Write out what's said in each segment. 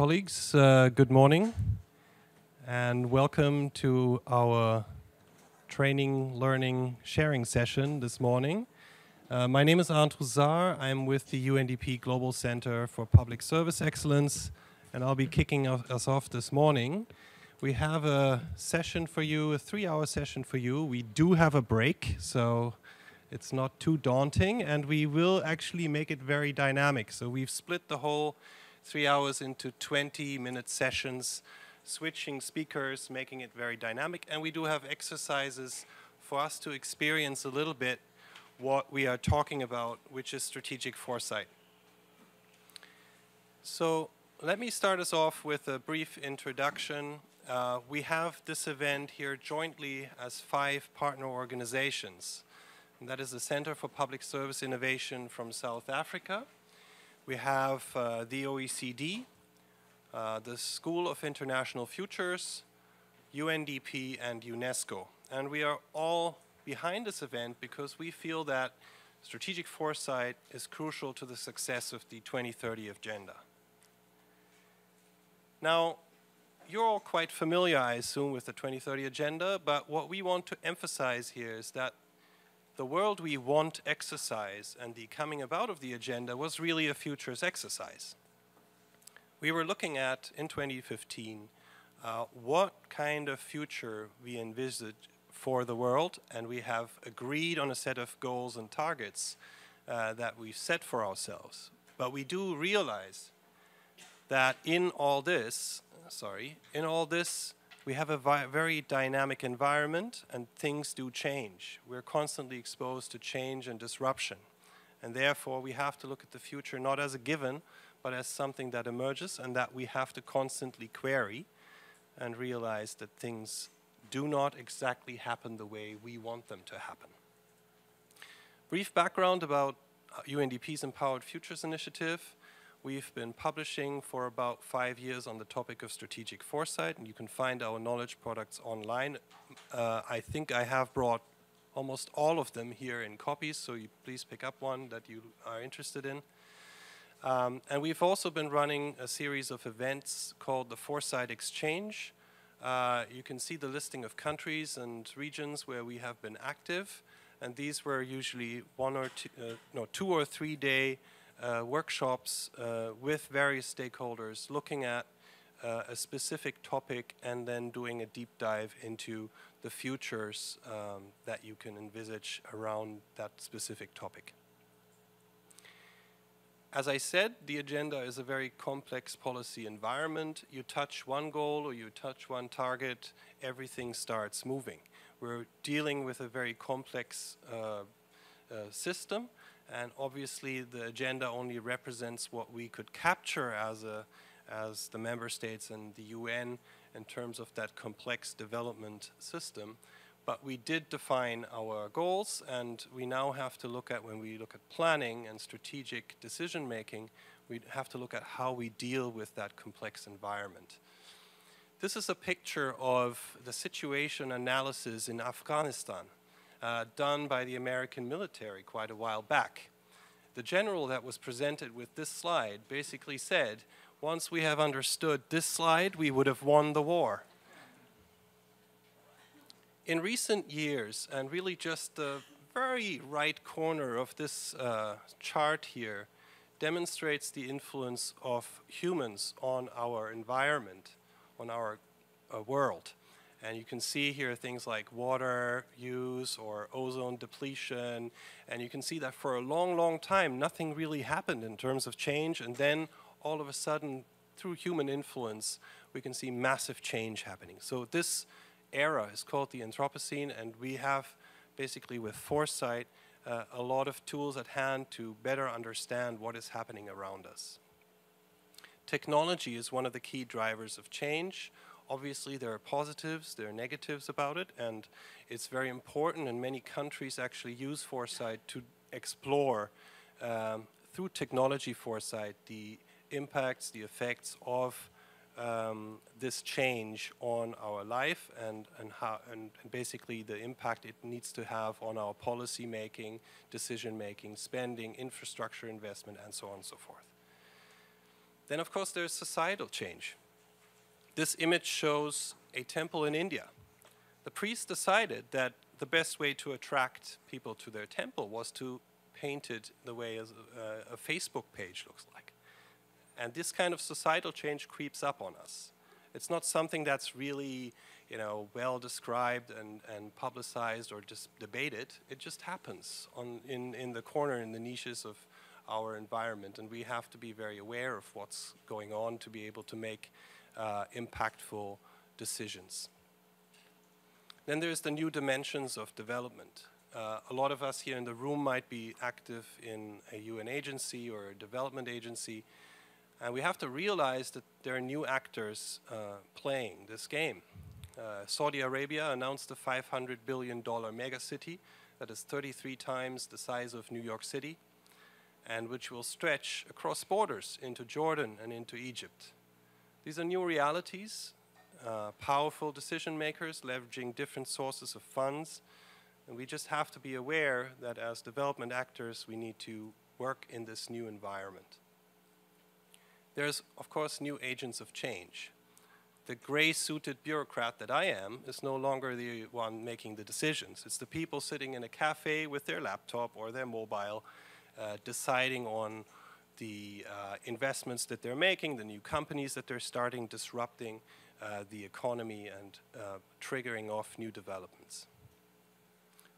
colleagues, uh, good morning and welcome to our training, learning, sharing session this morning. Uh, my name is Arndt Husar. I'm with the UNDP Global Center for Public Service Excellence and I'll be kicking us off this morning. We have a session for you, a three hour session for you. We do have a break, so it's not too daunting and we will actually make it very dynamic. So we've split the whole three hours into 20 minute sessions, switching speakers, making it very dynamic. And we do have exercises for us to experience a little bit what we are talking about, which is strategic foresight. So let me start us off with a brief introduction. Uh, we have this event here jointly as five partner organizations. And that is the Center for Public Service Innovation from South Africa, we have uh, the OECD, uh, the School of International Futures, UNDP, and UNESCO. And we are all behind this event because we feel that strategic foresight is crucial to the success of the 2030 agenda. Now, you're all quite familiar, I assume, with the 2030 agenda, but what we want to emphasize here is that the world we want exercise and the coming about of the agenda was really a futures exercise. We were looking at, in 2015, uh, what kind of future we envisage for the world, and we have agreed on a set of goals and targets uh, that we've set for ourselves. But we do realize that in all this, sorry, in all this, we have a very dynamic environment and things do change. We're constantly exposed to change and disruption. And therefore, we have to look at the future not as a given, but as something that emerges and that we have to constantly query and realize that things do not exactly happen the way we want them to happen. Brief background about uh, UNDP's Empowered Futures Initiative. We've been publishing for about five years on the topic of strategic foresight, and you can find our knowledge products online. Uh, I think I have brought almost all of them here in copies, so you please pick up one that you are interested in. Um, and we've also been running a series of events called the Foresight Exchange. Uh, you can see the listing of countries and regions where we have been active, and these were usually one or two, uh, no, two or three day workshops uh, with various stakeholders looking at uh, a specific topic and then doing a deep dive into the futures um, that you can envisage around that specific topic. As I said, the agenda is a very complex policy environment. You touch one goal or you touch one target, everything starts moving. We're dealing with a very complex uh, uh, system and obviously the agenda only represents what we could capture as, a, as the member states and the UN in terms of that complex development system. But we did define our goals, and we now have to look at, when we look at planning and strategic decision making, we have to look at how we deal with that complex environment. This is a picture of the situation analysis in Afghanistan uh, done by the American military quite a while back. The general that was presented with this slide basically said, once we have understood this slide, we would have won the war. In recent years, and really just the very right corner of this uh, chart here, demonstrates the influence of humans on our environment, on our uh, world. And you can see here things like water use or ozone depletion. And you can see that for a long, long time, nothing really happened in terms of change. And then all of a sudden, through human influence, we can see massive change happening. So this era is called the Anthropocene, and we have basically with foresight uh, a lot of tools at hand to better understand what is happening around us. Technology is one of the key drivers of change obviously there are positives, there are negatives about it, and it's very important, and many countries actually use foresight to explore, um, through technology foresight, the impacts, the effects of um, this change on our life and, and, how, and, and basically the impact it needs to have on our policy making, decision making, spending, infrastructure investment, and so on and so forth. Then, of course, there's societal change. This image shows a temple in India. The priest decided that the best way to attract people to their temple was to paint it the way a, uh, a Facebook page looks like. And this kind of societal change creeps up on us. It's not something that's really, you know, well described and, and publicized or just debated. It just happens on, in, in the corner, in the niches of our environment. And we have to be very aware of what's going on to be able to make uh, impactful decisions. Then there's the new dimensions of development. Uh, a lot of us here in the room might be active in a UN agency or a development agency, and we have to realize that there are new actors uh, playing this game. Uh, Saudi Arabia announced a $500 billion megacity that is 33 times the size of New York City, and which will stretch across borders into Jordan and into Egypt. These are new realities, uh, powerful decision makers leveraging different sources of funds, and we just have to be aware that as development actors, we need to work in this new environment. There's, of course, new agents of change. The gray-suited bureaucrat that I am is no longer the one making the decisions. It's the people sitting in a cafe with their laptop or their mobile uh, deciding on the uh, investments that they're making, the new companies that they're starting, disrupting uh, the economy and uh, triggering off new developments.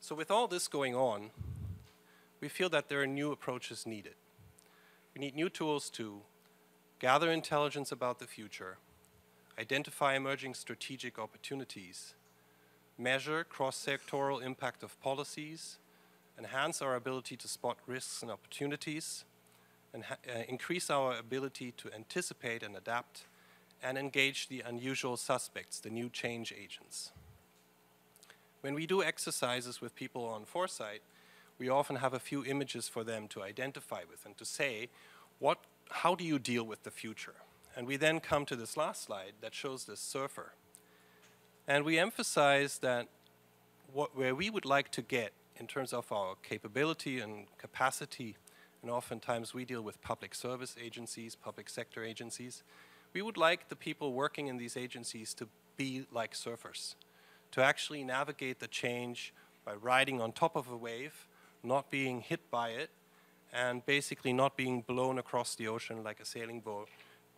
So with all this going on, we feel that there are new approaches needed. We need new tools to gather intelligence about the future, identify emerging strategic opportunities, measure cross-sectoral impact of policies, enhance our ability to spot risks and opportunities, and uh, increase our ability to anticipate and adapt, and engage the unusual suspects, the new change agents. When we do exercises with people on foresight, we often have a few images for them to identify with and to say, what how do you deal with the future? And we then come to this last slide that shows this surfer. And we emphasize that what, where we would like to get in terms of our capability and capacity, and oftentimes we deal with public service agencies, public sector agencies, we would like the people working in these agencies to be like surfers, to actually navigate the change by riding on top of a wave, not being hit by it, and basically not being blown across the ocean like a sailing boat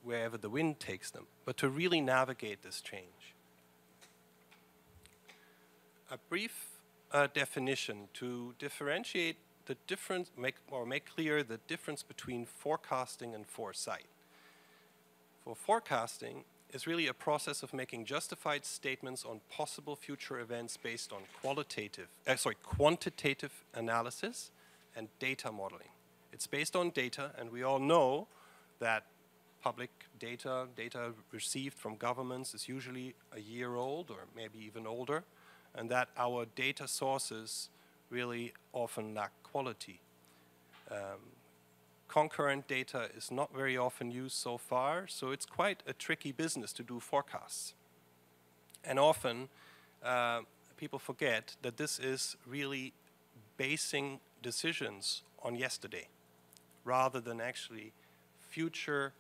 wherever the wind takes them, but to really navigate this change. A brief uh, definition to differentiate the difference, make, or make clear the difference between forecasting and foresight. For forecasting is really a process of making justified statements on possible future events based on qualitative, uh, sorry, quantitative analysis and data modeling. It's based on data, and we all know that public data, data received from governments is usually a year old or maybe even older, and that our data sources really often lack quality. Um, concurrent data is not very often used so far, so it's quite a tricky business to do forecasts. And often, uh, people forget that this is really basing decisions on yesterday rather than actually future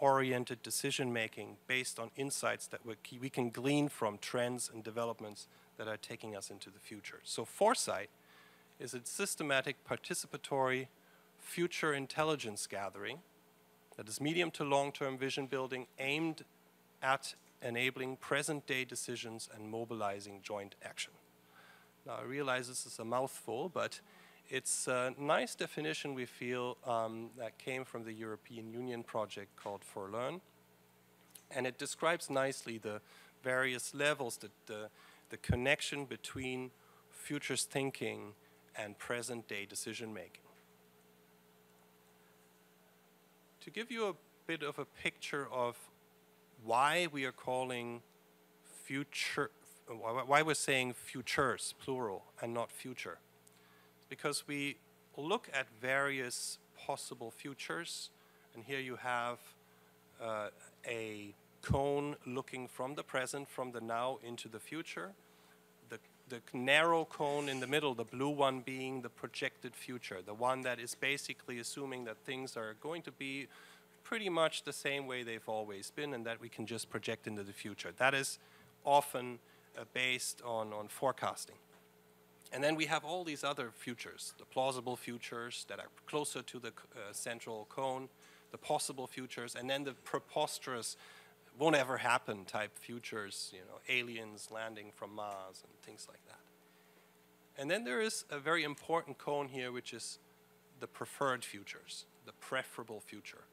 oriented decision making based on insights that we can glean from trends and developments that are taking us into the future. So foresight is a systematic participatory future intelligence gathering that is medium to long-term vision building aimed at enabling present-day decisions and mobilizing joint action. Now I realize this is a mouthful, but it's a nice definition, we feel, um, that came from the European Union project called ForLearn. And it describes nicely the various levels, that the, the connection between futures thinking and present day decision making. To give you a bit of a picture of why we are calling future, why we're saying futures, plural, and not future because we look at various possible futures, and here you have uh, a cone looking from the present, from the now into the future. The, narrow cone in the middle, the blue one being the projected future, the one that is basically assuming that things are going to be pretty much the same way they've always been and that we can just project into the future. That is often uh, based on, on forecasting. And then we have all these other futures, the plausible futures that are closer to the uh, central cone, the possible futures, and then the preposterous, won't ever happen type futures, you know, aliens landing from Mars and things like that. And then there is a very important cone here, which is the preferred futures, the preferable future.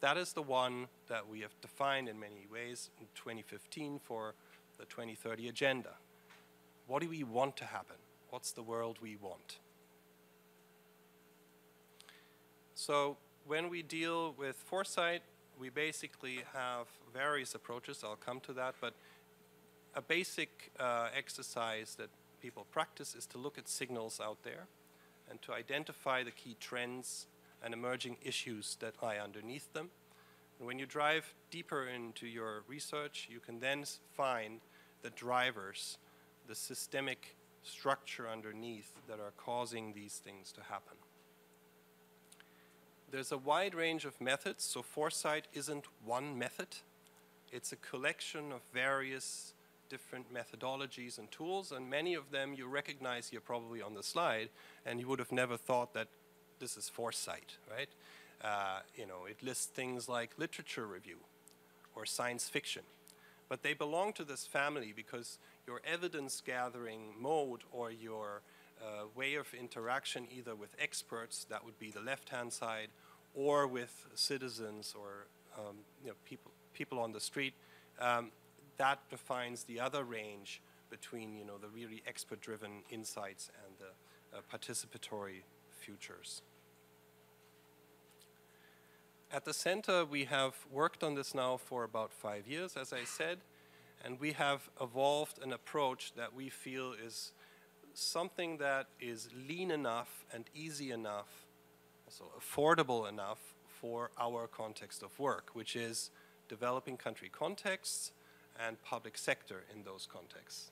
That is the one that we have defined in many ways in 2015 for the 2030 agenda. What do we want to happen? What's the world we want? So when we deal with foresight, we basically have various approaches. I'll come to that, but a basic uh, exercise that people practice is to look at signals out there and to identify the key trends and emerging issues that lie underneath them. And when you drive deeper into your research, you can then find the drivers, the systemic structure underneath that are causing these things to happen. There's a wide range of methods, so foresight isn't one method. It's a collection of various different methodologies and tools, and many of them you recognize here probably on the slide, and you would have never thought that this is foresight, right? Uh, you know, it lists things like literature review or science fiction, but they belong to this family because your evidence gathering mode or your uh, way of interaction either with experts, that would be the left-hand side, or with citizens or um, you know, people, people on the street, um, that defines the other range between you know, the really expert-driven insights and the uh, participatory futures. At the center, we have worked on this now for about five years, as I said, and we have evolved an approach that we feel is something that is lean enough and easy enough, also affordable enough for our context of work, which is developing country contexts and public sector in those contexts.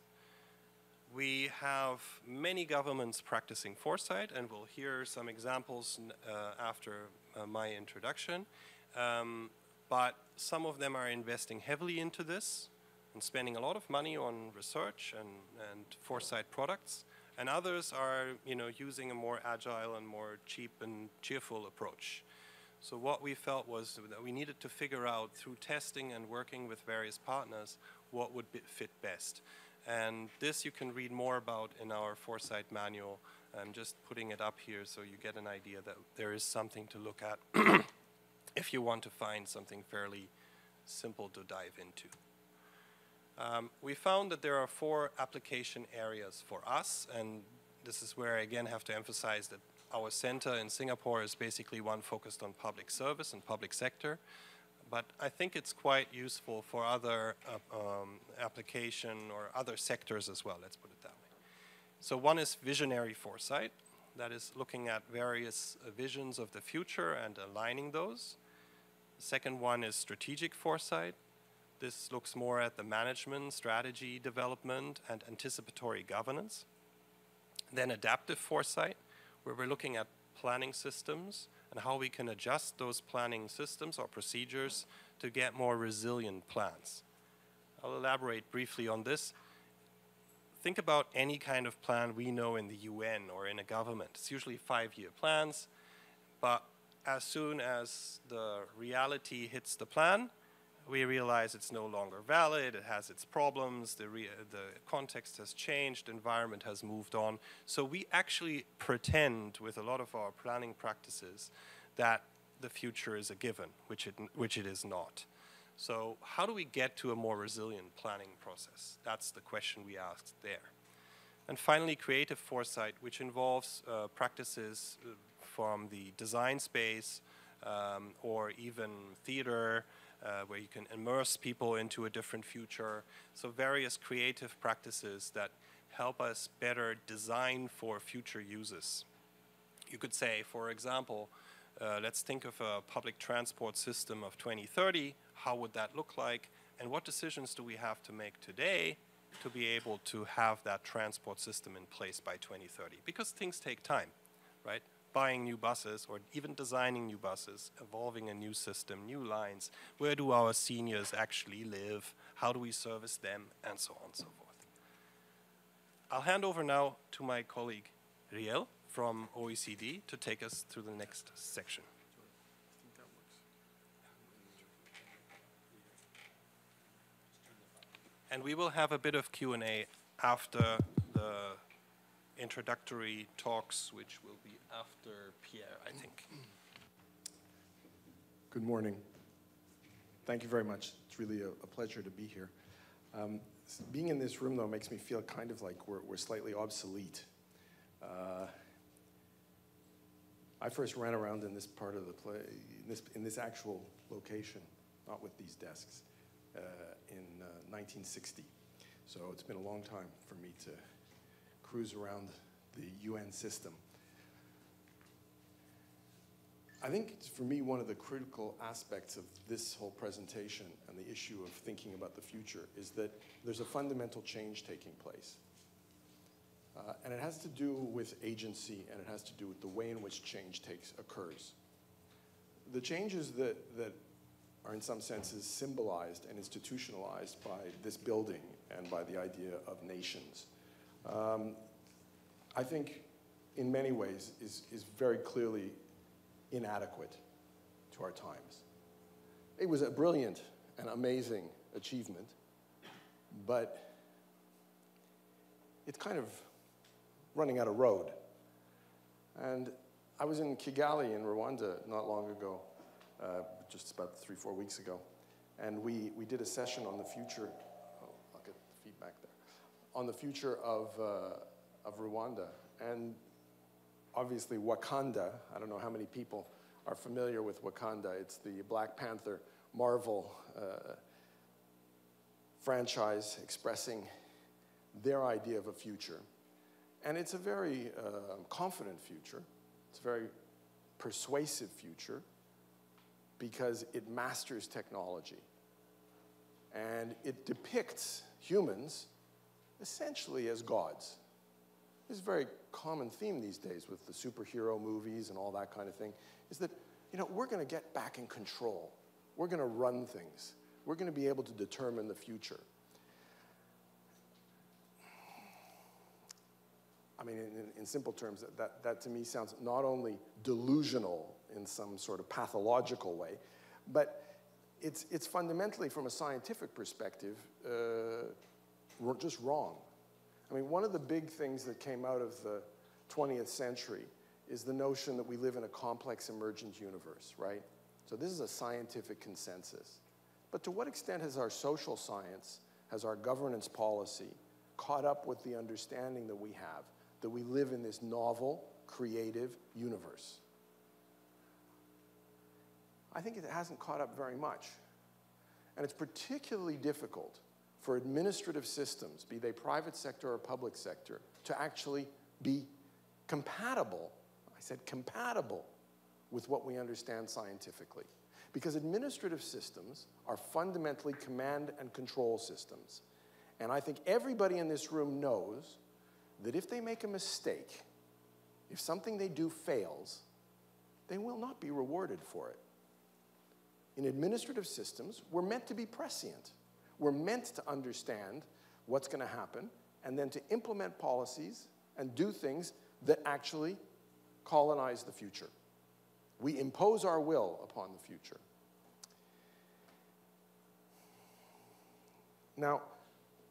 We have many governments practicing foresight, and we'll hear some examples uh, after uh, my introduction. Um, but some of them are investing heavily into this and spending a lot of money on research and, and foresight products. And others are you know, using a more agile and more cheap and cheerful approach. So what we felt was that we needed to figure out through testing and working with various partners what would fit best. And this you can read more about in our Foresight manual. I'm just putting it up here so you get an idea that there is something to look at if you want to find something fairly simple to dive into. Um, we found that there are four application areas for us, and this is where I again have to emphasize that our center in Singapore is basically one focused on public service and public sector, but I think it's quite useful for other uh, um, application or other sectors as well, let's put it that way. So one is visionary foresight, that is looking at various uh, visions of the future and aligning those. The second one is strategic foresight. This looks more at the management, strategy development, and anticipatory governance. Then adaptive foresight, where we're looking at planning systems and how we can adjust those planning systems or procedures to get more resilient plans. I'll elaborate briefly on this. Think about any kind of plan we know in the UN or in a government. It's usually five-year plans, but as soon as the reality hits the plan, we realize it's no longer valid, it has its problems, the, the context has changed, environment has moved on. So we actually pretend with a lot of our planning practices that the future is a given, which it, which it is not. So how do we get to a more resilient planning process? That's the question we asked there. And finally, creative foresight, which involves uh, practices uh, from the design space um, or even theater, uh, where you can immerse people into a different future. So various creative practices that help us better design for future uses. You could say, for example, uh, let's think of a public transport system of 2030. How would that look like? And what decisions do we have to make today to be able to have that transport system in place by 2030? Because things take time, right? Buying new buses or even designing new buses, evolving a new system, new lines. Where do our seniors actually live? How do we service them? And so on and so forth. I'll hand over now to my colleague Riel from OECD to take us through the next section. And we will have a bit of Q&A after the introductory talks, which will be after Pierre, I think. Good morning. Thank you very much. It's really a, a pleasure to be here. Um, being in this room, though, makes me feel kind of like we're, we're slightly obsolete. Uh, I first ran around in this part of the play, in this, in this actual location, not with these desks, uh, in uh, 1960. So it's been a long time for me to cruise around the UN system. I think for me, one of the critical aspects of this whole presentation and the issue of thinking about the future is that there's a fundamental change taking place. Uh, and it has to do with agency and it has to do with the way in which change takes occurs. The changes that, that are in some senses symbolized and institutionalized by this building and by the idea of nations. Um, I think in many ways is, is very clearly inadequate to our times. It was a brilliant and amazing achievement, but it's kind of running out of road. And I was in Kigali in Rwanda not long ago, uh, just about three, four weeks ago, and we, we did a session on the future. Oh, I'll get the feedback there. On the future of, uh, of Rwanda. And obviously, Wakanda, I don't know how many people are familiar with Wakanda. It's the Black Panther Marvel uh, franchise expressing their idea of a future. And it's a very uh, confident future. It's a very persuasive future because it masters technology. And it depicts humans essentially as gods. This is a very common theme these days with the superhero movies and all that kind of thing, is that, you know, we're going to get back in control. We're going to run things. We're going to be able to determine the future. I mean, in, in simple terms, that, that, that to me sounds not only delusional in some sort of pathological way, but it's, it's fundamentally, from a scientific perspective, uh, just wrong. I mean, one of the big things that came out of the 20th century is the notion that we live in a complex emergent universe, right? So this is a scientific consensus. But to what extent has our social science, has our governance policy caught up with the understanding that we have that we live in this novel, creative universe? I think it hasn't caught up very much. And it's particularly difficult for administrative systems, be they private sector or public sector, to actually be compatible, I said compatible, with what we understand scientifically. Because administrative systems are fundamentally command and control systems. And I think everybody in this room knows that if they make a mistake, if something they do fails, they will not be rewarded for it in administrative systems, we're meant to be prescient. We're meant to understand what's going to happen and then to implement policies and do things that actually colonize the future. We impose our will upon the future. Now,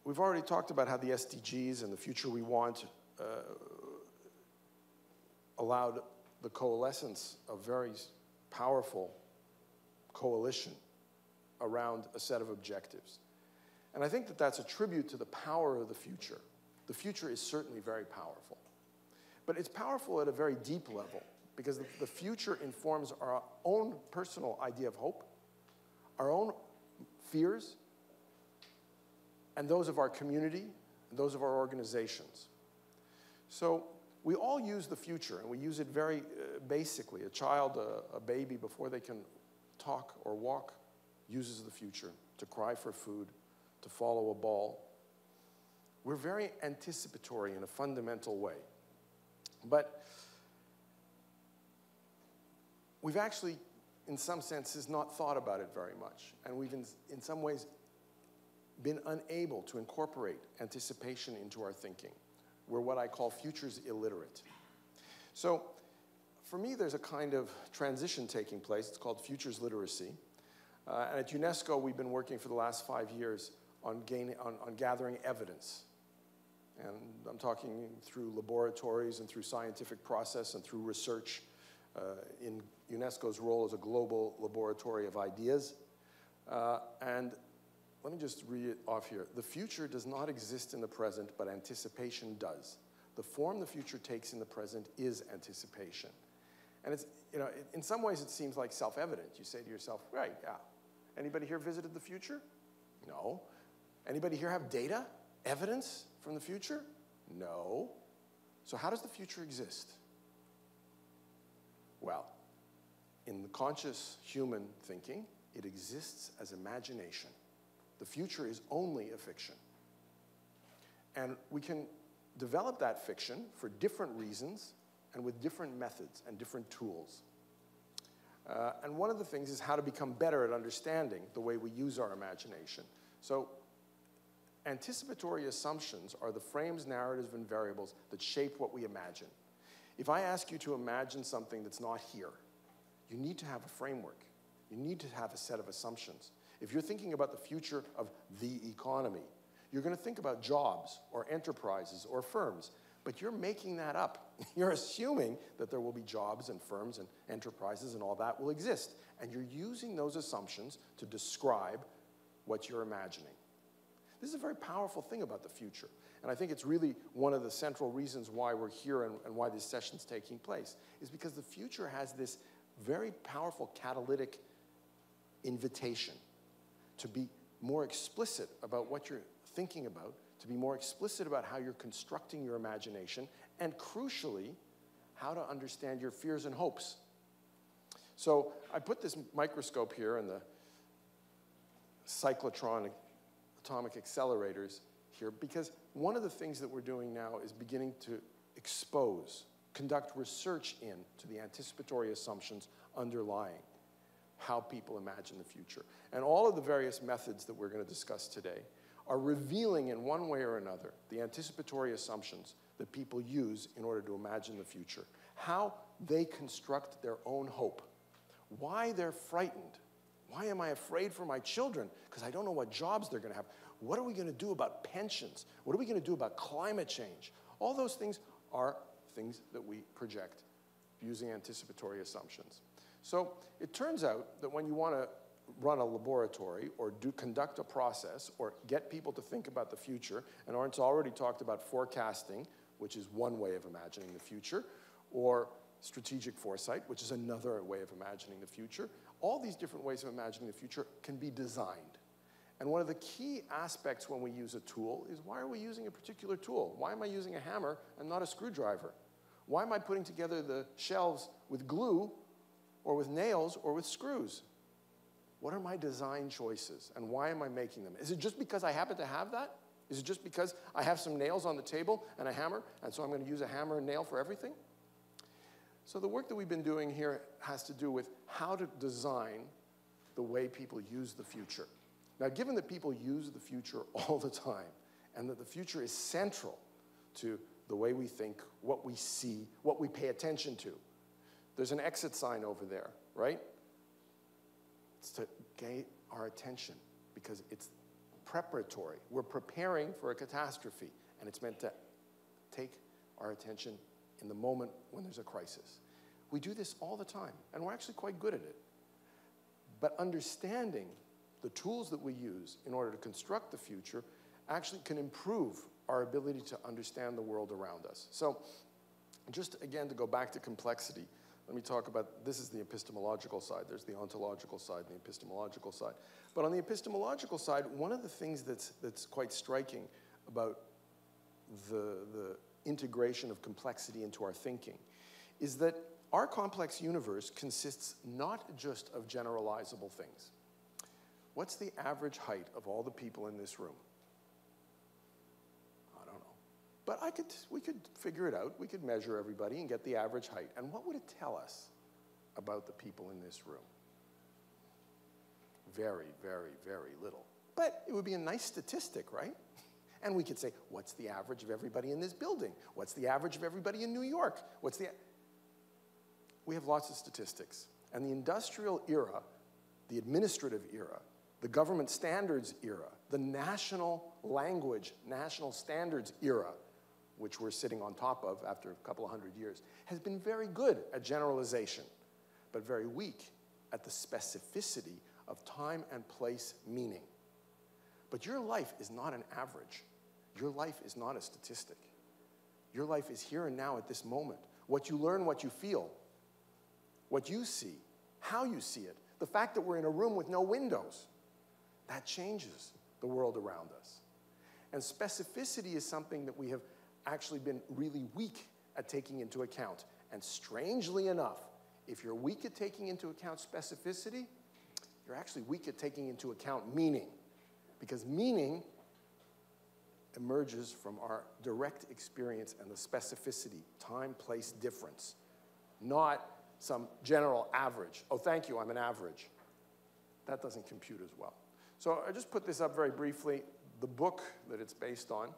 we've already talked about how the SDGs and the future we want uh, allowed the coalescence of very powerful coalition around a set of objectives. And I think that that's a tribute to the power of the future. The future is certainly very powerful. But it's powerful at a very deep level because the, future informs our own personal idea of hope, our own fears, and those of our community, and those of our organizations. So we all use the future, and we use it very uh, basically. A child, a, a baby, before they can talk or walk uses the future to cry for food, to follow a ball. We're very anticipatory in a fundamental way. But we've actually, in some senses, not thought about it very much. And we've, in, in some ways, been unable to incorporate anticipation into our thinking. We're what I call futures illiterate. So, for me, there's a kind of transition taking place. It's called futures literacy. Uh, and at UNESCO, we've been working for the last five years on, on, on gathering evidence. And I'm talking through laboratories and through scientific process and through research uh, in UNESCO's role as a global laboratory of ideas. Uh, and let me just read it off here. The future does not exist in the present, but anticipation does. The form the future takes in the present is anticipation. And it's, you know, in some ways it seems like self-evident. You say to yourself, right, yeah. Anybody here visited the future? No. Anybody here have data, evidence from the future? No. So how does the future exist? Well, in the conscious human thinking, it exists as imagination. The future is only a fiction. And we can develop that fiction for different reasons and with different methods and different tools. Uh, and one of the things is how to become better at understanding the way we use our imagination. So anticipatory assumptions are the frames, narratives, and variables that shape what we imagine. If I ask you to imagine something that's not here, you need to have a framework. You need to have a set of assumptions. If you're thinking about the future of the economy, you're going to think about jobs or enterprises or firms, but you're making that up. You're assuming that there will be jobs and firms and enterprises and all that will exist. And you're using those assumptions to describe what you're imagining. This is a very powerful thing about the future. And I think it's really one of the central reasons why we're here and, and why this session's taking place, is because the future has this very powerful catalytic invitation to be more explicit about what you're thinking about, to be more explicit about how you're constructing your imagination, and crucially, how to understand your fears and hopes. So I put this microscope here and the cyclotron atomic accelerators here because one of the things that we're doing now is beginning to expose, conduct research into the anticipatory assumptions underlying how people imagine the future. And all of the various methods that we're going to discuss today are revealing in one way or another the anticipatory assumptions that people use in order to imagine the future, how they construct their own hope, why they're frightened. Why am I afraid for my children? Because I don't know what jobs they're going to have. What are we going to do about pensions? What are we going to do about climate change? All those things are things that we project using anticipatory assumptions. So it turns out that when you want to run a laboratory or do conduct a process or get people to think about the future, and Arndt's already talked about forecasting, which is one way of imagining the future, or strategic foresight, which is another way of imagining the future. All these different ways of imagining the future can be designed. And one of the key aspects when we use a tool is why are we using a particular tool? Why am I using a hammer and not a screwdriver? Why am I putting together the shelves with glue or with nails or with screws? What are my design choices and why am I making them? Is it just because I happen to have that? Is it just because I have some nails on the table and a hammer and so I'm going to use a hammer and nail for everything? So the work that we've been doing here has to do with how to design the way people use the future. Now, given that people use the future all the time and that the future is central to the way we think, what we see, what we pay attention to, there's an exit sign over there, right? It's to gain our attention because it's preparatory. We're preparing for a catastrophe, and it's meant to take our attention in the moment when there's a crisis. We do this all the time, and we're actually quite good at it. But understanding the tools that we use in order to construct the future actually can improve our ability to understand the world around us. So, just again to go back to complexity, let me talk about this is the epistemological side. There's the ontological side and the epistemological side. But on the epistemological side, one of the things that's, that's quite striking about the, the integration of complexity into our thinking is that our complex universe consists not just of generalizable things. What's the average height of all the people in this room? I don't know. But I could, we could figure it out. We could measure everybody and get the average height. And what would it tell us? about the people in this room. Very, very, very little. But it would be a nice statistic, right? And we could say, what's the average of everybody in this building? What's the average of everybody in New York? What's the. We have lots of statistics. And the industrial era, the administrative era, the government standards era, the national language, national standards era, which we're sitting on top of after a couple of hundred years, has been very good at generalization, but very weak at the specificity of time and place meaning. But your life is not an average. Your life is not a statistic. Your life is here and now at this moment. What you learn, what you feel, what you see, how you see it, the fact that we're in a room with no windows, that changes the world around us. And specificity is something that we have actually been really weak at taking into account. And strangely enough, if you're weak at taking into account specificity, you're actually weak at taking into account meaning. Because meaning emerges from our direct experience and the specificity, time, place, difference, not some general average. Oh, thank you, I'm an average. That doesn't compute as well. So I just put this up very briefly. The book that it's based on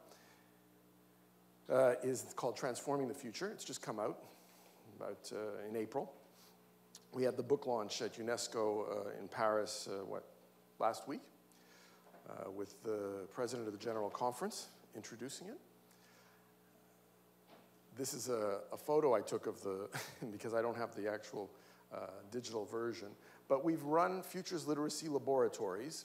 uh, is called Transforming the Future. It's just come out about uh, in April. We had the book launch at UNESCO uh, in Paris, uh, what, last week? Uh, with the president of the General Conference introducing it. This is a, a photo I took of the, because I don't have the actual uh, digital version, but we've run futures literacy laboratories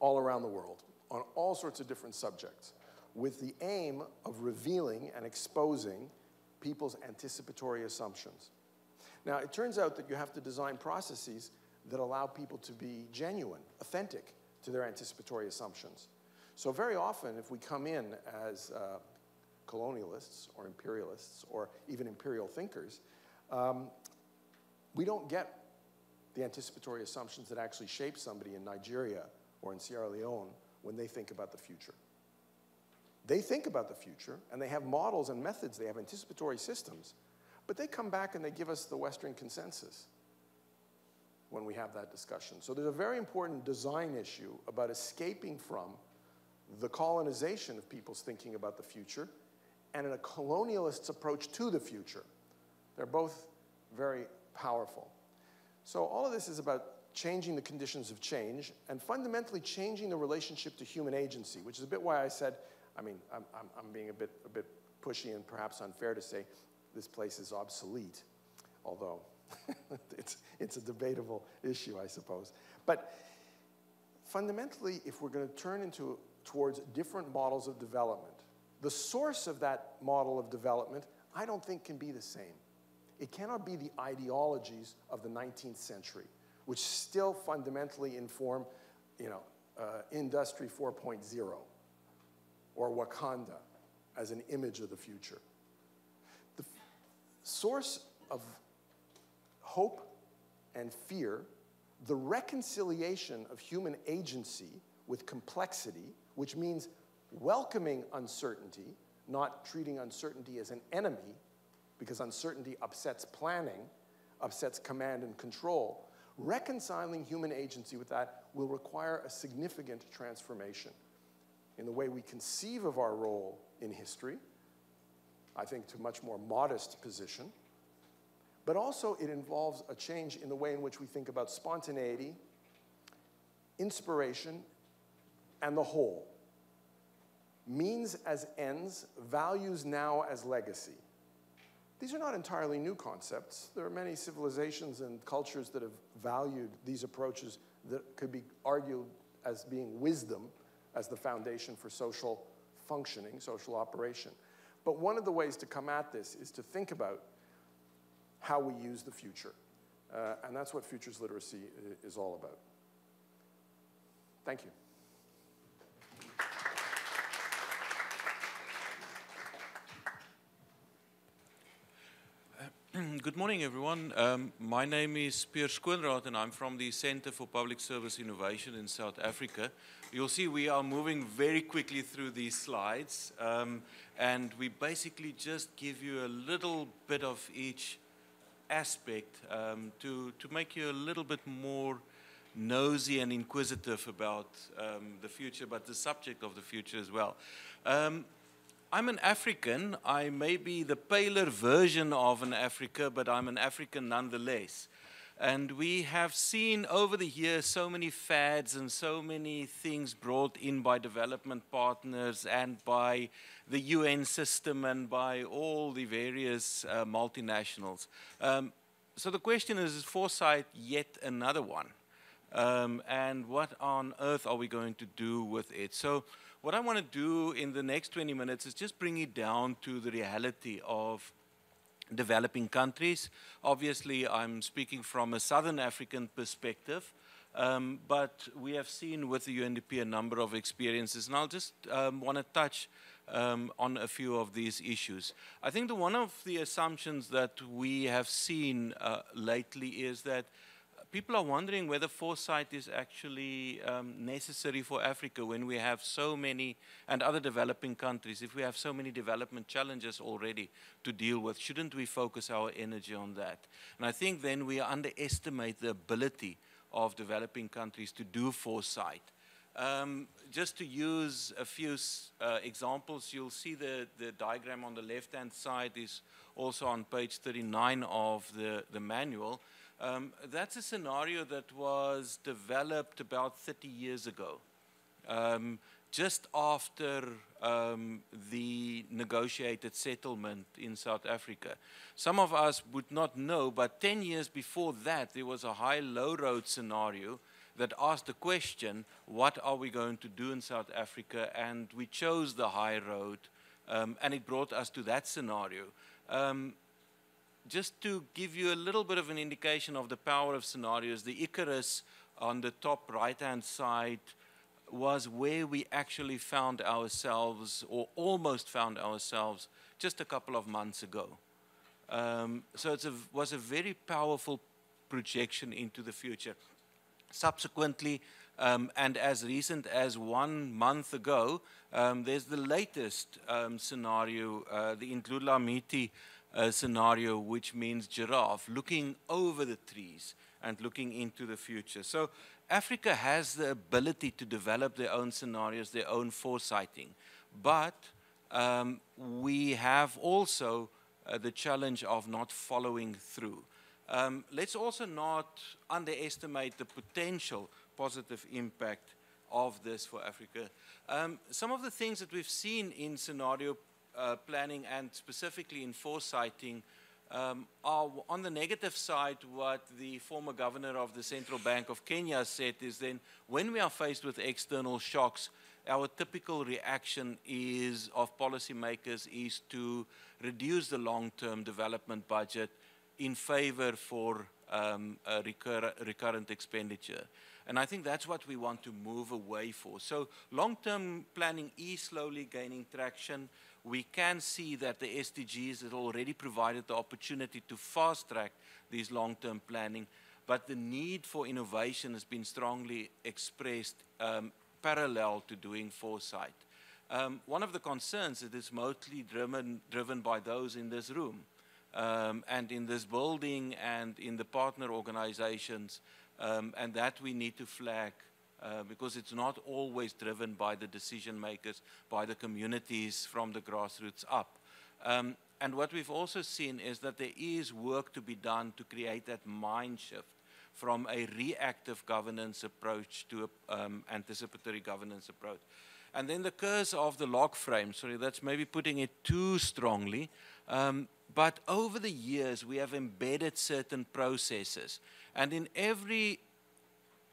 all around the world on all sorts of different subjects with the aim of revealing and exposing people's anticipatory assumptions. Now, it turns out that you have to design processes that allow people to be genuine, authentic, to their anticipatory assumptions. So very often, if we come in as uh, colonialists or imperialists or even imperial thinkers, um, we don't get the anticipatory assumptions that actually shape somebody in Nigeria or in Sierra Leone when they think about the future. They think about the future and they have models and methods, they have anticipatory systems, but they come back and they give us the Western consensus when we have that discussion. So there's a very important design issue about escaping from the colonization of people's thinking about the future and in a colonialist's approach to the future. They're both very powerful. So all of this is about changing the conditions of change and fundamentally changing the relationship to human agency, which is a bit why I said, I mean, I'm, I'm, I'm being a bit, a bit pushy and perhaps unfair to say this place is obsolete, although it's, it's a debatable issue, I suppose. But fundamentally, if we're going to turn into, towards different models of development, the source of that model of development, I don't think can be the same. It cannot be the ideologies of the 19th century, which still fundamentally inform, you know, uh, Industry 4.0 or Wakanda as an image of the future. The source of hope and fear, the reconciliation of human agency with complexity, which means welcoming uncertainty, not treating uncertainty as an enemy, because uncertainty upsets planning, upsets command and control. Reconciling human agency with that will require a significant transformation in the way we conceive of our role in history, I think to a much more modest position, but also, it involves a change in the way in which we think about spontaneity, inspiration, and the whole. Means as ends, values now as legacy. These are not entirely new concepts. There are many civilizations and cultures that have valued these approaches that could be argued as being wisdom as the foundation for social functioning, social operation. But one of the ways to come at this is to think about how we use the future. Uh, and that's what futures literacy is all about. Thank you. Good morning, everyone. Um, my name is Pierre Schoonraad, and I'm from the Center for Public Service Innovation in South Africa. You'll see we are moving very quickly through these slides, um, and we basically just give you a little bit of each aspect um, to, to make you a little bit more nosy and inquisitive about um, the future, but the subject of the future as well. Um, I'm an African. I may be the paler version of an Africa, but I'm an African nonetheless. And we have seen over the years so many fads and so many things brought in by development partners and by the UN system and by all the various uh, multinationals. Um, so the question is, is foresight yet another one? Um, and what on earth are we going to do with it? So what I want to do in the next 20 minutes is just bring it down to the reality of developing countries. Obviously, I'm speaking from a Southern African perspective, um, but we have seen with the UNDP a number of experiences, and I'll just um, want to touch um, on a few of these issues. I think the, one of the assumptions that we have seen uh, lately is that people are wondering whether foresight is actually um, necessary for Africa when we have so many, and other developing countries, if we have so many development challenges already to deal with, shouldn't we focus our energy on that? And I think then we underestimate the ability of developing countries to do foresight. Um, just to use a few uh, examples, you'll see the, the diagram on the left-hand side is also on page 39 of the, the manual. Um, that's a scenario that was developed about 30 years ago, um, just after um, the negotiated settlement in South Africa. Some of us would not know, but 10 years before that, there was a high-low road scenario that asked the question, what are we going to do in South Africa? And we chose the high road, um, and it brought us to that scenario. Um, just to give you a little bit of an indication of the power of scenarios, the Icarus on the top right-hand side was where we actually found ourselves, or almost found ourselves, just a couple of months ago. Um, so it was a very powerful projection into the future. Subsequently, um, and as recent as one month ago, um, there's the latest um, scenario, uh, the Indlulamiti uh, scenario, which means giraffe, looking over the trees and looking into the future. So Africa has the ability to develop their own scenarios, their own foresighting. But um, we have also uh, the challenge of not following through. Um, let's also not underestimate the potential positive impact of this for Africa. Um, some of the things that we've seen in scenario uh, planning and specifically in foresighting um, are on the negative side what the former governor of the Central Bank of Kenya said is then when we are faced with external shocks, our typical reaction is of policymakers is to reduce the long-term development budget in favor for um, recur recurrent expenditure. And I think that's what we want to move away for. So long-term planning is slowly gaining traction we can see that the SDGs has already provided the opportunity to fast track these long-term planning, but the need for innovation has been strongly expressed um, parallel to doing foresight. Um, one of the concerns is it's mostly driven, driven by those in this room um, and in this building and in the partner organizations, um, and that we need to flag uh, because it's not always driven by the decision makers, by the communities from the grassroots up. Um, and what we've also seen is that there is work to be done to create that mind shift from a reactive governance approach to an um, anticipatory governance approach. And then the curse of the log frame, sorry, that's maybe putting it too strongly. Um, but over the years, we have embedded certain processes. And in every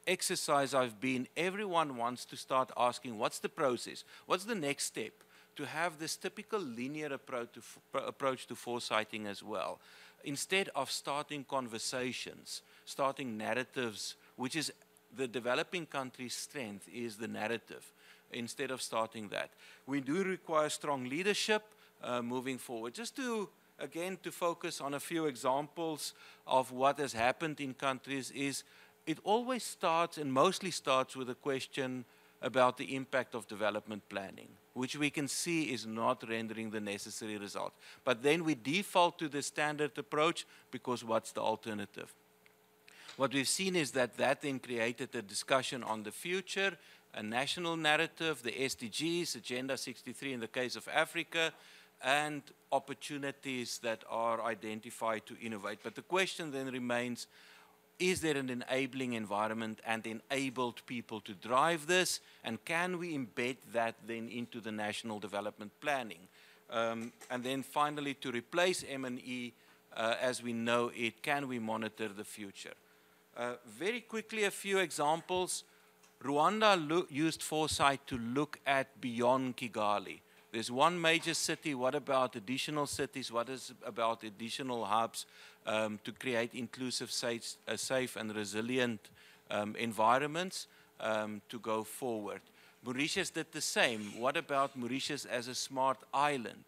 exercise I've been, everyone wants to start asking, what's the process? What's the next step? To have this typical linear approach to, approach to foresighting as well. Instead of starting conversations, starting narratives, which is the developing country's strength is the narrative, instead of starting that. We do require strong leadership uh, moving forward. Just to again to focus on a few examples of what has happened in countries is it always starts and mostly starts with a question about the impact of development planning. which we can see is not rendering the necessary result. But then we default to the standard approach because what's the alternative? What we've seen is that that then created a discussion on the future, a national narrative, the SDGs, Agenda 63 in the case of Africa, and opportunities that are identified to innovate. But the question then remains, is there an enabling environment and enabled people to drive this? And can we embed that then into the national development planning? Um, and then finally, to replace M&E uh, as we know it, can we monitor the future? Uh, very quickly, a few examples. Rwanda used foresight to look at beyond Kigali. There's one major city. What about additional cities? What is about additional hubs um, to create inclusive, safe, uh, safe and resilient um, environments um, to go forward? Mauritius did the same. What about Mauritius as a smart island?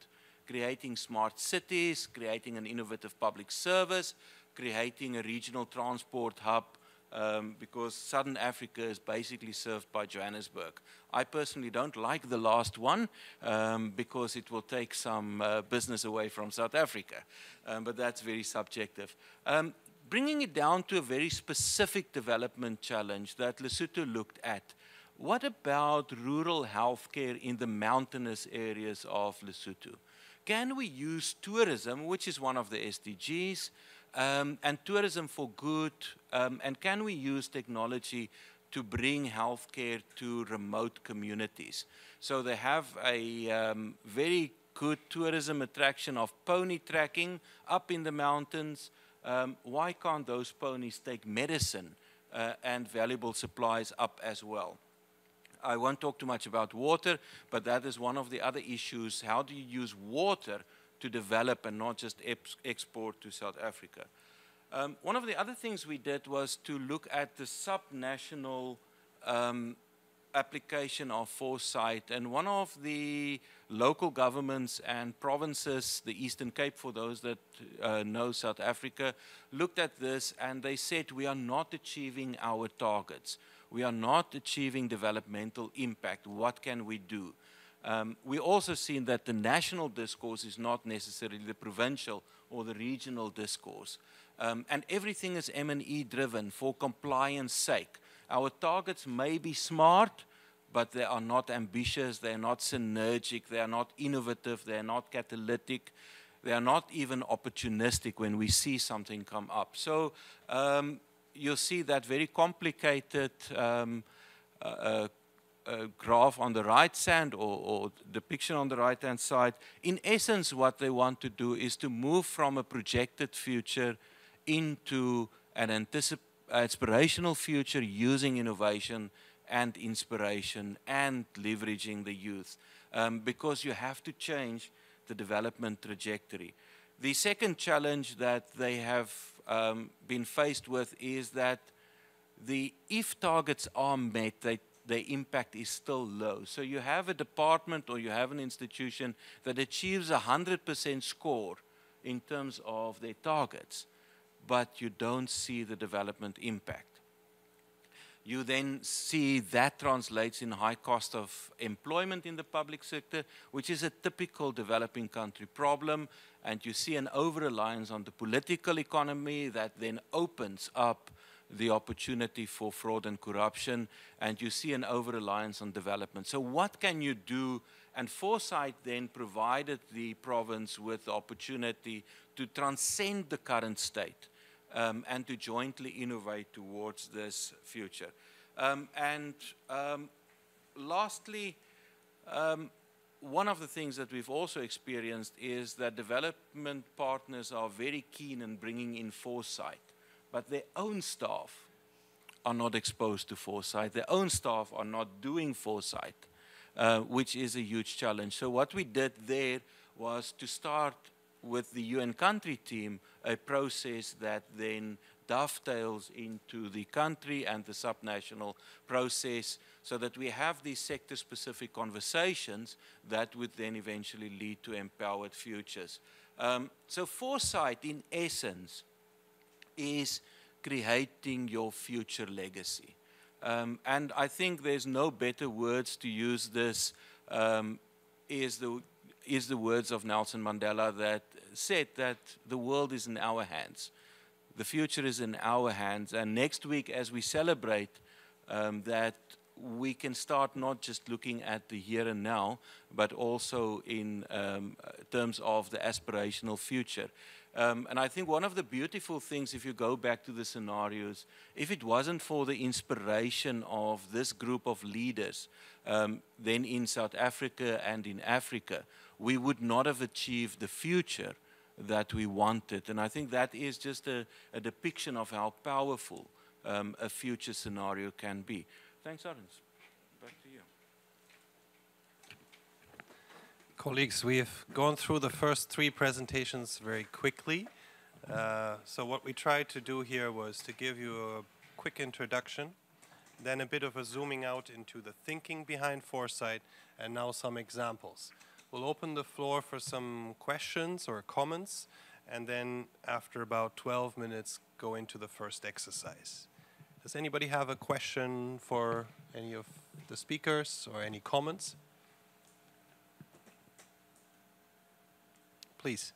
Creating smart cities, creating an innovative public service, creating a regional transport hub um, because Southern Africa is basically served by Johannesburg. I personally don't like the last one um, because it will take some uh, business away from South Africa, um, but that's very subjective. Um, bringing it down to a very specific development challenge that Lesotho looked at. What about rural healthcare in the mountainous areas of Lesotho? Can we use tourism, which is one of the SDGs, um, and tourism for good, um, and can we use technology to bring healthcare to remote communities? So they have a um, very good tourism attraction of pony tracking up in the mountains. Um, why can't those ponies take medicine uh, and valuable supplies up as well? I won't talk too much about water, but that is one of the other issues. How do you use water to develop and not just export to South Africa. Um, one of the other things we did was to look at the subnational um, application of foresight. And one of the local governments and provinces, the Eastern Cape, for those that uh, know South Africa, looked at this and they said, we are not achieving our targets. We are not achieving developmental impact. What can we do? Um, we also seen that the national discourse is not necessarily the provincial or the regional discourse. Um, and everything is M&E driven for compliance sake. Our targets may be smart, but they are not ambitious, they are not synergic, they are not innovative, they are not catalytic, they are not even opportunistic when we see something come up. So um, you'll see that very complicated um, uh, uh, graph on the right side or, or depiction on the right hand side, in essence, what they want to do is to move from a projected future into an anticip- aspirational future using innovation and inspiration and leveraging the youth um, because you have to change the development trajectory. The second challenge that they have um, been faced with is that the if targets are met, they the impact is still low. So you have a department or you have an institution that achieves a 100% score in terms of their targets, but you don't see the development impact. You then see that translates in high cost of employment in the public sector, which is a typical developing country problem. And you see an over reliance on the political economy that then opens up the opportunity for fraud and corruption, and you see an over reliance on development. So, what can you do? And Foresight then provided the province with the opportunity to transcend the current state um, and to jointly innovate towards this future. Um, and um, lastly, um, one of the things that we've also experienced is that development partners are very keen in bringing in foresight but their own staff are not exposed to foresight. Their own staff are not doing foresight, uh, which is a huge challenge. So, what we did there was to start with the UN country team a process that then dovetails into the country and the subnational process so that we have these sector specific conversations that would then eventually lead to empowered futures. Um, so, foresight, in essence, is creating your future legacy. Um, and I think there's no better words to use this um, is the is the words of Nelson Mandela that said that the world is in our hands. The future is in our hands. And next week, as we celebrate um, that, we can start not just looking at the here and now, but also in um, terms of the aspirational future. Um, and I think one of the beautiful things, if you go back to the scenarios, if it wasn't for the inspiration of this group of leaders, um, then in South Africa and in Africa, we would not have achieved the future that we wanted. And I think that is just a, a depiction of how powerful um, a future scenario can be. Thanks, Arndt. Back to you. Colleagues, we have gone through the first three presentations very quickly. Uh, so what we tried to do here was to give you a quick introduction, then a bit of a zooming out into the thinking behind foresight, and now some examples. We'll open the floor for some questions or comments, and then after about 12 minutes, go into the first exercise. Does anybody have a question for any of the speakers or any comments? Please.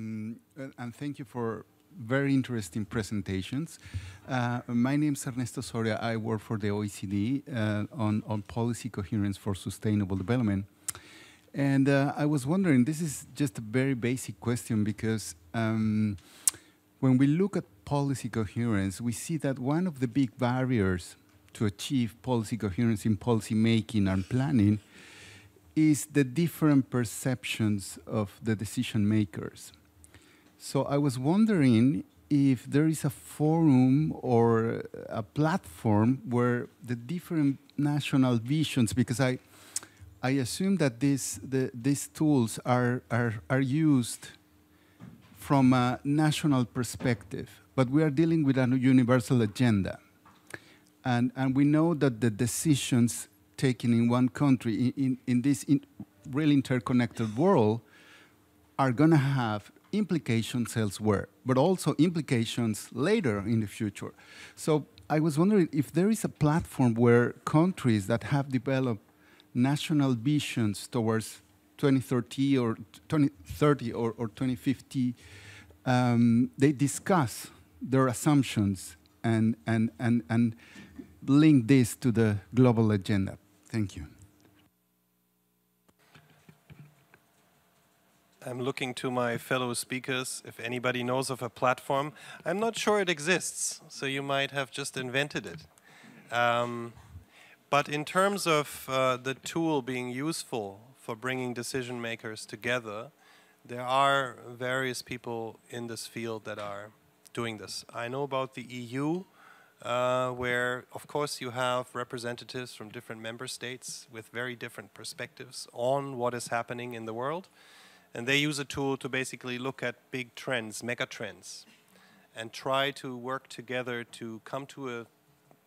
Mm, and thank you for very interesting presentations. Uh, my name is Ernesto Soria. I work for the OECD uh, on, on policy coherence for sustainable development. And uh, I was wondering, this is just a very basic question because um, when we look at policy coherence, we see that one of the big barriers to achieve policy coherence in policy making and planning is the different perceptions of the decision makers. So I was wondering if there is a forum or a platform where the different national visions, because I, I assume that this, the, these tools are, are, are used from a national perspective, but we are dealing with a universal agenda. And, and we know that the decisions taken in one country in, in, this in really interconnected world are going to have implications elsewhere, but also implications later in the future. So I was wondering if there is a platform where countries that have developed national visions towards 2030 or 2030 or, or 2050, um, they discuss their assumptions and, and, and, and link this to the global agenda. Thank you. I'm looking to my fellow speakers if anybody knows of a platform. I'm not sure it exists, so you might have just invented it. Um, but in terms of uh, the tool being useful for bringing decision makers together, there are various people in this field that are doing this. I know about the EU, uh, where, of course, you have representatives from different member states with very different perspectives on what is happening in the world. And they use a tool to basically look at big trends, mega trends, and try to work together to come to a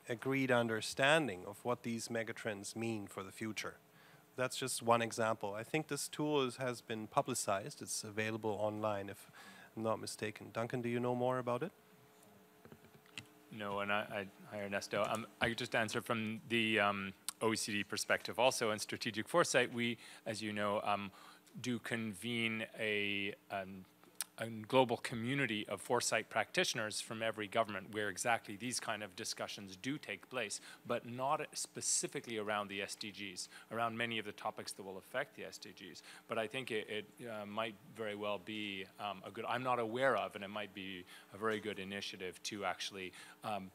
agreed understanding of what these megatrends mean for the future. That's just one example. I think this tool is, has been publicized. It's available online, if I'm not mistaken. Duncan, do you know more about it? No, and I, I hi Ernesto. Um, I could just answer from the um, OECD perspective. Also, in strategic foresight, we, as you know, um, do convene a, um, a global community of foresight practitioners from every government where exactly these kind of discussions do take place, but not specifically around the SDGs, around many of the topics that will affect the SDGs. But I think it, it uh, might very well be um, a good, I'm not aware of, and it might be a very good initiative to actually um,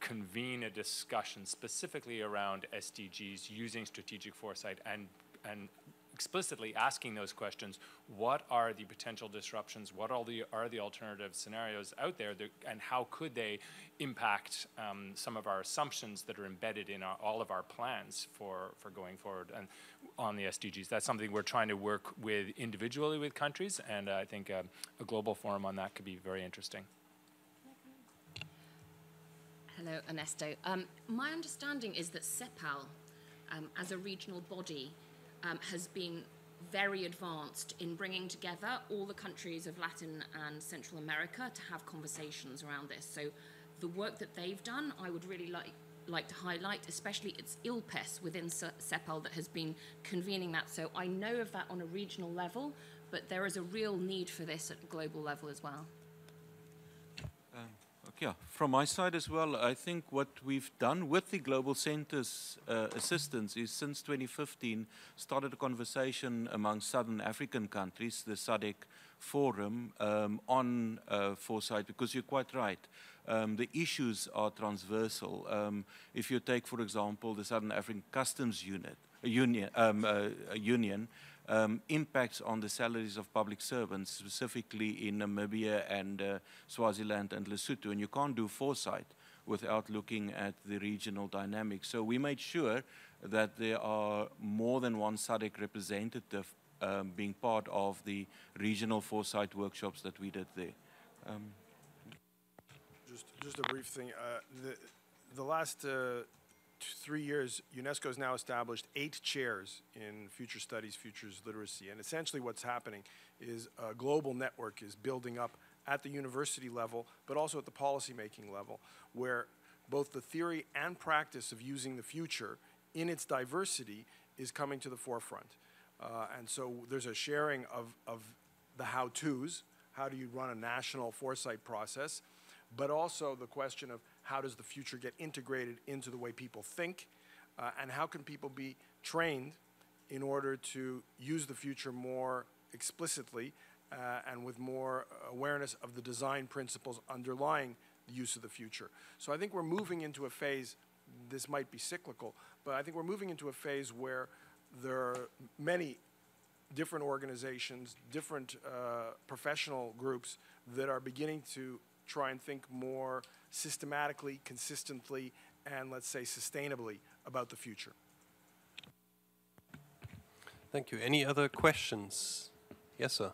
convene a discussion specifically around SDGs using strategic foresight and and explicitly asking those questions, what are the potential disruptions, what are the, are the alternative scenarios out there, that, and how could they impact um, some of our assumptions that are embedded in our, all of our plans for, for going forward and on the SDGs. That's something we're trying to work with individually with countries, and uh, I think uh, a global forum on that could be very interesting. Hello, Ernesto. Um, my understanding is that CEPAL, um, as a regional body, um, has been very advanced in bringing together all the countries of Latin and Central America to have conversations around this. So the work that they've done, I would really like like to highlight, especially it's ILPES within CEPAL that has been convening that. So I know of that on a regional level, but there is a real need for this at global level as well. Yeah, from my side as well, I think what we've done with the Global Centres uh, assistance is since 2015 started a conversation among Southern African countries, the SADC Forum, um, on uh, foresight, because you're quite right. Um, the issues are transversal. Um, if you take, for example, the Southern African Customs Unit, Union, um, uh, Union um, impacts on the salaries of public servants, specifically in Namibia and uh, Swaziland and Lesotho. And you can't do foresight without looking at the regional dynamics. So we made sure that there are more than one SADC representative um, being part of the regional foresight workshops that we did there. Um, just, just a brief thing. Uh, the, the last uh, three years, UNESCO has now established eight chairs in future studies, futures literacy. And essentially what's happening is a global network is building up at the university level, but also at the policymaking level, where both the theory and practice of using the future in its diversity is coming to the forefront. Uh, and so there's a sharing of, of the how-tos, how do you run a national foresight process, but also the question of how does the future get integrated into the way people think, uh, and how can people be trained in order to use the future more explicitly uh, and with more awareness of the design principles underlying the use of the future. So I think we're moving into a phase, this might be cyclical, but I think we're moving into a phase where there are many different organizations, different uh, professional groups that are beginning to try and think more systematically, consistently, and let's say sustainably about the future. Thank you. Any other questions? Yes, sir.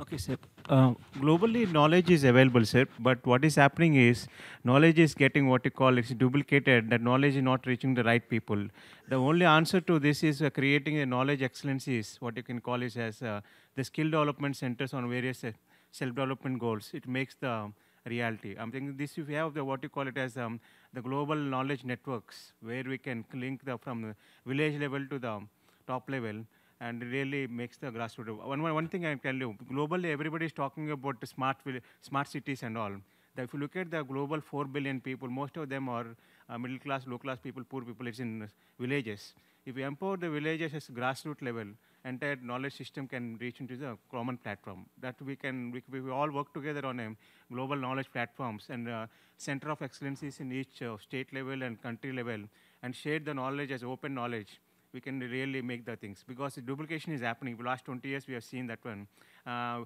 Okay, sir. Uh, globally, knowledge is available, sir. But what is happening is knowledge is getting what you call it's duplicated. That knowledge is not reaching the right people. The only answer to this is uh, creating a knowledge excellencies, what you can call it as uh, the skill development centers on various uh, self-development goals. It makes the reality. I'm thinking this if we have the what you call it as um, the global knowledge networks, where we can link the from the village level to the top level and really makes the grassroots. One, one thing I can tell you, globally everybody is talking about smart, smart cities and all. That if you look at the global 4 billion people, most of them are uh, middle class, low class people, poor people, it's in villages. If we empower the villages as grassroots level, entire knowledge system can reach into the common platform. That we can, we, we all work together on a global knowledge platforms and uh, center of excellences in each uh, state level and country level and share the knowledge as open knowledge we can really make the things because the duplication is happening. For the last 20 years, we have seen that one. Uh,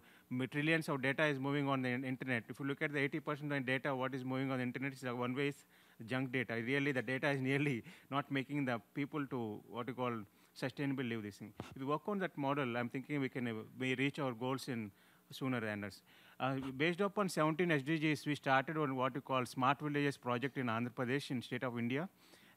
trillions of data is moving on the internet. If you look at the 80% of data, what is moving on the internet is one way is junk data. Really, the data is nearly not making the people to what you call sustainable live this thing. If we work on that model, I'm thinking we can uh, may reach our goals in sooner than us. Uh, based upon 17 SDGs, we started on what we call Smart Villages project in Andhra Pradesh in state of India.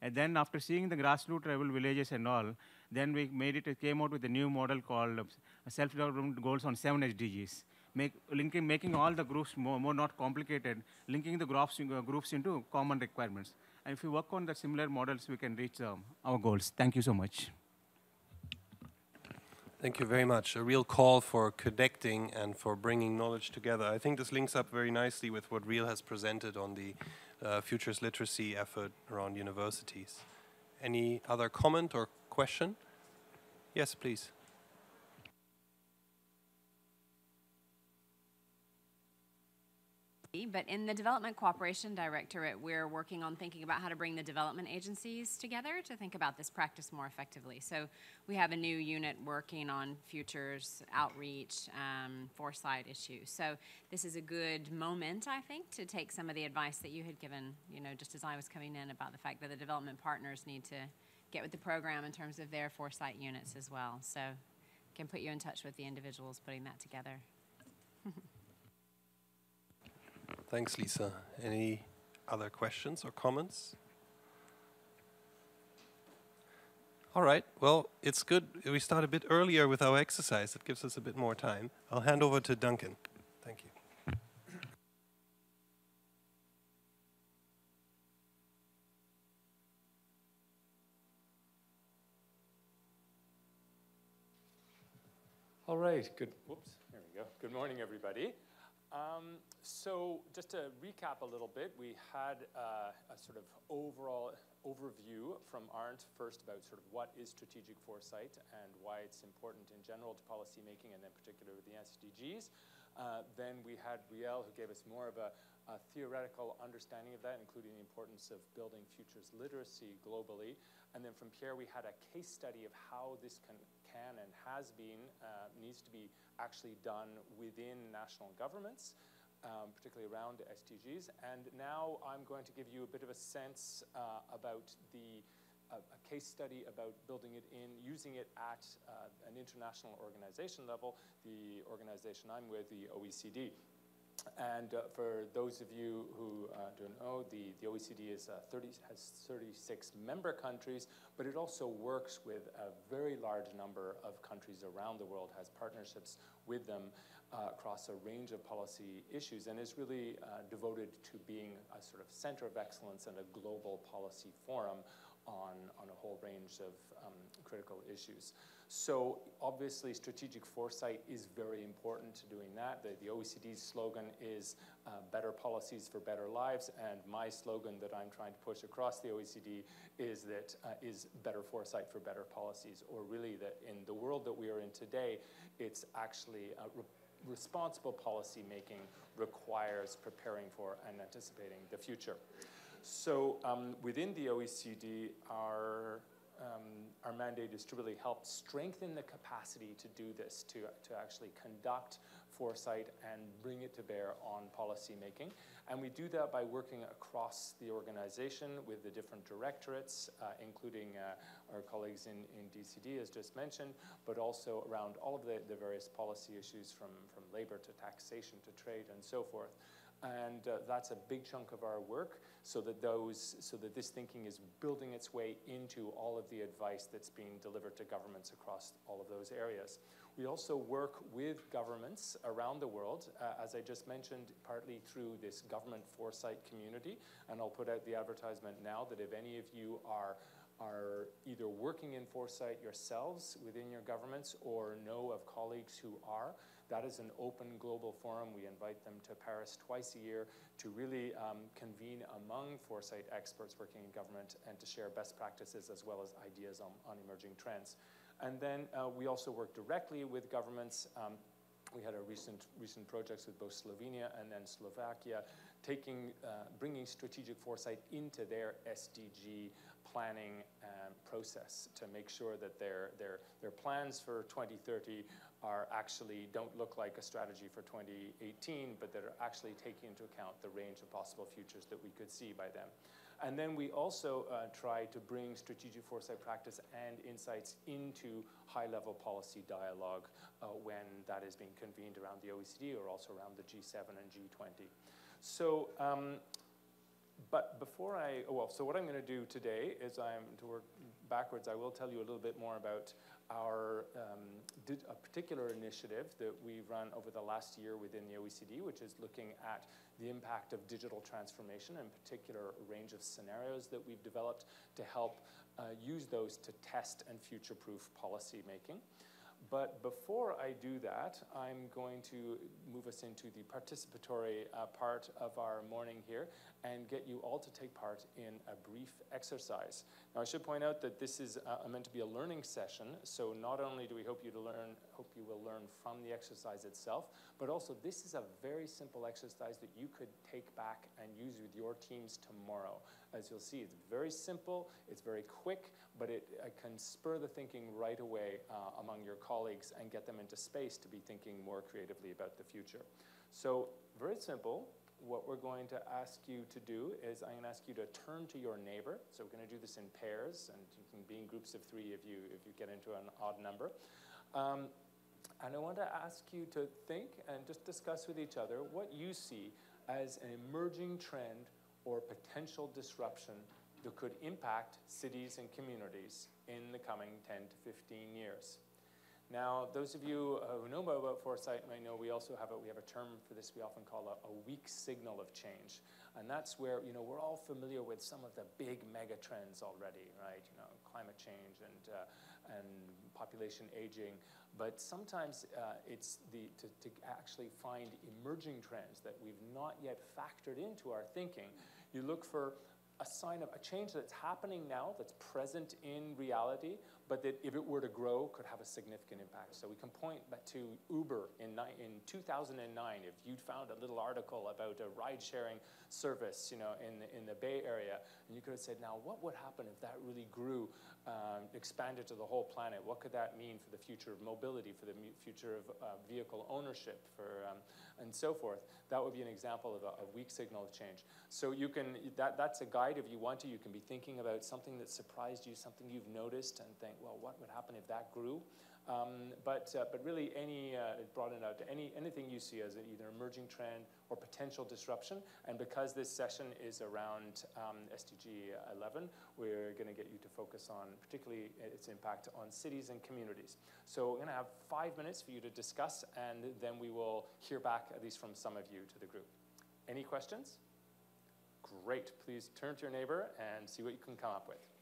And then after seeing the grassroots level villages and all, then we made it, came out with a new model called uh, self-development goals on seven SDGs. Make, linking, making all the groups more, more not complicated, linking the groups, uh, groups into common requirements. And if we work on the similar models, we can reach um, our goals. Thank you so much. Thank you very much. A real call for connecting and for bringing knowledge together. I think this links up very nicely with what Riel has presented on the uh, futures literacy effort around universities. Any other comment or question? Yes, please. But in the Development Cooperation Directorate, we're working on thinking about how to bring the development agencies together to think about this practice more effectively. So we have a new unit working on futures, outreach, um, foresight issues. So this is a good moment, I think, to take some of the advice that you had given, you know, just as I was coming in about the fact that the development partners need to get with the program in terms of their foresight units as well. So can put you in touch with the individuals putting that together. Thanks, Lisa. Any other questions or comments? All right. Well, it's good we start a bit earlier with our exercise. It gives us a bit more time. I'll hand over to Duncan. Thank you. All right, good, whoops, there we go. Good morning, everybody. Um, so just to recap a little bit, we had uh, a sort of overall overview from Arndt first about sort of what is strategic foresight and why it's important in general to policymaking and in particular with the SDGs. Uh, then we had Riel who gave us more of a, a, theoretical understanding of that, including the importance of building futures literacy globally. And then from Pierre, we had a case study of how this can, can and has been, uh, needs to be actually done within national governments, um, particularly around SDGs. And now I'm going to give you a bit of a sense uh, about the uh, a case study about building it in, using it at uh, an international organization level, the organization I'm with, the OECD. And uh, for those of you who uh, don't know, the, the OECD is, uh, 30, has 36 member countries, but it also works with a very large number of countries around the world, has partnerships with them uh, across a range of policy issues, and is really uh, devoted to being a sort of center of excellence and a global policy forum on, on a whole range of um, critical issues. So obviously strategic foresight is very important to doing that. The, the OECD's slogan is uh, better policies for better lives, and my slogan that I'm trying to push across the OECD is that uh, is better foresight for better policies, or really that in the world that we are in today, it's actually uh, re responsible policy making requires preparing for and anticipating the future. So um, within the OECD, our um, our mandate is to really help strengthen the capacity to do this, to, to actually conduct foresight and bring it to bear on policy making. And we do that by working across the organization with the different directorates, uh, including uh, our colleagues in, in DCD, as just mentioned, but also around all of the, the various policy issues from, from labor to taxation to trade and so forth. And uh, that's a big chunk of our work so that those, so that this thinking is building its way into all of the advice that's being delivered to governments across all of those areas. We also work with governments around the world, uh, as I just mentioned, partly through this government foresight community. And I'll put out the advertisement now that if any of you are are either working in foresight yourselves within your governments or know of colleagues who are, that is an open global forum. We invite them to Paris twice a year to really um, convene among foresight experts working in government and to share best practices as well as ideas on, on emerging trends. And then uh, we also work directly with governments. Um, we had a recent, recent projects with both Slovenia and then Slovakia, taking, uh, bringing strategic foresight into their SDG planning um, process to make sure that their, their, their plans for 2030 are actually don't look like a strategy for 2018, but that are actually taking into account the range of possible futures that we could see by then. And then we also uh, try to bring strategic foresight practice and insights into high-level policy dialogue uh, when that is being convened around the OECD or also around the G7 and G20. So, um, but before I, oh, well, so what I'm going to do today is I'm to work backwards. I will tell you a little bit more about our um, a particular initiative that we've run over the last year within the OECD, which is looking at the impact of digital transformation, in particular a range of scenarios that we've developed to help uh, use those to test and future-proof policy making. But before I do that, I'm going to move us into the participatory uh, part of our morning here and get you all to take part in a brief exercise. Now, I should point out that this is uh, meant to be a learning session, so not only do we hope you to learn, hope you will learn from the exercise itself, but also this is a very simple exercise that you could take back and use with your teams tomorrow. As you'll see, it's very simple, it's very quick, but it, can spur the thinking right away uh, among your colleagues and get them into space to be thinking more creatively about the future. So very simple, what we're going to ask you to do is I'm going to ask you to turn to your neighbor. So we're going to do this in pairs, and you can be in groups of three if you, if you get into an odd number. Um, and I want to ask you to think and just discuss with each other what you see as an emerging trend or potential disruption that could impact cities and communities in the coming 10 to 15 years. Now, those of you uh, who know about foresight might know we also have a, we have a term for this we often call a, a, weak signal of change. And that's where, you know, we're all familiar with some of the big mega trends already, right? You know, climate change and, uh, and population aging. But sometimes uh, it's the, to, to actually find emerging trends that we've not yet factored into our thinking. You look for a sign of a change that's happening now, that's present in reality, but that if it were to grow, could have a significant impact. So we can point back to Uber in, in 2009. If you'd found a little article about a ride-sharing service, you know, in the, in the Bay Area, and you could have said, now, what would happen if that really grew, um, expanded to the whole planet? What could that mean for the future of mobility, for the future of uh, vehicle ownership, for um, and so forth. That would be an example of a, a, weak signal of change. So you can, that, that's a guide if you want to. You can be thinking about something that surprised you, something you've noticed, and think, well, what would happen if that grew? Um, but, uh, but really, any, uh, broaden out to any, anything you see as an either emerging trend or potential disruption. And because this session is around um, SDG 11, we're going to get you to focus on particularly its impact on cities and communities. So we're going to have five minutes for you to discuss, and then we will hear back, at least from some of you, to the group. Any questions? Great. Please turn to your neighbor and see what you can come up with.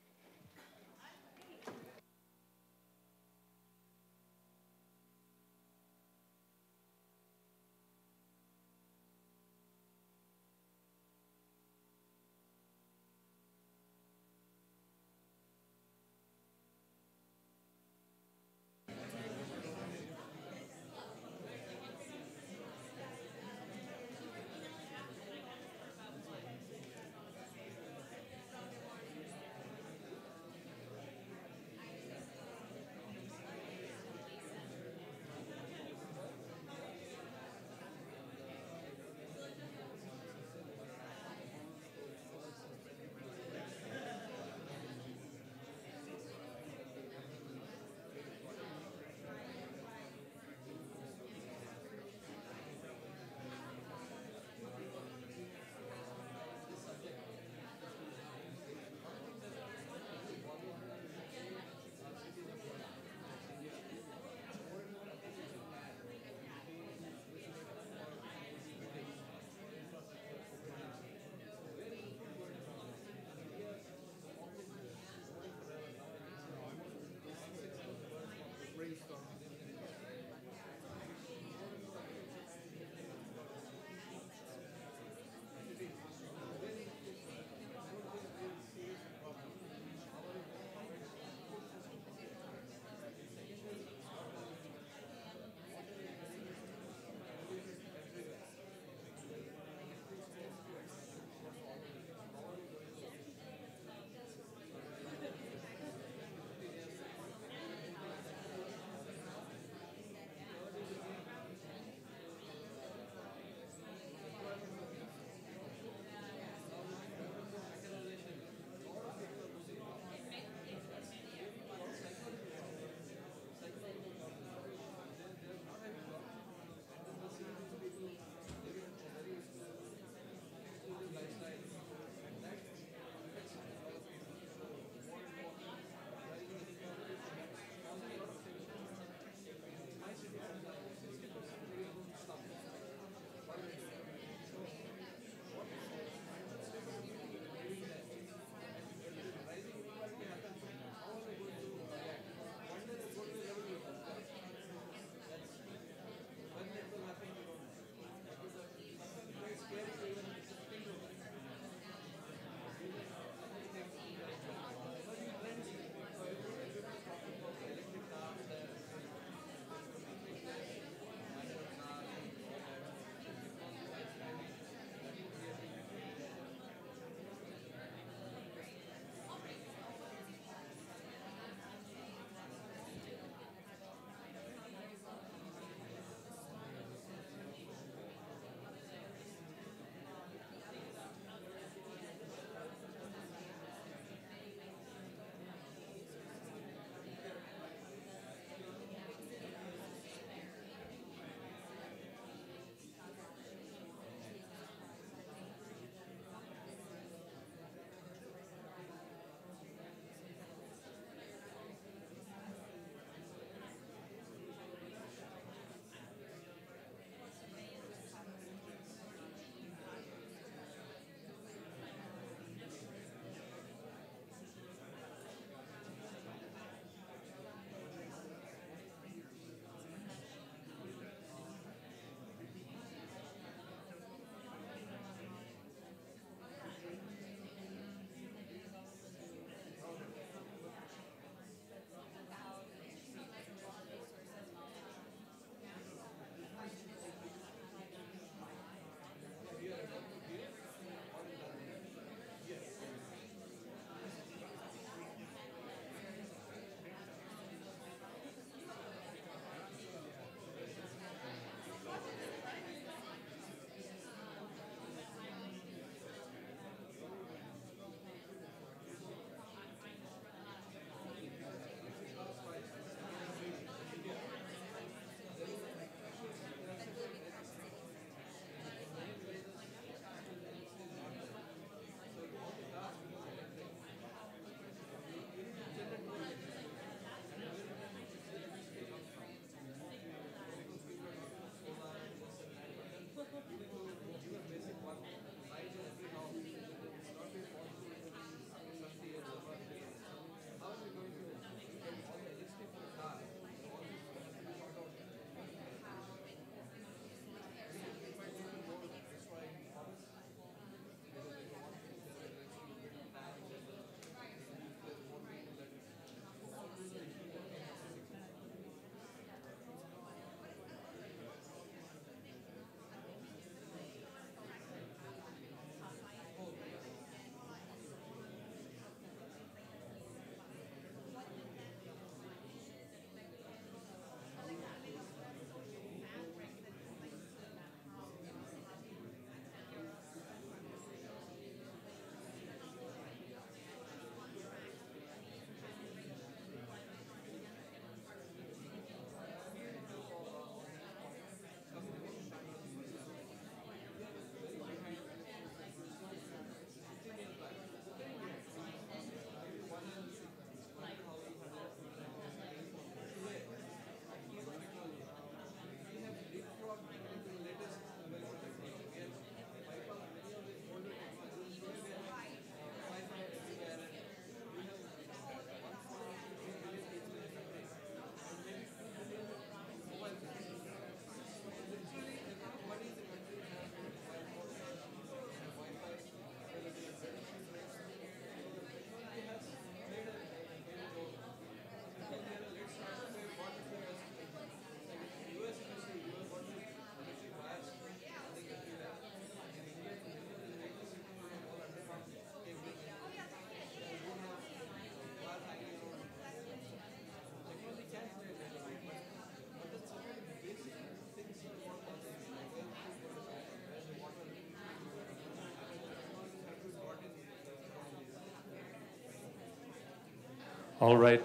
All right.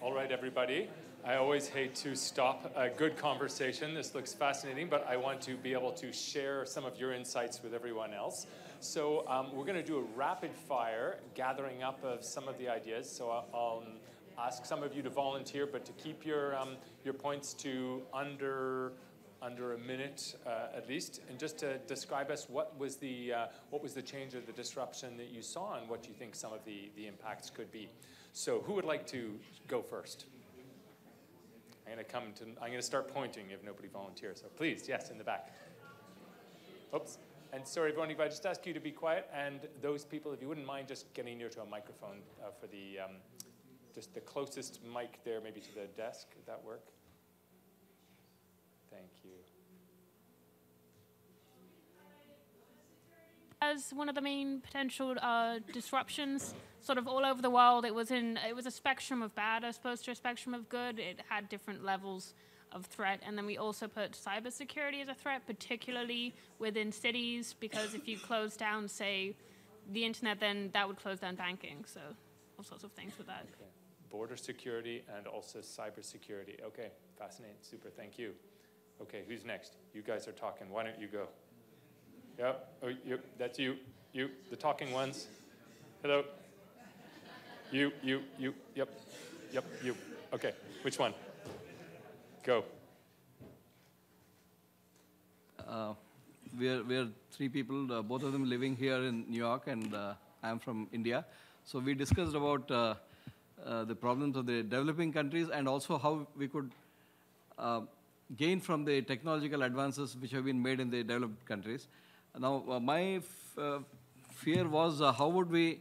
All right, everybody. I always hate to stop a good conversation. This looks fascinating, but I want to be able to share some of your insights with everyone else. So um, we're going to do a rapid fire gathering up of some of the ideas. So I'll, I'll ask some of you to volunteer, but to keep your, um, your points to under, under a minute uh, at least, and just to describe us what was, the, uh, what was the change or the disruption that you saw and what you think some of the, the impacts could be. So who would like to go first? I'm going to come to, I'm going to start pointing if nobody volunteers. So please, yes, in the back. Oops. And sorry, everyone, if I just ask you to be quiet, and those people, if you wouldn't mind just getting near to a microphone uh, for the, um, just the closest mic there, maybe to the desk. Would that work? Thank you. as one of the main potential uh, disruptions, sort of all over the world. It was in it was a spectrum of bad as opposed to a spectrum of good. It had different levels of threat, and then we also put cybersecurity as a threat, particularly within cities, because if you close down, say, the internet, then that would close down banking. So all sorts of things with that. Okay. Border security and also cybersecurity. Okay, fascinating, super, thank you. Okay, who's next? You guys are talking. Why don't you go? Yep. Oh, that's you. You, the talking ones. Hello. You, you, you. Yep. Yep, you. Okay. Which one? Go. Uh, we are we are three people, uh, both of them living here in New York, and uh, I'm from India. So we discussed about uh, uh, the problems of the developing countries and also how we could uh, gain from the technological advances which have been made in the developed countries. Now, uh, my uh, fear was uh, how would we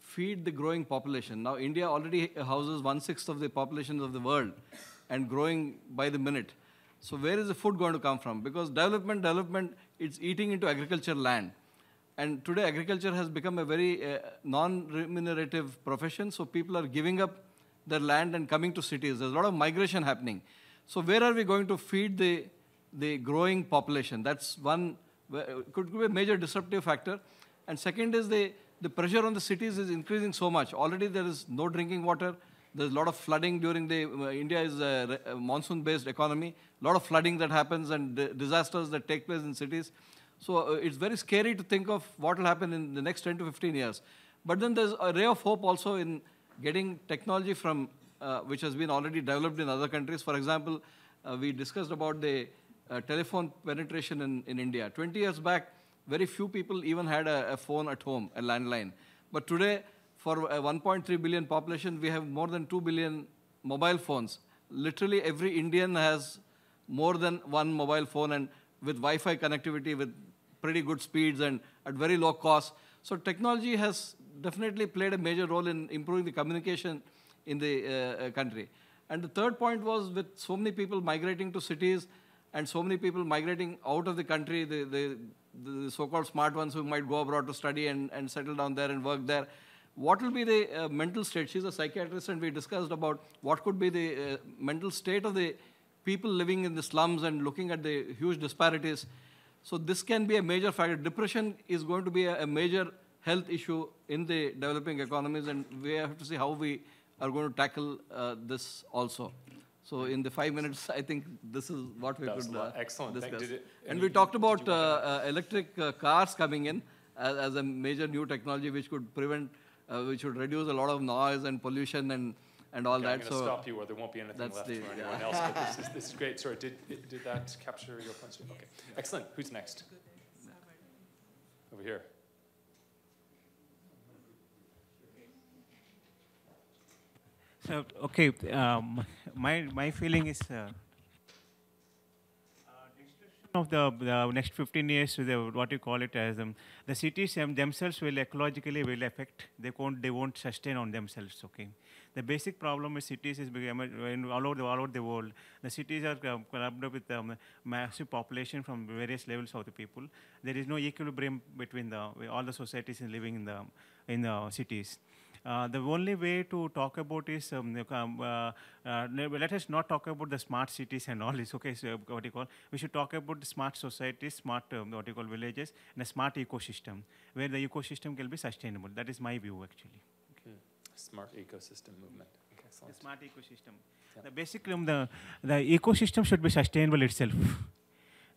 feed the growing population? Now, India already houses one-sixth of the population of the world and growing by the minute. So where is the food going to come from? Because development, development, it's eating into agricultural land. And today agriculture has become a very uh, non-remunerative profession, so people are giving up their land and coming to cities. There's a lot of migration happening. So where are we going to feed the, the growing population? That's one could be a major disruptive factor. And second is the, the pressure on the cities is increasing so much. Already there is no drinking water. There's a lot of flooding during the, uh, India is a, a monsoon-based economy. A lot of flooding that happens and disasters that take place in cities. So uh, it's very scary to think of what will happen in the next 10 to 15 years. But then there's a ray of hope also in getting technology from, uh, which has been already developed in other countries. For example, uh, we discussed about the uh, telephone penetration in, in India. 20 years back, very few people even had a, a phone at home, a landline. But today, for a 1.3 billion population, we have more than 2 billion mobile phones. Literally every Indian has more than one mobile phone and with Wi-Fi connectivity with pretty good speeds and at very low cost. So technology has definitely played a major role in improving the communication in the uh, uh country. And the third point was with so many people migrating to cities, and so many people migrating out of the country, the, the, the so-called smart ones who might go abroad to study and, and settle down there and work there. What will be the uh, mental state? She's a psychiatrist, and we discussed about what could be the uh, mental state of the people living in the slums and looking at the huge disparities. So this can be a major factor. Depression is going to be a, a major health issue in the developing economies, and we have to see how we are going to tackle uh, this also. So in the five minutes, I think this is what we that could uh, excellent. discuss. It, and we talked about uh, uh, electric uh, cars coming in as, as, a major new technology which could prevent, uh, which would reduce a lot of noise and pollution and and all okay, that. I'm going to so stop you, or there won't be anything left the, for anyone yeah. else. But this is, this is great. Sorry, did did that capture your point? Okay, excellent. Who's next? Over here. So, okay, um, my, my feeling is uh, of the, the, next 15 years the, what you call it as um, the cities themselves will ecologically will affect they won't they won't sustain on themselves okay? The basic problem with cities is all over the, all over the world the cities are uh, with um, massive population from various levels of the people. There is no equilibrium between the all the societies living in the in the cities uh, the only way to talk about is, um, um uh, uh, let us not talk about the smart cities and all this, okay, so what you call, we should talk about the smart societies, smart, um, what you call villages, and a smart ecosystem, where the ecosystem can be sustainable. That is my view, actually. Okay. smart ecosystem movement. Excellent. The smart ecosystem. The basically, um, the, the ecosystem should be sustainable itself.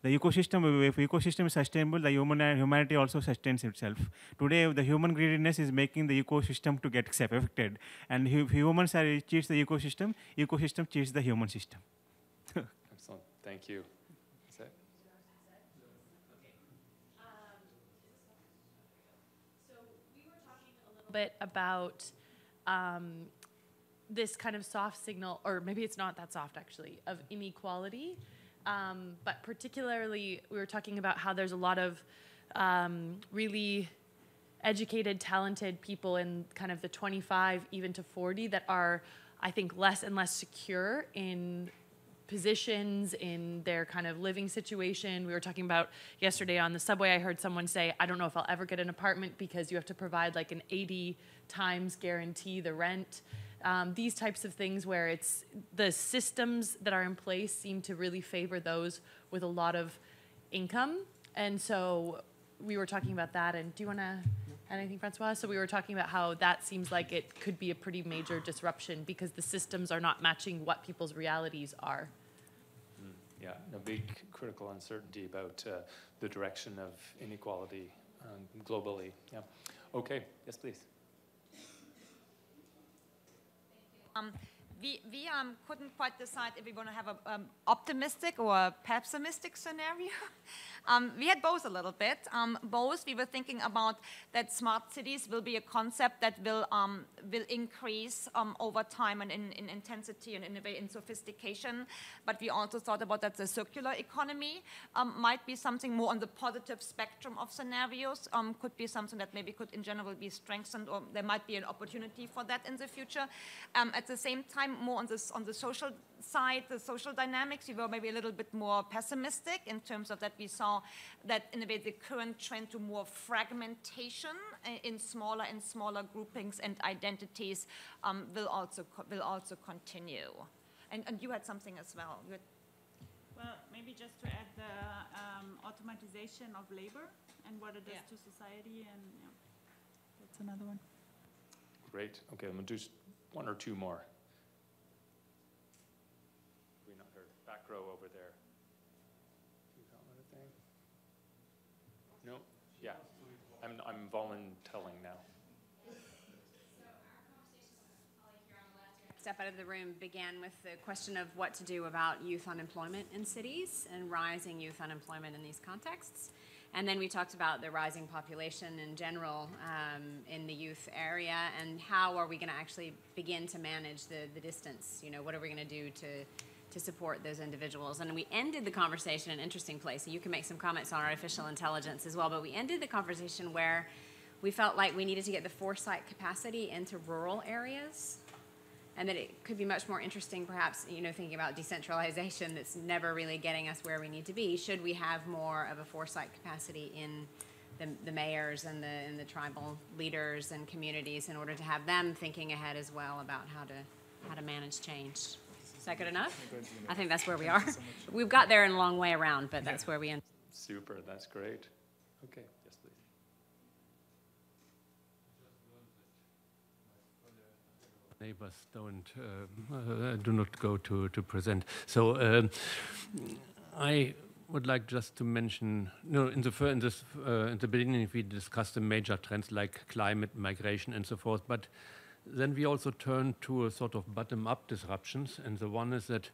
The ecosystem, if ecosystem is sustainable, the human humanity also sustains itself. Today, the human greediness is making the ecosystem to get affected, and if humans are cheats the ecosystem, ecosystem cheats the human system. Excellent. Thank you. Is that- bit about um, this kind of soft signal, or maybe it's not that soft actually, of inequality. Um, but particularly, we were talking about how there's a lot of um, really educated, talented people in kind of the 25 even to 40 that are, I think, less and less secure in positions in their kind of living situation. We were talking about yesterday on the subway, I heard someone say, I don't know if I'll ever get an apartment because you have to provide like an 80 times guarantee the rent. Um, these types of things where it's the systems that are in place seem to really favor those with a lot of income. And so we were talking about that. And do you want to add anything, Francois? So we were talking about how that seems like it could be a pretty major disruption because the systems are not matching what people's realities are. Yeah, a big critical uncertainty about uh, the direction of inequality um, globally. Yeah. Okay. Yes, please. Um, we we um, couldn't quite decide if we want to have an um, optimistic or a pessimistic scenario. Um, we had both a little bit. Um, both, we were thinking about that smart cities will be a concept that will um, will increase um, over time and in, in, intensity and in, in sophistication. But we also thought about that the circular economy um, might be something more on the positive spectrum of scenarios. Um, could be something that maybe could in general be strengthened, or there might be an opportunity for that in the future. at the same time, more on this on the social side, the social dynamics, we were maybe a little bit more pessimistic in terms of that we saw that in a way the current trend to more fragmentation in smaller and smaller groupings and identities um, will also will also continue. And, and you had something as well. Well, maybe just to add the um, automatization of labor and what it does Yeah. to society, and yeah, that's another one. Great. Okay, I'm going to do one or two more. We not heard. Row over there. You comment a thing? No? Yeah. I'm, I'm volunteering now. step out of the room began with the question of what to do about youth unemployment in cities and rising youth unemployment in these contexts. And then we talked about the rising population in general um, in the youth area and how are we going to actually begin to manage the, the distance? You know, what are we going to do to, to support those individuals? And we ended the conversation in an interesting place. And you can make some comments on artificial intelligence as well, but we ended the conversation where we felt like we needed to get the foresight capacity into rural areas and that it could be much more interesting perhaps you know thinking about decentralization that's never really getting us where we need to be should we have more of a foresight capacity in the, the mayors and the, and the tribal leaders and communities in order to have them thinking ahead as well about how to how to manage change is that good enough i think that's where we are we've got there in a long way around but that's where we end Super. That's great. Okay. Yes, please. neighbors don't uh, uh, do not go to to present. So um, I would like just to mention. No, in the fir- in this uh, in the beginning we discussed the major trends like climate, migration, and so forth. But then we also turn to a sort of bottom-up disruptions, and the one is that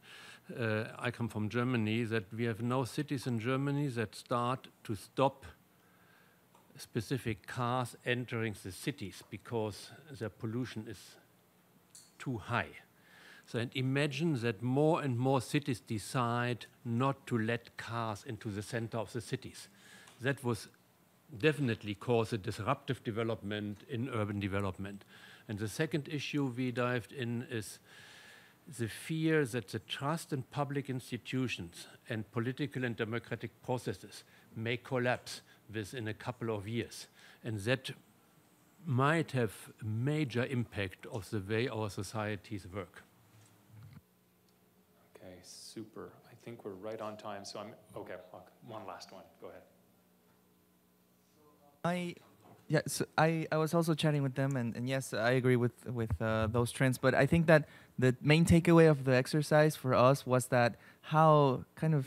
uh, I come from Germany. That we have now cities in Germany that start to stop specific cars entering the cities because their pollution is too high. So and imagine that more and more cities decide not to let cars into the center of the cities. That was definitely cause a disruptive development in urban development. And the second issue we dived in is the fear that the trust in public institutions and political and democratic processes may collapse within a couple of years. And that might have a major impact of the way our societies work. Okay, super. I think we're right on time. So I'm okay. One last one. Go ahead. I yeah, so I, I was also chatting with them, and, and yes, I agree with with uh, those trends. But I think that the main takeaway of the exercise for us was that how kind of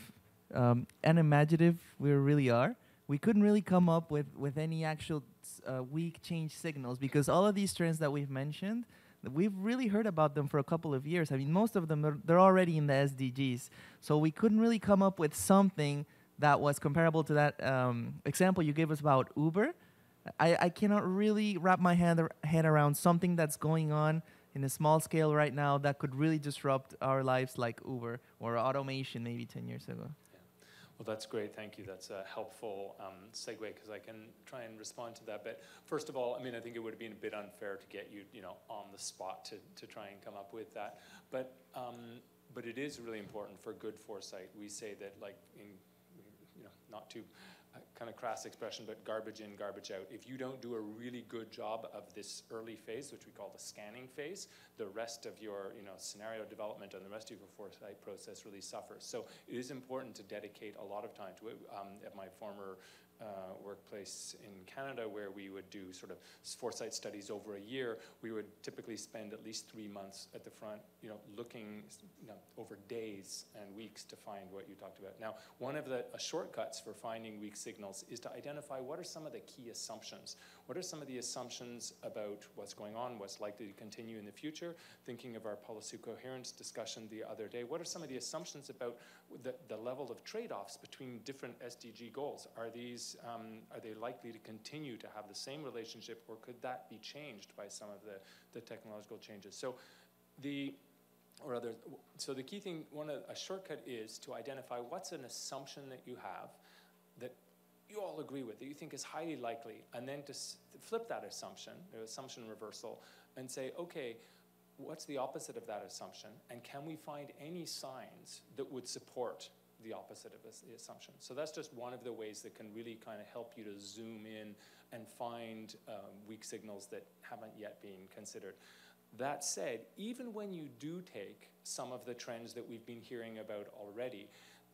um, unimaginative we really are. We couldn't really come up with with any actual uh, weak change signals because all of these trends that we've mentioned, we've really heard about them for a couple of years. I mean, most of them are, they're already in the SDGs, so we couldn't really come up with something that was comparable to that um, example you gave us about Uber. I, I cannot really wrap my hand, head around something that's going on in a small scale right now that could really disrupt our lives like Uber or automation maybe 10 years ago. Well, that's great. Thank you. That's a helpful um, segue because I can try and respond to that. But first of all, I mean, I think it would have been a bit unfair to get you, you know, on the spot to, to try and come up with that. But um, but it is really important for good foresight. We say that, like, in you know, not too kind of crass expression, but garbage in, garbage out. If you don't do a really good job of this early phase, which we call the scanning phase, the rest of your you know, scenario development and the rest of your foresight process really suffers. So it is important to dedicate a lot of time to it. Um, at my former uh, workplace in Canada where we would do sort of foresight studies over a year, we would typically spend at least three months at the front, you know, looking you know, over days and weeks to find what you talked about. Now, one of the uh, shortcuts for finding weak signals is to identify what are some of the key assumptions. What are some of the assumptions about what's going on, what's likely to continue in the future? Thinking of our policy coherence discussion the other day, what are some of the assumptions about the, the level of trade-offs between different SDG goals? Are these, um, are they likely to continue to have the same relationship or could that be changed by some of the, the technological changes? So the, or other, so the key thing, one of, a shortcut is to identify what's an assumption that you have you all agree with, that you think is highly likely, and then to flip that assumption, assumption reversal, and say, okay, what's the opposite of that assumption, and can we find any signs that would support the opposite of the assumption? So that's just one of the ways that can really kind of help you to zoom in and find um, weak signals that haven't yet been considered. That said, even when you do take some of the trends that we've been hearing about already,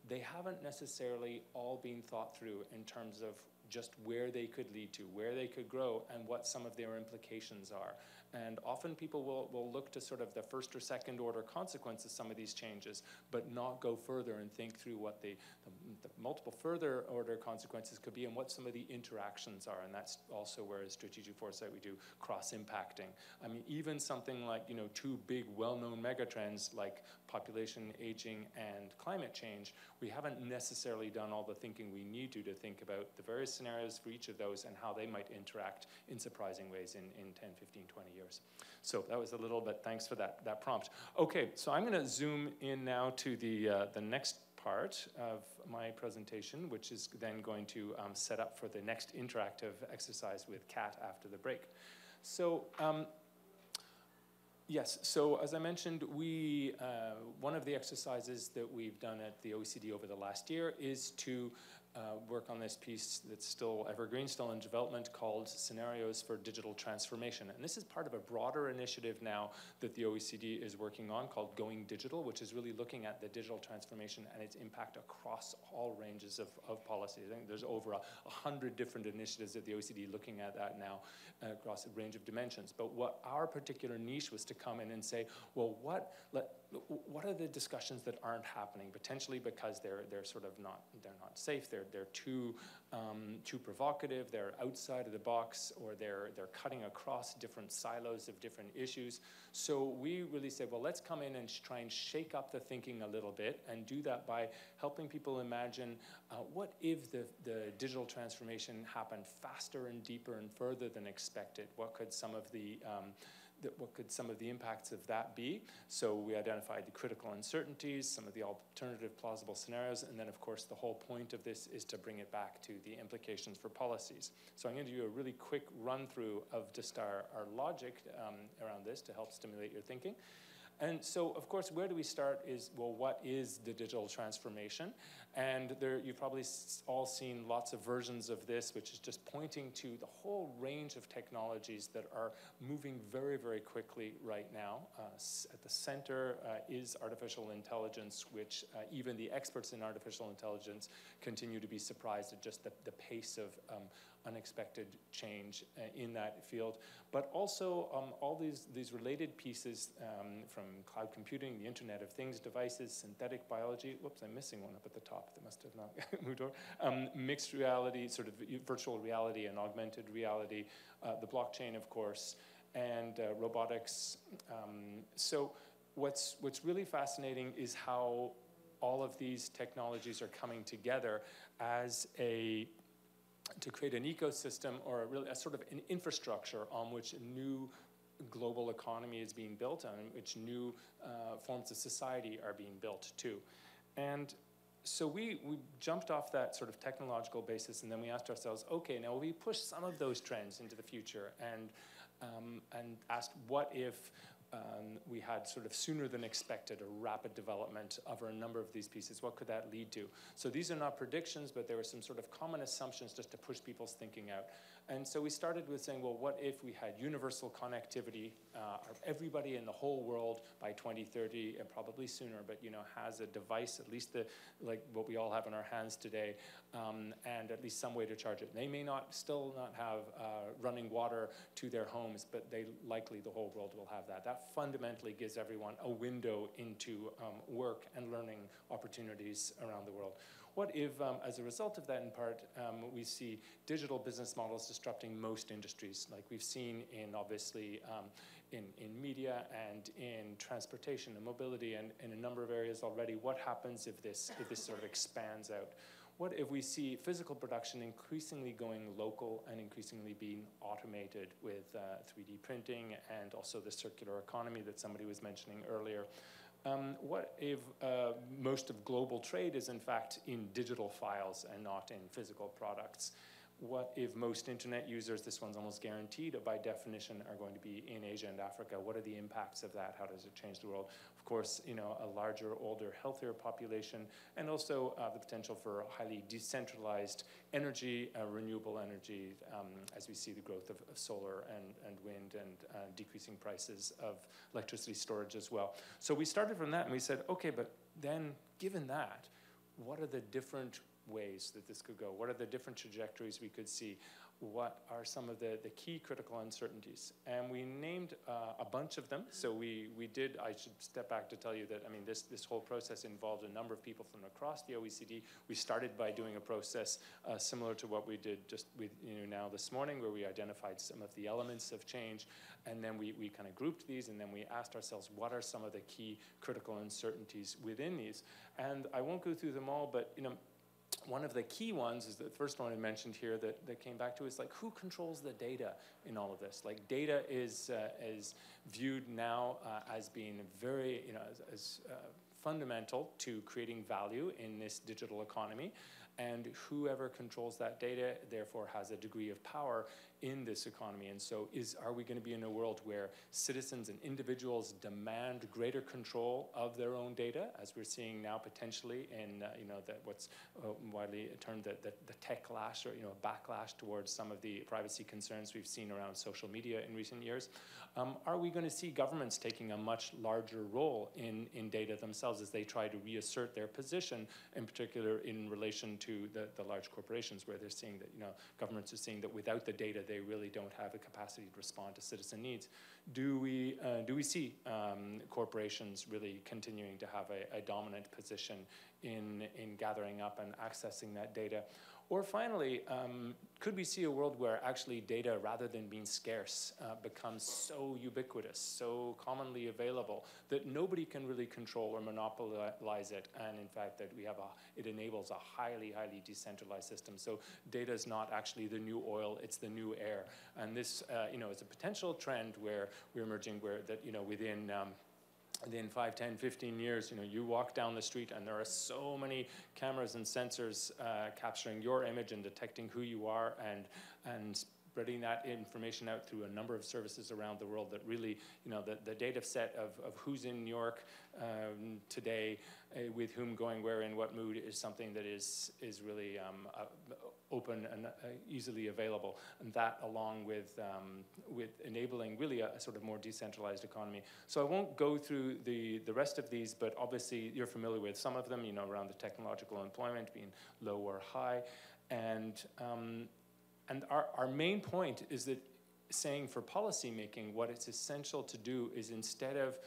they haven't necessarily all been thought through in terms of just where they could lead to, where they could grow, and what some of their implications are. And often people will, will look to sort of the first or second order consequences of some of these changes, but not go further and think through what the, the, the, multiple further order consequences could be and what some of the interactions are. And that's also where strategic foresight we do cross-impacting. I mean, even something like, you know, two big well-known megatrends like population aging and climate change, we haven't necessarily done all the thinking we need to to think about the various scenarios for each of those and how they might interact in surprising ways in, in 10, 15, 20 years. So that was a little bit, thanks for that, that prompt. Okay, so I'm gonna zoom in now to the, uh, the next part of my presentation, which is then going to um, set up for the next interactive exercise with Kat after the break. So um, Yes, so as I mentioned, we, uh, one of the exercises that we've done at the OECD over the last year is to uh, work on this piece that's still evergreen, still in development, called Scenarios for Digital Transformation. And this is part of a broader initiative now that the OECD is working on called Going Digital, which is really looking at the digital transformation and its impact across all ranges of, of policy. I think there's over a, a hundred different initiatives at the OECD looking at that now uh, across a range of dimensions. But what our particular niche was to come in and say, well, what, let, what are the discussions that aren't happening potentially because they're they're sort of not they're not safe they're they're too um, too provocative they're outside of the box or they're they're cutting across different silos of different issues? So we really said well let's come in and try and shake up the thinking a little bit and do that by helping people imagine uh, what if the the digital transformation happened faster and deeper and further than expected? What could some of the um, what could some of the impacts of that be? So we identified the critical uncertainties, some of the alternative plausible scenarios, and then of course the whole point of this is to bring it back to the implications for policies. So I'm going to do a really quick run through of just our, our logic um, around this to help stimulate your thinking. And so, of course, where do we start is, well, what is the digital transformation? And there, you've probably all seen lots of versions of this, which is just pointing to the whole range of technologies that are moving very, very quickly right now. Uh, at the center uh, is artificial intelligence, which uh, even the experts in artificial intelligence continue to be surprised at just the, the pace of um, unexpected change uh, in that field. But also um, all these, these related pieces um, from cloud computing, the Internet of Things devices, synthetic biology. Whoops, I'm missing one up at the top that must have not moved over. Um, mixed reality, sort of virtual reality and augmented reality, uh, the blockchain, of course, and uh, robotics. Um, so what's, what's really fascinating is how all of these technologies are coming together as a to create an ecosystem or a, really, a sort of an infrastructure on which a new global economy is being built on which new uh, forms of society are being built too. And so we, we jumped off that sort of technological basis and then we asked ourselves, okay, now we push some of those trends into the future and, um, and asked what if um, we had sort of sooner than expected a rapid development of a number of these pieces. What could that lead to? So these are not predictions, but there were some sort of common assumptions just to push people's thinking out. And so we started with saying, well, what if we had universal connectivity uh, everybody in the whole world by 2030, and probably sooner, but you know, has a device, at least the, like what we all have in our hands today, um, and at least some way to charge it. They may not still not have uh, running water to their homes, but they likely the whole world will have that. That fundamentally gives everyone a window into um, work and learning opportunities around the world. What if, um, as a result of that in part, um, we see digital business models disrupting most industries, like we've seen in obviously um, in, in media and in transportation and mobility and in a number of areas already. What happens if this, if this sort of expands out? What if we see physical production increasingly going local and increasingly being automated with uh, 3D printing and also the circular economy that somebody was mentioning earlier? Um, what if uh, most of global trade is in fact in digital files and not in physical products? What if most internet users, this one's almost guaranteed by definition, are going to be in Asia and Africa? What are the impacts of that? How does it change the world? Of course, you know, a larger, older, healthier population, and also uh, the potential for highly decentralized energy, uh, renewable energy, um, as we see the growth of, of solar and, and wind and uh, decreasing prices of electricity storage as well. So we started from that and we said, okay, but then given that, what are the different ways that this could go? What are the different trajectories we could see? What are some of the, the key critical uncertainties? And we named uh, a bunch of them. So we, we did, I should step back to tell you that, I mean, this, this whole process involved a number of people from across the OECD. We started by doing a process uh, similar to what we did just with, you know, now this morning, where we identified some of the elements of change. And then we, we kind of grouped these, and then we asked ourselves, what are some of the key critical uncertainties within these? And I won't go through them all, but, you know, one of the key ones is the first one I mentioned here that, that came back to is like who controls the data in all of this? Like data is, uh, is viewed now uh, as being very, you know, as, as uh, fundamental to creating value in this digital economy. And whoever controls that data, therefore, has a degree of power in this economy. And so is, are we going to be in a world where citizens and individuals demand greater control of their own data, as we're seeing now potentially in, uh, you know, the, what's uh, widely termed the, the, the tech lash or, you know, backlash towards some of the privacy concerns we've seen around social media in recent years? Um, are we going to see governments taking a much larger role in, in data themselves as they try to reassert their position, in particular in relation to the, the large corporations where they're seeing that, you know, governments are seeing that without the data, they really don't have the capacity to respond to citizen needs. Do we, uh, do we see um, corporations really continuing to have a, a dominant position in, in gathering up and accessing that data? Or finally, um, could we see a world where actually data, rather than being scarce, uh, becomes so ubiquitous, so commonly available, that nobody can really control or monopolize it, and in fact that we have a, it enables a highly, highly decentralized system. So data is not actually the new oil, it's the new air. And this, uh, you know, is a potential trend where we're emerging where that, you know, within um, then 5, 10, 15 years, you know, you walk down the street and there are so many cameras and sensors uh, capturing your image and detecting who you are and, and spreading that information out through a number of services around the world that really, you know, the, the data set of, of who's in New York um, today, uh, with whom going where in what mood is something that is, is really um, uh, open and uh, easily available. And that along with, um, with enabling really a, a, sort of more decentralized economy. So I won't go through the, the rest of these, but obviously you're familiar with some of them, you know, around the technological employment being low or high. And um, and our, our main point is that saying for policymaking, what it's essential to do is instead of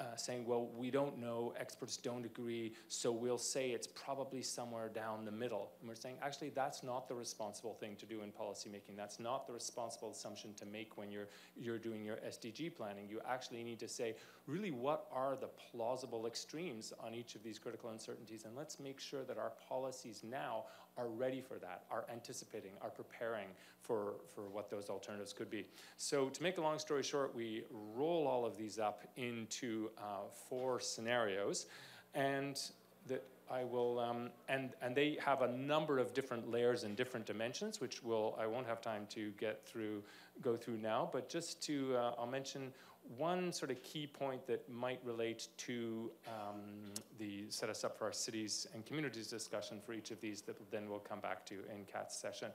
uh, saying, well, we don't know, experts don't agree, so we'll say it's probably somewhere down the middle. And we're saying, actually, that's not the responsible thing to do in policymaking. That's not the responsible assumption to make when you're, you're doing your SDG planning. You actually need to say, really, what are the plausible extremes on each of these critical uncertainties? And let's make sure that our policies now are ready for that, are anticipating, are preparing for, for what those alternatives could be. So to make a long story short, we roll all of these up into uh, four scenarios, and that I will, um, and, and they have a number of different layers and different dimensions, which will, I won't have time to get through, go through now, but just to, uh, I'll mention one sort of key point that might relate to um, the set us up for our cities and communities discussion for each of these that then we'll come back to in Kat's session.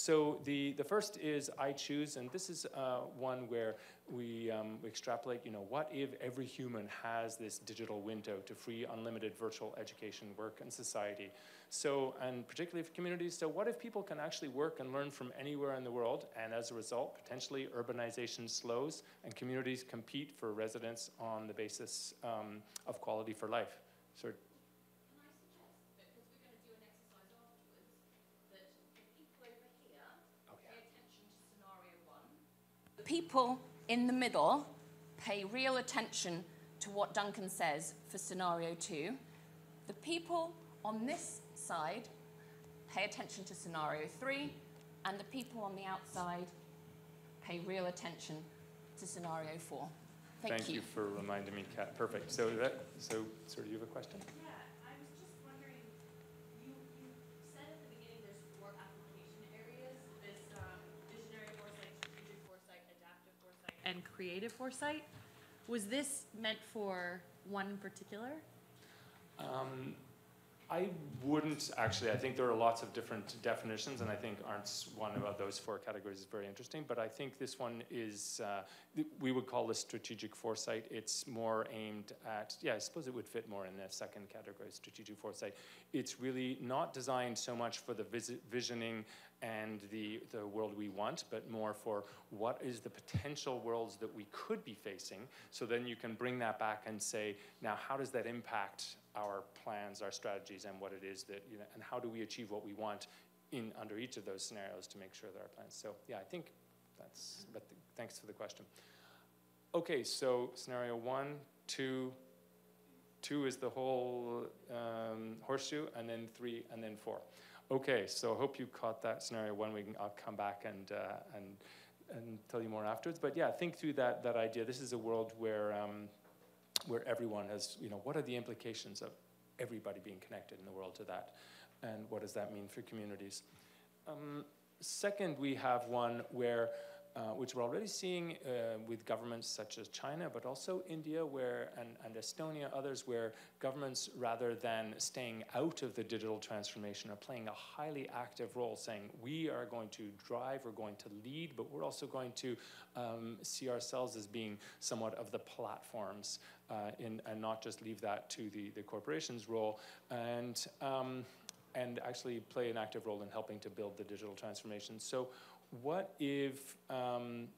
So the, the first is I choose, and this is uh, one where we, um, we extrapolate, you know, what if every human has this digital window to free unlimited virtual education, work, and society? So, and particularly for communities, so what if people can actually work and learn from anywhere in the world, and as a result, potentially urbanization slows and communities compete for residents on the basis um, of quality for life? So people in the middle pay real attention to what Duncan says for scenario two. The people on this side pay attention to scenario three, and the people on the outside pay real attention to scenario four. Thank, Thank you. you. for reminding me, Kat. Perfect. So, that, so, so do you have a question? And creative foresight. Was this meant for one in particular? Um, I wouldn't actually. I think there are lots of different definitions, and I think Arndt's one of those four categories is very interesting. But I think this one is, uh, we would call this strategic foresight. It's more aimed at, yeah, I suppose it would fit more in the second category, strategic foresight. It's really not designed so much for the visioning and the, the world we want, but more for what is the potential worlds that we could be facing. So then you can bring that back and say, now how does that impact our plans, our strategies, and what it is that, you know, and how do we achieve what we want in under each of those scenarios to make sure that our plans. So yeah, I think that's, but thanks for the question. Okay, so scenario one, two, two is the whole um, horseshoe, and then three, and then four. Okay, so I hope you caught that scenario one. We can, I'll come back and, uh, and, and tell you more afterwards. But yeah, think through that, that idea. This is a world where, um, where everyone has, you know, what are the implications of everybody being connected in the world to that? And what does that mean for communities? Um, second, we have one where uh, which we're already seeing uh, with governments such as China, but also India where, and, and, Estonia, others, where governments, rather than staying out of the digital transformation, are playing a highly active role, saying we are going to drive, we're going to lead, but we're also going to um, see ourselves as being somewhat of the platforms uh, in, and not just leave that to the, the corporation's role. And um, and actually play an active role in helping to build the digital transformation. So what if um,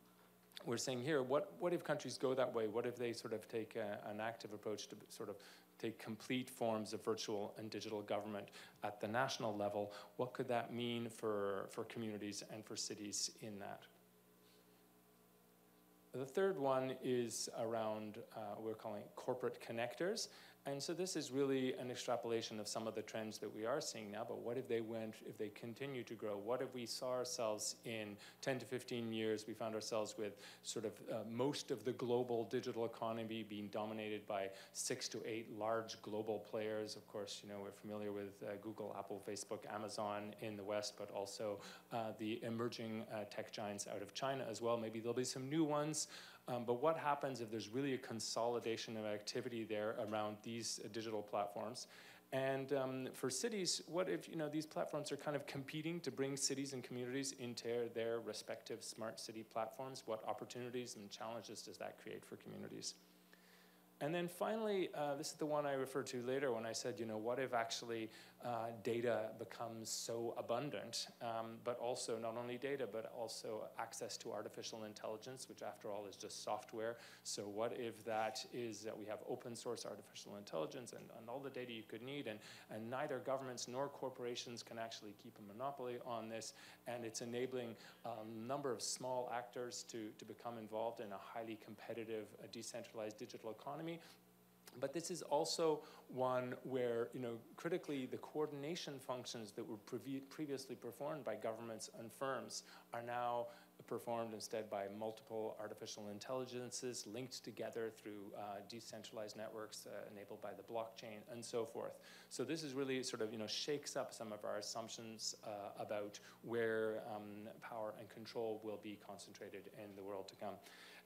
we're saying here, what, what if countries go that way? What if they sort of take a, an active approach to sort of take complete forms of virtual and digital government at the national level? What could that mean for, for communities and for cities in that? The third one is around, uh, we're calling corporate connectors. And so this is really an extrapolation of some of the trends that we are seeing now, but what if they went, if they continue to grow? What if we saw ourselves in 10 to 15 years, we found ourselves with sort of uh, most of the global digital economy being dominated by six to eight large global players. Of course, you know, we're familiar with uh, Google, Apple, Facebook, Amazon in the West, but also uh, the emerging uh, tech giants out of China as well. Maybe there'll be some new ones. Um, but what happens if there's really a consolidation of activity there around these uh, digital platforms? And um, for cities, what if you know these platforms are kind of competing to bring cities and communities into their respective smart city platforms? What opportunities and challenges does that create for communities? and then finally, uh, this is the one I referred to later when I said, you know, what if actually uh, data becomes so abundant, um, but also not only data, but also access to artificial intelligence, which after all is just software. So what if that is that we have open source artificial intelligence and, and all the data you could need, and, and neither governments nor corporations can actually keep a monopoly on this, and it's enabling a number of small actors to, to become involved in a highly competitive, uh, decentralized digital economy but this is also one where, you know, critically the coordination functions that were previ previously performed by governments and firms are now performed instead by multiple artificial intelligences linked together through uh, decentralized networks uh, enabled by the blockchain and so forth. So this is really sort of, you know, shakes up some of our assumptions uh, about where um, power and control will be concentrated in the world to come.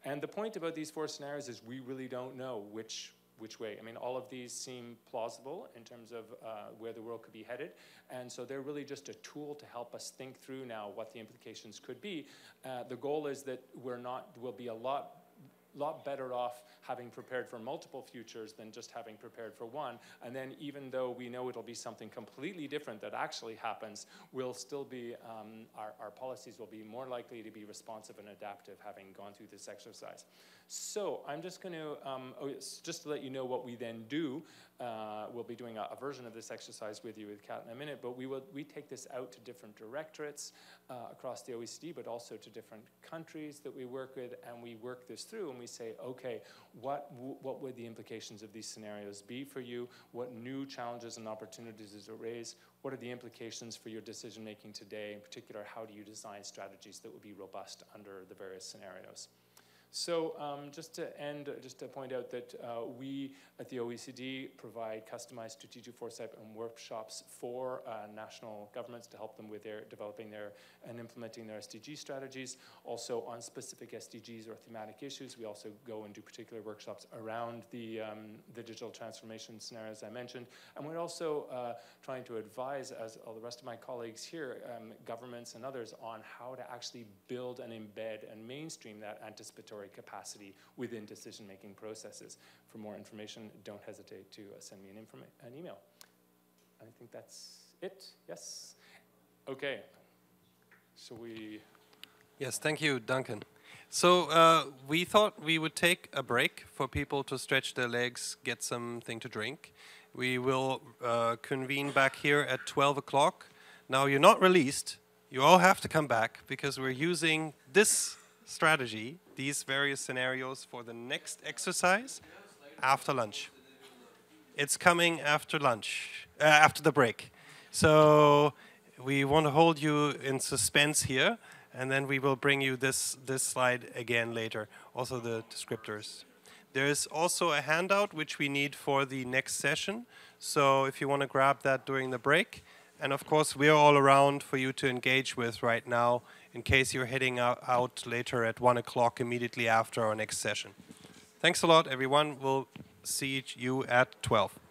And the point about these four scenarios is we really don't know which which way. I mean, all of these seem plausible in terms of uh, where the world could be headed. And so they're really just a tool to help us think through now what the implications could be. Uh, the goal is that we're not, we'll be a lot lot better off having prepared for multiple futures than just having prepared for one. And then even though we know it'll be something completely different that actually happens, we'll still be, um, our, our policies will be more likely to be responsive and adaptive having gone through this exercise. So I'm just going to, um, oh yes, just to let you know what we then do. Uh, we'll be doing a, a, version of this exercise with you with Kat in a minute, but we will we take this out to different directorates uh, across the OECD, but also to different countries that we work with, and we work this through and we say, okay, what what would the implications of these scenarios be for you? What new challenges and opportunities does it raise? What are the implications for your decision making today? In particular, how do you design strategies that would be robust under the various scenarios? So um, just to end, just to point out that uh, we at the OECD provide customized strategic foresight and workshops for uh, national governments to help them with their developing their and implementing their SDG strategies. Also on specific SDGs or thematic issues, we also go and do particular workshops around the, um, the digital transformation scenarios I mentioned. And we're also uh, trying to advise, as all the rest of my colleagues here, um, governments and others on how to actually build and embed and mainstream that anticipatory capacity within decision-making processes. For more information, don't hesitate to uh, send me an, an email. I think that's it. Yes? Okay. So we... Yes, thank you, Duncan. So uh, we thought we would take a break for people to stretch their legs, get something to drink. We will uh, convene back here at 12 o'clock. Now you're not released. You all have to come back because we're using this strategy, these various scenarios for the next exercise after lunch. It's coming after lunch, uh, after the break. So we want to hold you in suspense here, and then we will bring you this, this slide again later, also the descriptors. There's also a handout which we need for the next session. So if you want to grab that during the break. And of course, we're all around for you to engage with right now in case you're heading out, later at 1 o'clock immediately after our next session. Thanks a lot, everyone. We'll see you at 12.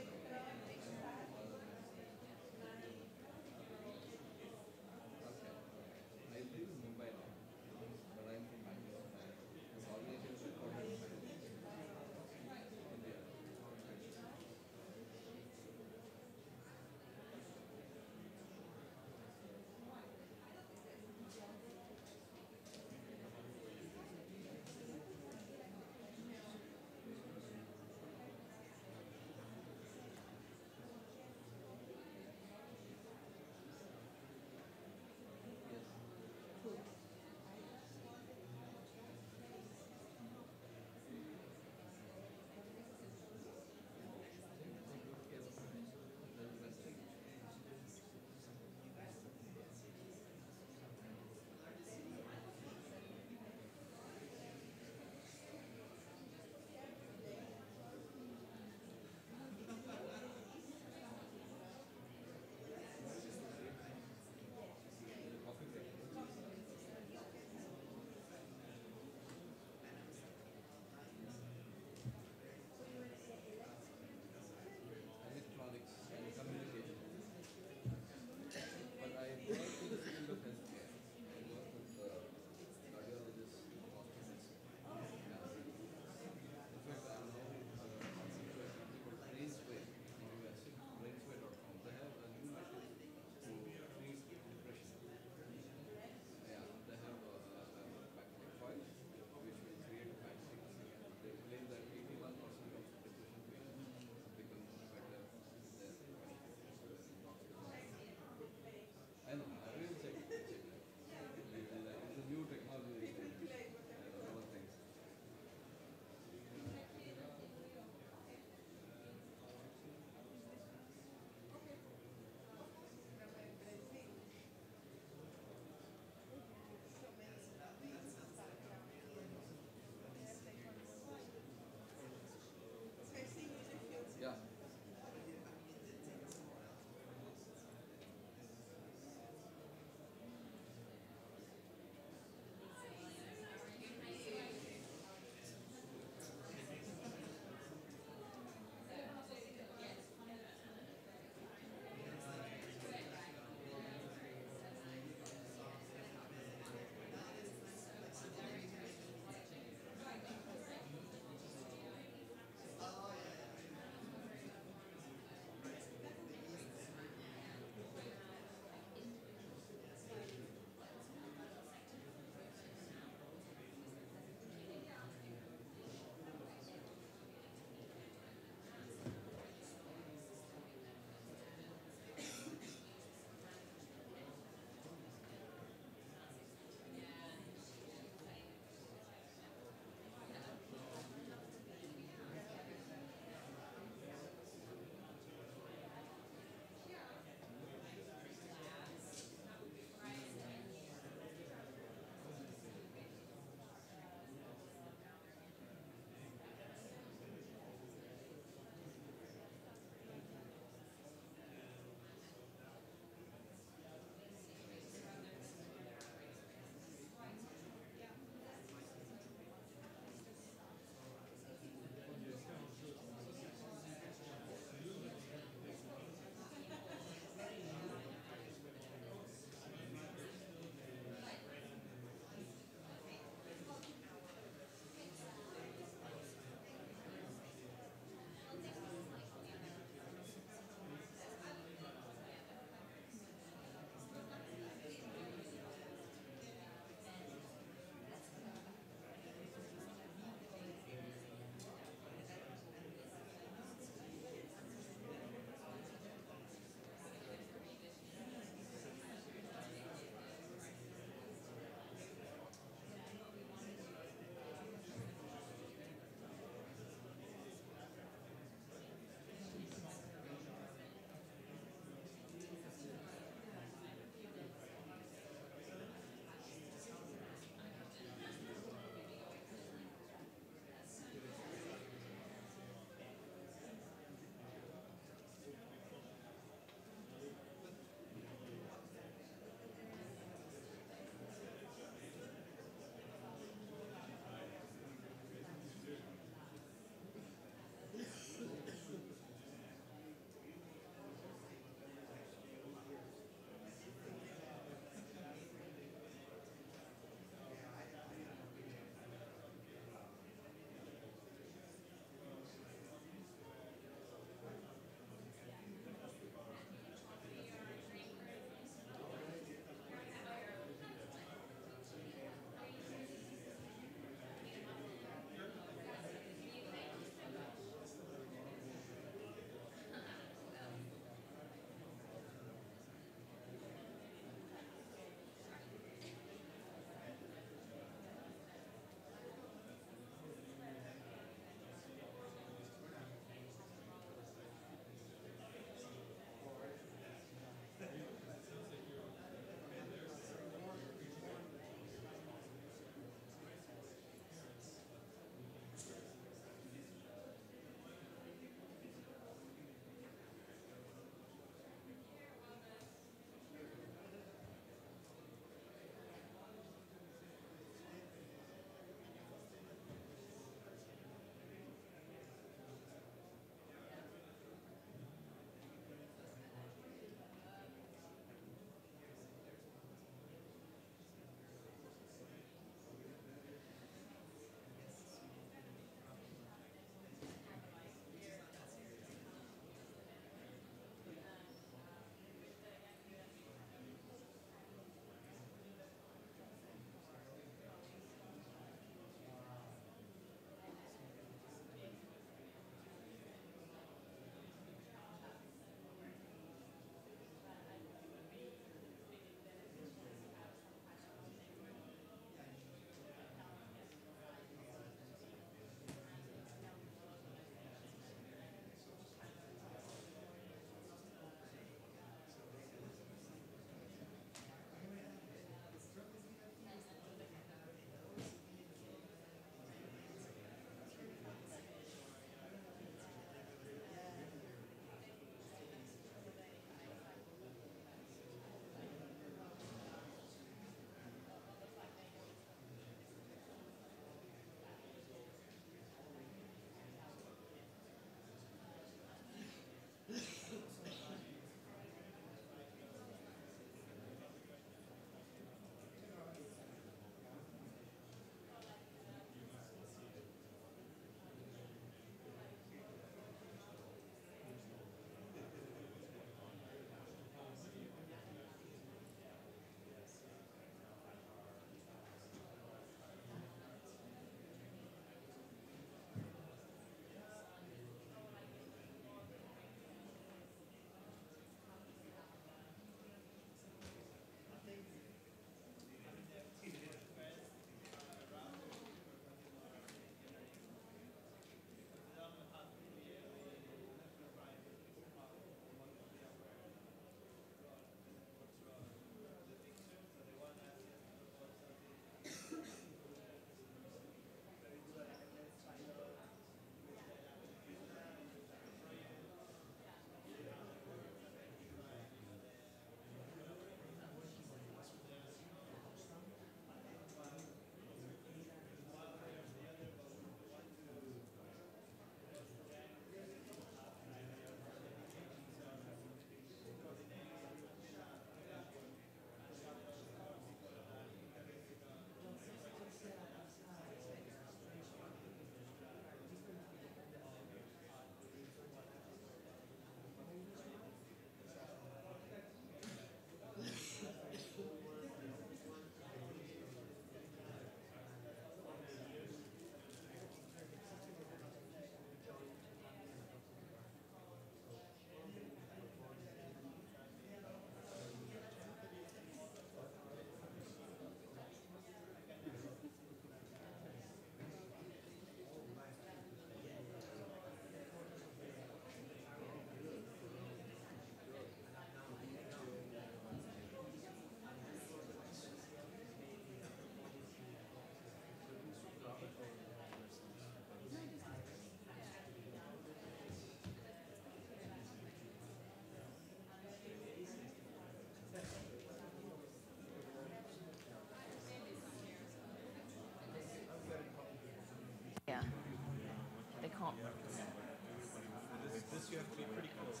you have to be pretty close.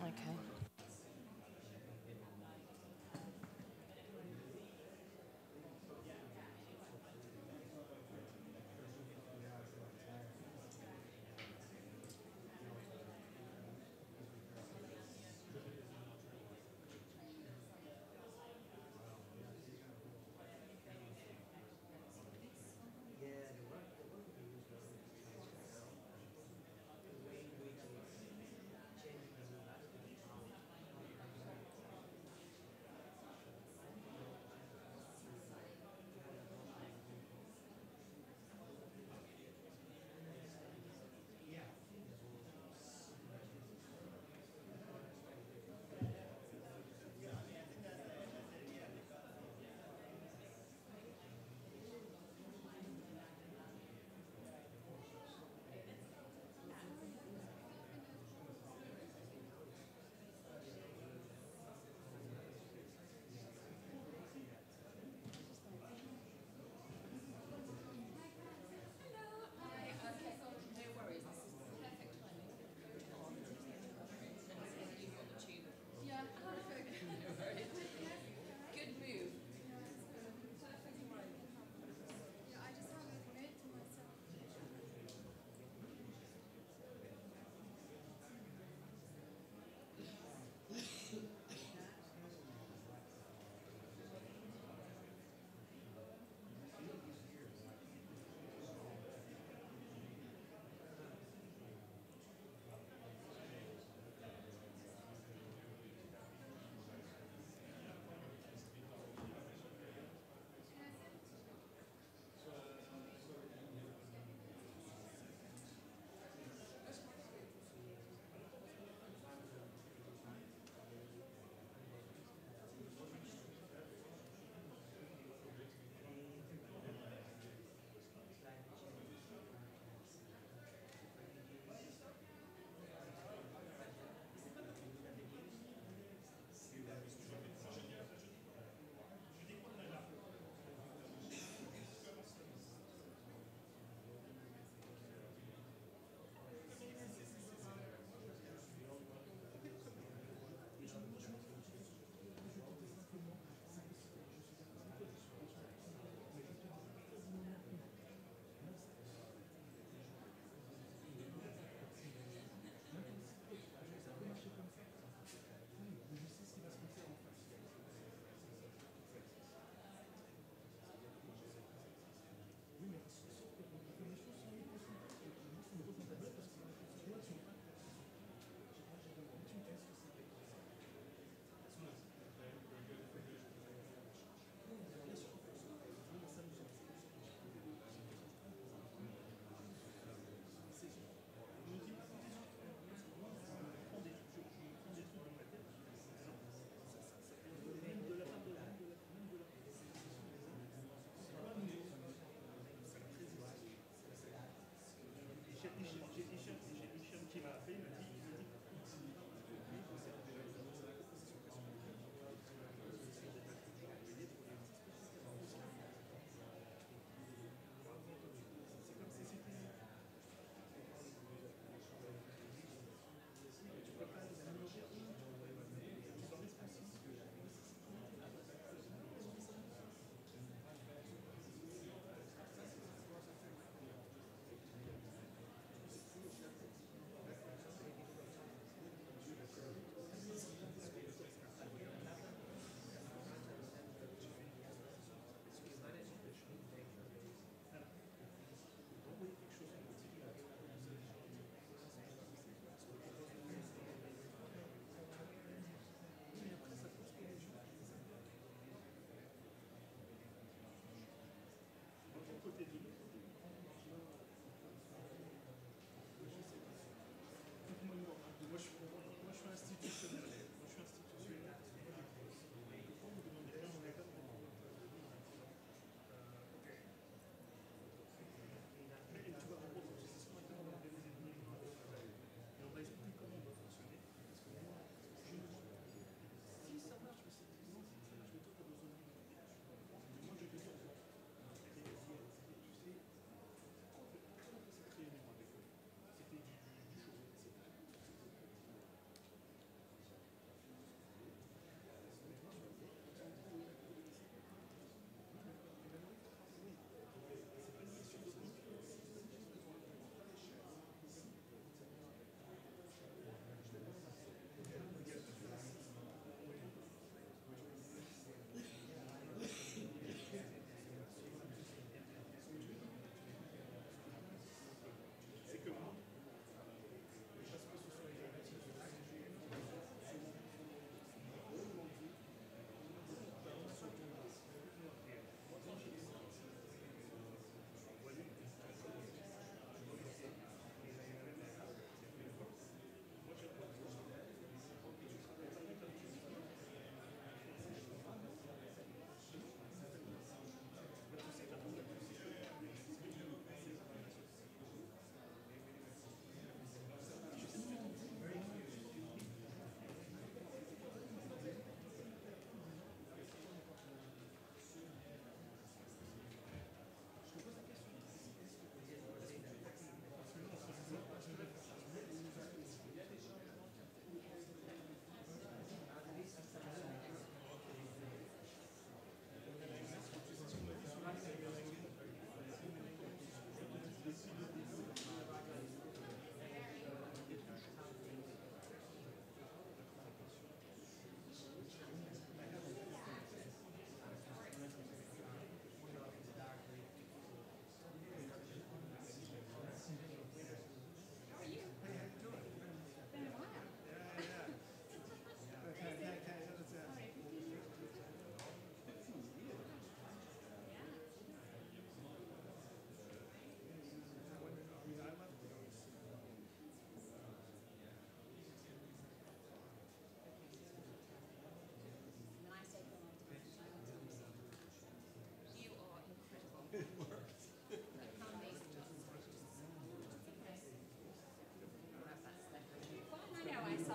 Okay.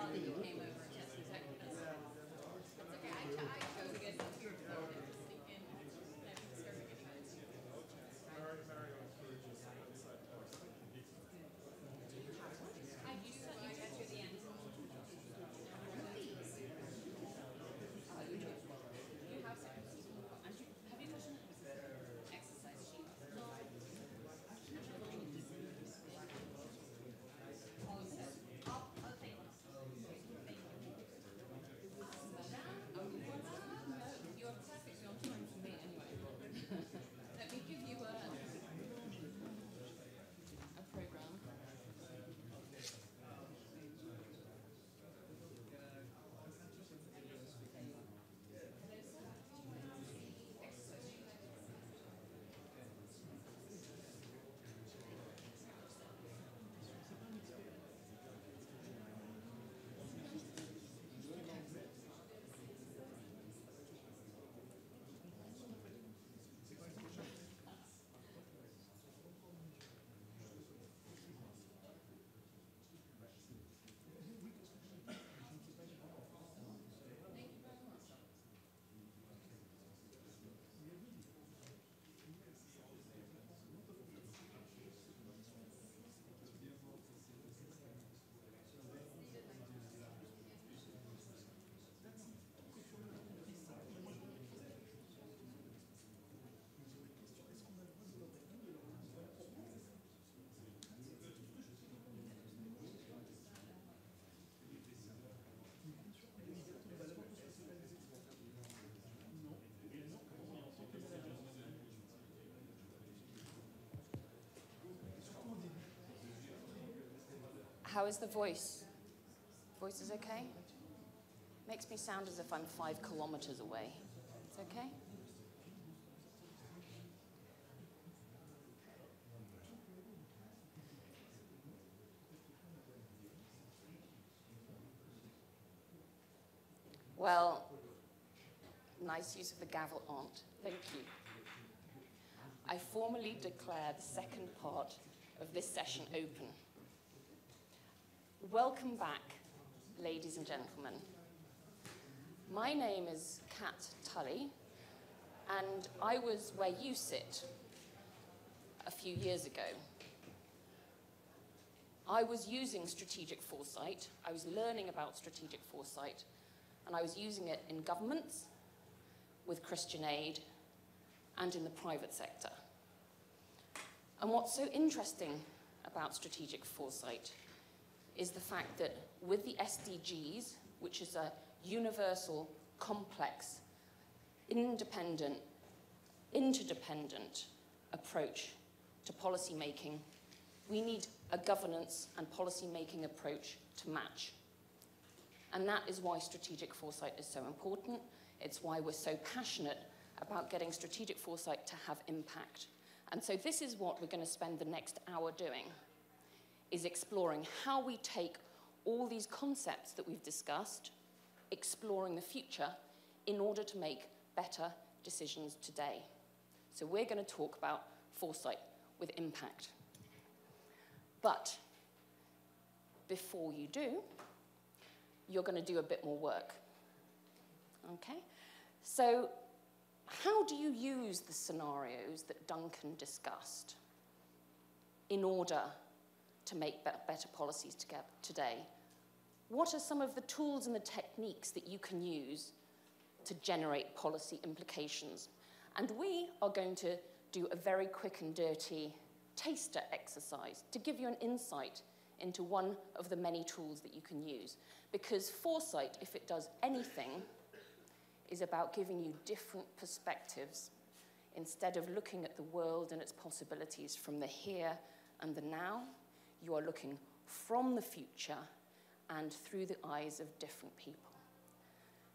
quality. How is the voice? Voice is okay? Makes me sound as if I'm five kilometers away. It's okay? Well, nice use of the gavel, Arndt. Thank you. I formally declare the second part of this session open. Welcome back, ladies and gentlemen. My name is Kat Tully, and I was where you sit a few years ago. I was using strategic foresight, I was learning about strategic foresight, and I was using it in governments, with Christian aid, and in the private sector. And what's so interesting about strategic foresight is the fact that with the SDGs, which is a universal, complex, independent, interdependent approach to policy making, we need a governance and policy making approach to match. And that is why strategic foresight is so important. It's why we're so passionate about getting strategic foresight to have impact. And so this is what we're going to spend the next hour doing, is exploring how we take all these concepts that we've discussed, exploring the future, in order to make better decisions today. So we're going to talk about foresight with impact. But before you do, you're going to do a bit more work. Okay? So how do you use the scenarios that Duncan discussed in order to make better policies today? What are some of the tools and the techniques that you can use to generate policy implications? And we are going to do a very quick and dirty taster exercise to give you an insight into one of the many tools that you can use. Because foresight, if it does anything, is about giving you different perspectives instead of looking at the world and its possibilities from the here and the now. You are looking from the future and through the eyes of different people.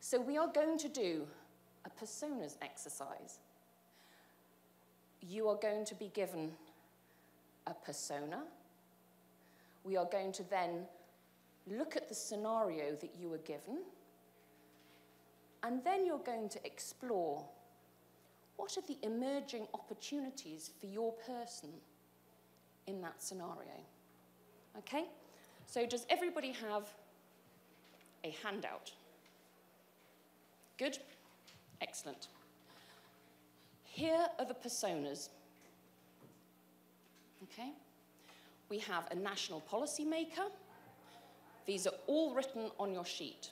So, we are going to do a personas exercise. You are going to be given a persona. We are going to then look at the scenario that you were given and then you're going to explore what are the emerging opportunities for your person in that scenario. Okay? So, does everybody have a handout? Good? Excellent. Here are the personas. Okay? We have a national policy maker. These are all written on your sheet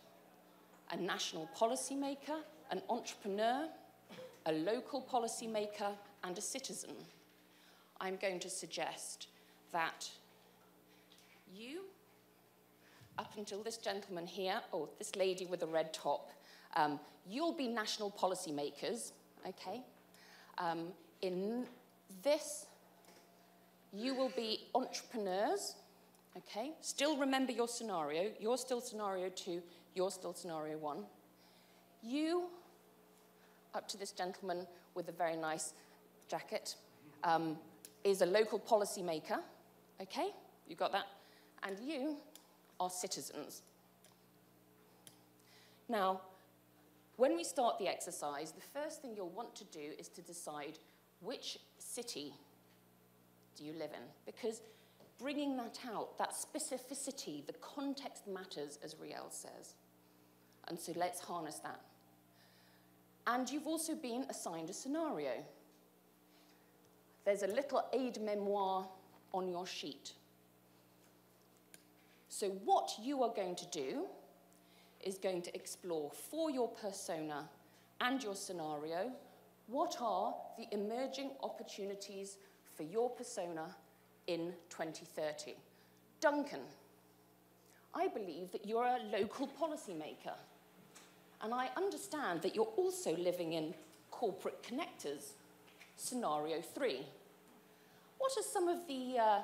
a national policymaker, an entrepreneur, a local policymaker, and a citizen. I'm going to suggest that you, up until this gentleman here, oh, this lady with the red top, um, you'll be national policymakers, okay? Um, in this, you will be entrepreneurs, okay? Still remember your scenario. You're still scenario two, you're still scenario one. You, up to this gentleman with a very nice jacket, um, is a local policymaker. Okay, you got that? And you are citizens. Now, when we start the exercise, the first thing you'll want to do is to decide which city do you live in? Because bringing that out, that specificity, the context matters, as Riel says. And so let's harness that. And you've also been assigned a scenario. There's a little aide memoire on your sheet. So, what you are going to do is going to explore for your persona and your scenario what are the emerging opportunities for your persona in 2030. Duncan, I believe that you're a local policymaker. And I understand that you're also living in corporate connectors, scenario three. What are some of the uh,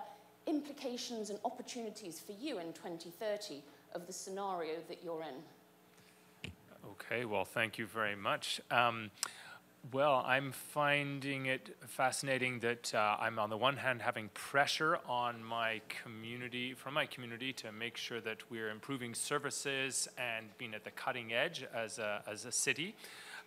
implications and opportunities for you in 2030 of the scenario that you're in? Okay, well, thank you very much. Um, well, I'm finding it fascinating that uh, I'm on the one hand having pressure on my community, from my community, to make sure that we're improving services and being at the cutting edge as a, as a city.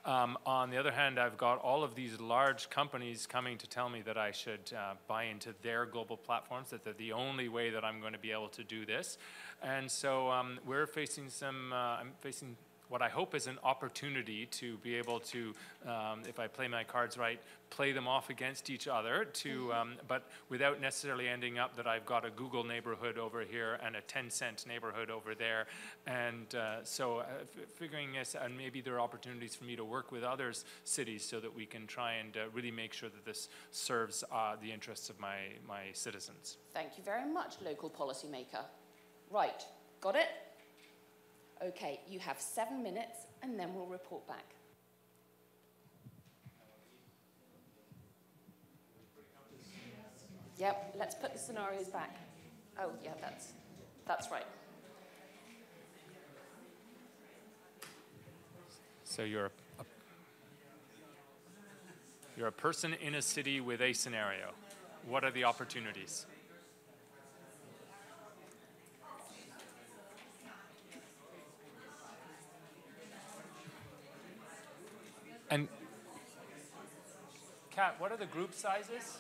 Um, on the other hand, I've got all of these large companies coming to tell me that I should uh, buy into their global platforms, that they're the only way that I'm going to be able to do this. And so um, we're facing some, uh, I'm facing what I hope is an opportunity to be able to, um, if I play my cards right, play them off against each other, to, Mm-hmm. um, but without necessarily ending up that I've got a Google neighborhood over here and a Tencent neighborhood over there. And uh, so uh, f- figuring this, and maybe there are opportunities for me to work with others cities so that we can try and uh, really make sure that this serves uh, the interests of my, my citizens. Thank you very much, local policymaker. Right, got it? Okay, you have seven minutes and then we'll report back. Yep, let's put the scenarios back. Oh, yeah, that's, that's right. So you're a, you're a person in a city with a scenario. What are the opportunities? And Kat, what are the group sizes?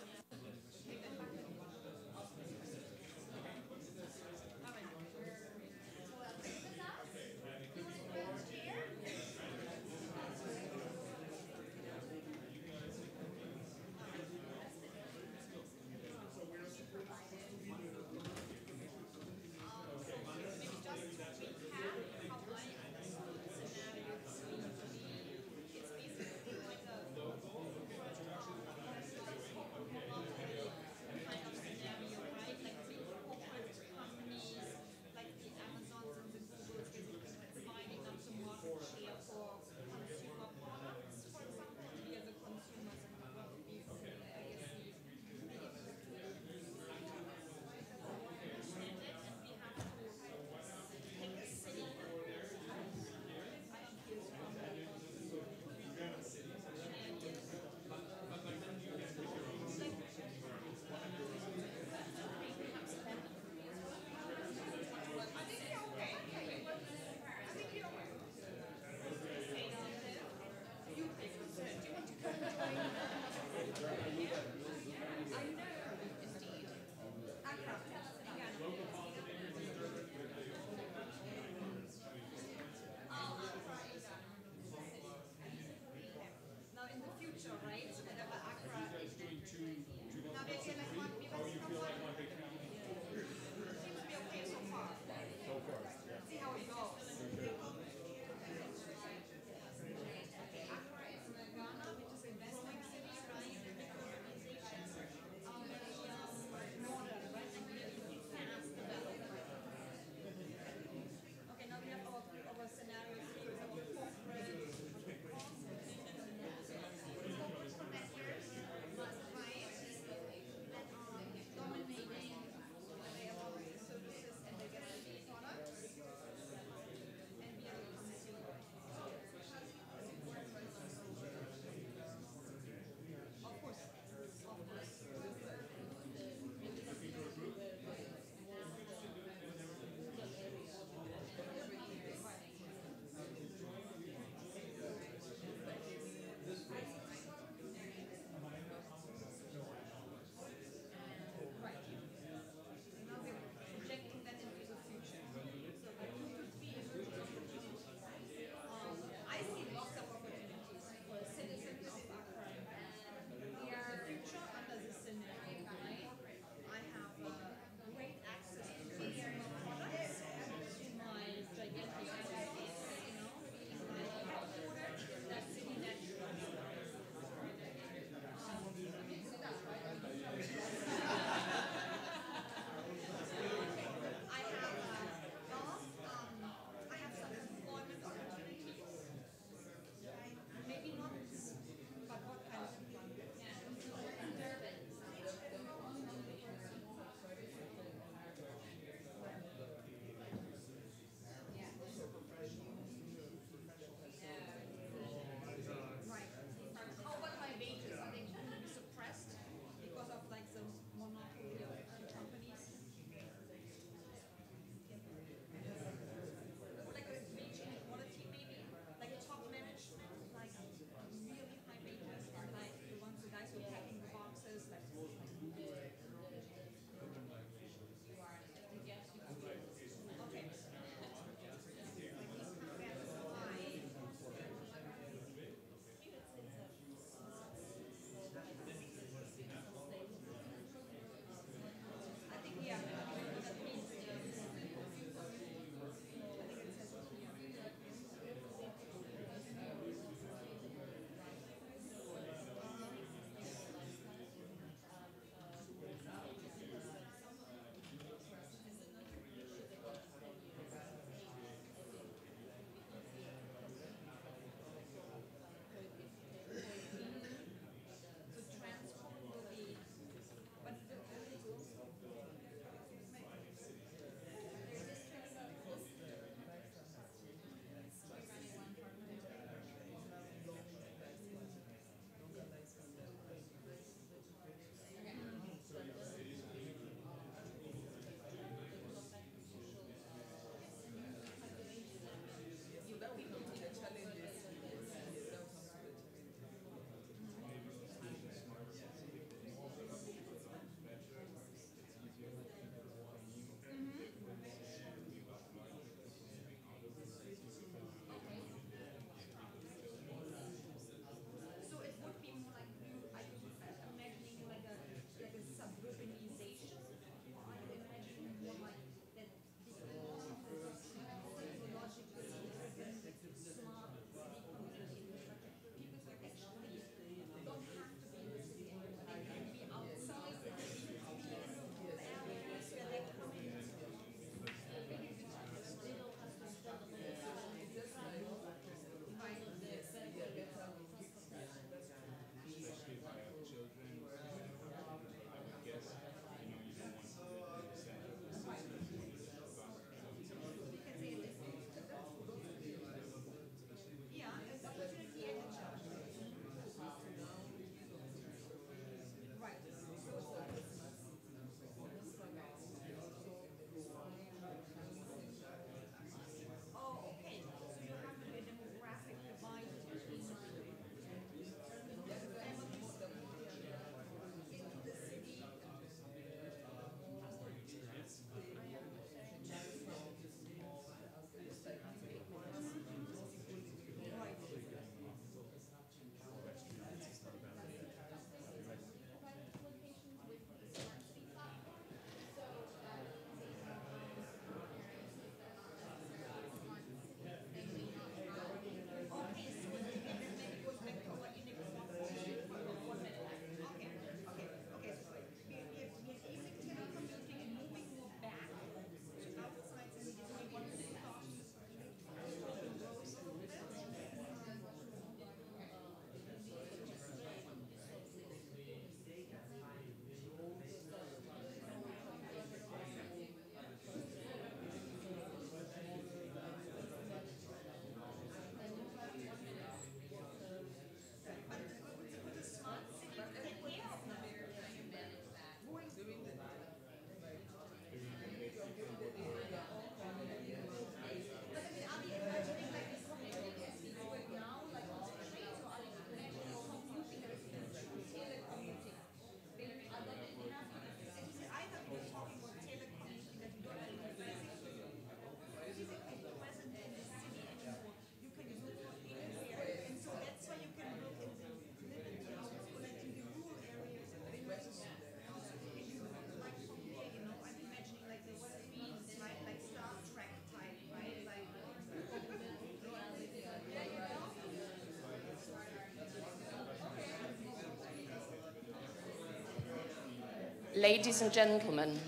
Ladies and gentlemen,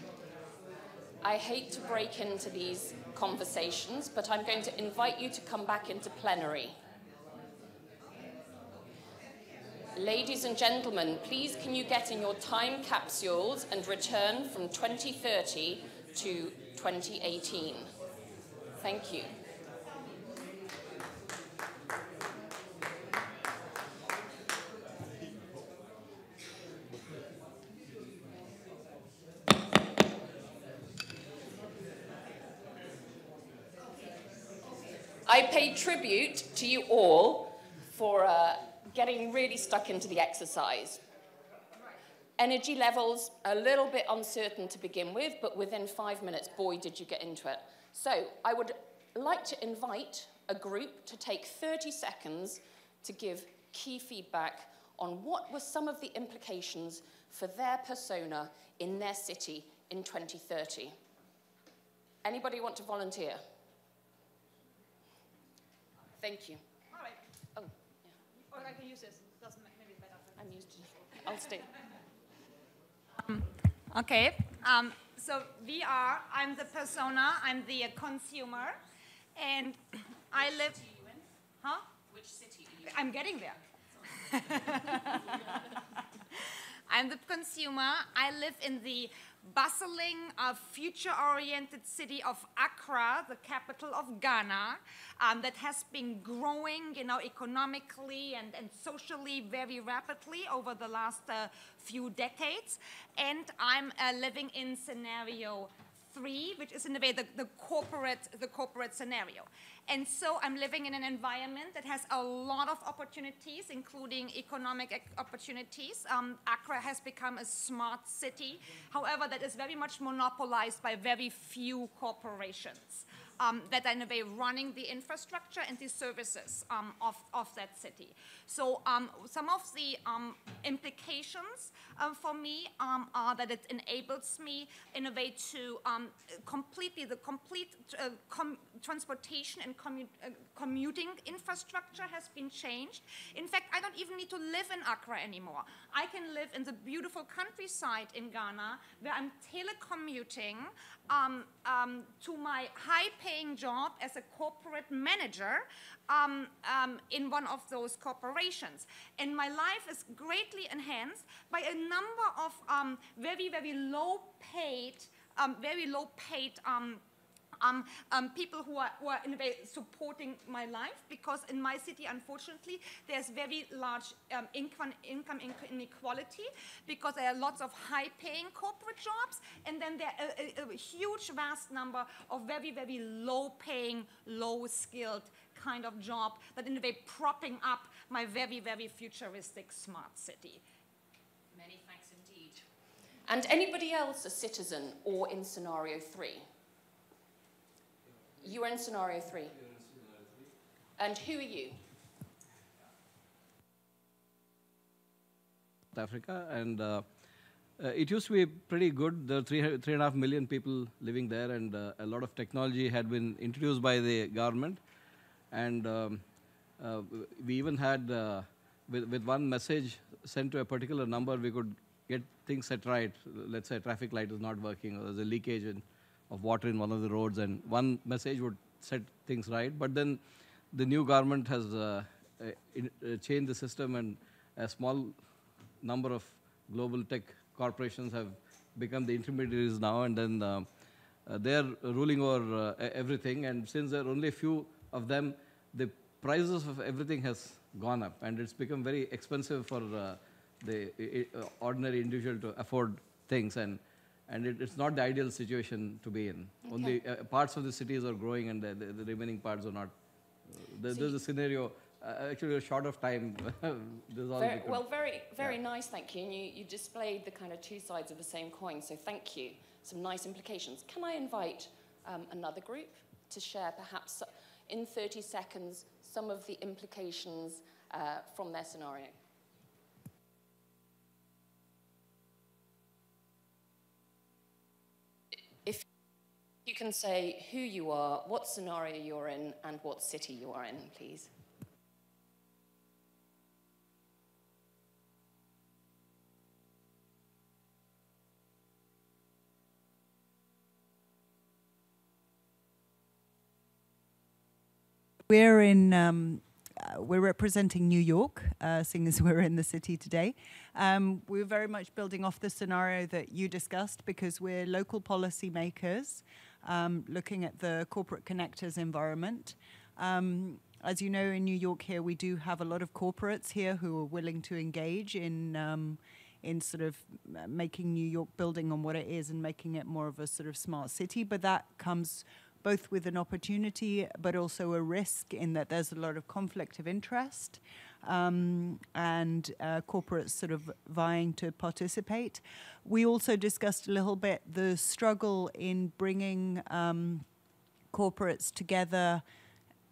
I hate to break into these conversations, but I'm going to invite you to come back into plenary. Ladies and gentlemen, please can you get in your time capsules and return from 2030 to 2018? Thank you. I pay tribute to you all for uh, getting really stuck into the exercise. Energy levels, a little bit uncertain to begin with, but within five minutes, boy, did you get into it. So I would like to invite a group to take 30 seconds to give key feedback on what were some of the implications for their persona in their city in 2030. Anybody want to volunteer? Thank you. All right. Oh, Or I can use this. Doesn't make maybe better. I'm used to I'll stay. Um, okay. Um, so we are, I'm the persona, I'm the uh, consumer, and I live. Huh? Which city are you I'm getting there. I'm the consumer. I live in the bustling, uh, future-oriented city of Accra, the capital of Ghana, um, that has been growing, you know, economically and, and socially very rapidly over the last uh, few decades. And I'm uh, living in scenario three, which is in a way the, the corporate the corporate scenario. And so I'm living in an environment that has a lot of opportunities, including economic opportunities. Um, Accra has become a smart city, however, that is very much monopolized by very few corporations. Um, that are in a way running the infrastructure and the services um, of, of that city. So um, some of the um, implications uh, for me um, are that it enables me in a way to um, completely, the complete uh, com transportation and commu uh, commuting infrastructure has been changed. In fact, I don't even need to live in Accra anymore. I can live in the beautiful countryside in Ghana where I'm telecommuting um, um, to my high-paying job as a corporate manager um, um, in one of those corporations. And my life is greatly enhanced by a number of um, very, very low-paid, um, very low-paid um, um, people who are, who are, in a way supporting my life because in my city, unfortunately, there's very large um, income, income inequality because there are lots of high-paying corporate jobs and then there are a, a, a huge, vast number of very, very low-paying, low-skilled kind of job that in a way propping up my very, very futuristic smart city. Many thanks indeed. And anybody else a citizen or in scenario three? You are in scenario three. And who are you? Africa, and uh, uh, it used to be pretty good. There are three, three and a half million people living there, and uh, a lot of technology had been introduced by the government. And um, uh, we even had, uh, with, with one message sent to a particular number, we could get things set right. Let's say traffic light is not working, or there's a leakage of water in one of the roads, and one message would set things right. But then the new government has uh, uh, uh, changed the system, and a small number of global tech corporations have become the intermediaries now, and then uh, uh, they're ruling over uh, everything. And since there are only a few of them, the prices of everything has gone up, and it's become very expensive for the ordinary individual to afford things. And and it, it's not the ideal situation to be in. Okay. Only uh, parts of the cities are growing and the, the, the remaining parts are not. Uh, there, there's a scenario, uh, actually a short of time. very, well, very, very yeah. nice, thank you. And you, you displayed the kind of two sides of the same coin, so thank you. Some nice implications. Can I invite um, another group to share perhaps in 30 seconds some of the implications uh, from their scenario? You can say who you are, what scenario you're in, and what city you are in, please. We're in, um, uh, we're representing New York, uh, seeing as we're in the city today. Um, we're very much building off the scenario that you discussed because we're local policymakers um, looking at the corporate connectors environment. Um, as you know, in New York here, we do have a lot of corporates here who are willing to engage in um, in sort of making New York building on what it is and making it more of a sort of smart city. But that comes both with an opportunity but also a risk in that there's a lot of conflict of interest um, and uh, corporates sort of vying to participate. We also discussed a little bit the struggle in bringing um, corporates together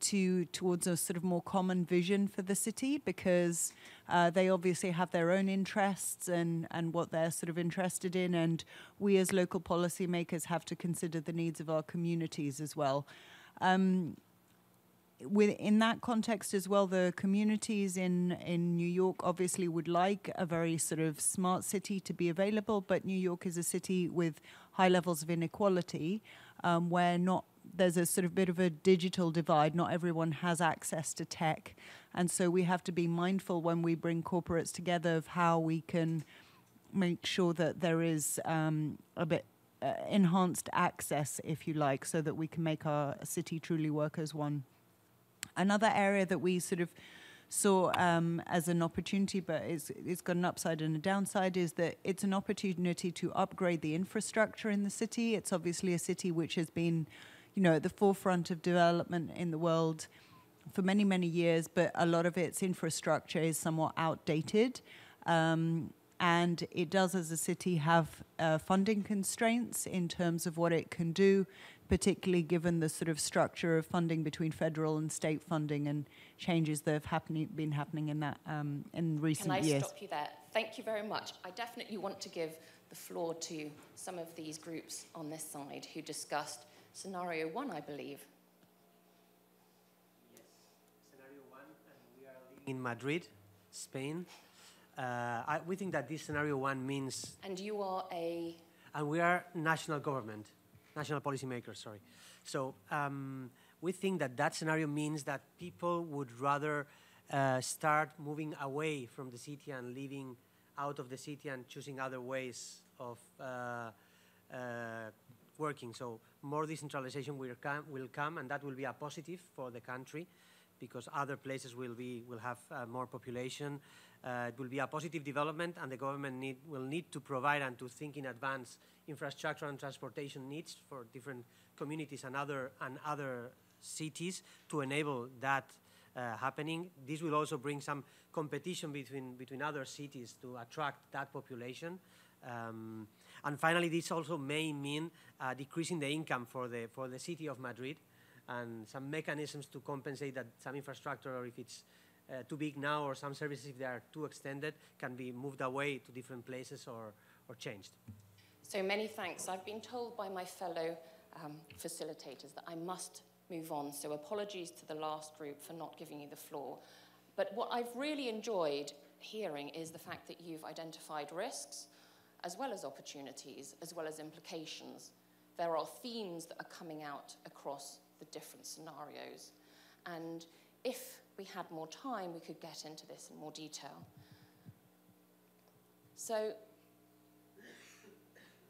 to towards a sort of more common vision for the city because uh, they obviously have their own interests and, and what they're sort of interested in, and we as local policymakers have to consider the needs of our communities as well. Um, in that context as well, the communities in, in New York obviously would like a very sort of smart city to be available, but New York is a city with high levels of inequality um, where not there's a sort of bit of a digital divide. Not everyone has access to tech. And so we have to be mindful when we bring corporates together of how we can make sure that there is um, a bit uh, enhanced access, if you like, so that we can make our city truly work as one. Another area that we sort of saw um, as an opportunity, but it's, it's got an upside and a downside, is that it's an opportunity to upgrade the infrastructure in the city. It's obviously a city which has been you know, at the forefront of development in the world for many, many years, but a lot of its infrastructure is somewhat outdated. Um, and it does, as a city, have uh, funding constraints in terms of what it can do, particularly given the sort of structure of funding between federal and state funding and changes that have happening, been happening in that um, in recent years. Can I stop you there? Thank you very much. I definitely want to give the floor to some of these groups on this side who discussed scenario one, I believe. Yes, scenario one, and we are in Madrid, Spain. Uh, I, we think that this scenario one means. And you are a. And we are national government, national policymakers, sorry. So um, we think that that scenario means that people would rather uh, start moving away from the city and living out of the city and choosing other ways of uh, uh working. So more decentralization will come, will come, and that will be a positive for the country because other places will, be, will have uh, more population. Uh, it will be a positive development, and the government need, will need to provide and to think in advance infrastructure and transportation needs for different communities and other, and other cities to enable that uh, happening. This will also bring some competition between, between other cities to attract that population. Um, and finally, this also may mean uh, decreasing the income for the, for the city of Madrid and some mechanisms to compensate that some infrastructure or if it's uh, too big now or some services, if they are too extended, can be moved away to different places or, or changed. So many thanks. I've been told by my fellow um, facilitators that I must move on, so apologies to the last group for not giving you the floor. But what I've really enjoyed hearing is the fact that you've identified risks, as well as opportunities, as well as implications. There are themes that are coming out across the different scenarios. And if we had more time, we could get into this in more detail. So,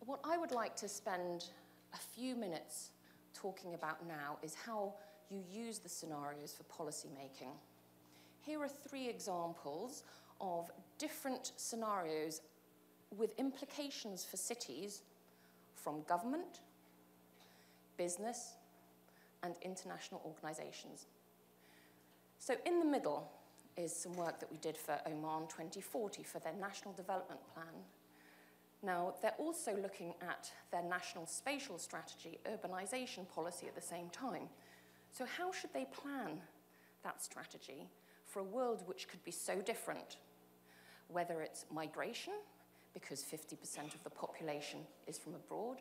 what I would like to spend a few minutes talking about now is how you use the scenarios for policy making. Here are three examples of different scenarios with implications for cities from government, business, and international organizations. So in the middle is some work that we did for Oman 2040 for their national development plan. Now, they're also looking at their national spatial strategy, urbanization policy at the same time. So how should they plan that strategy for a world which could be so different? Whether it's migration, because 50% of the population is from abroad,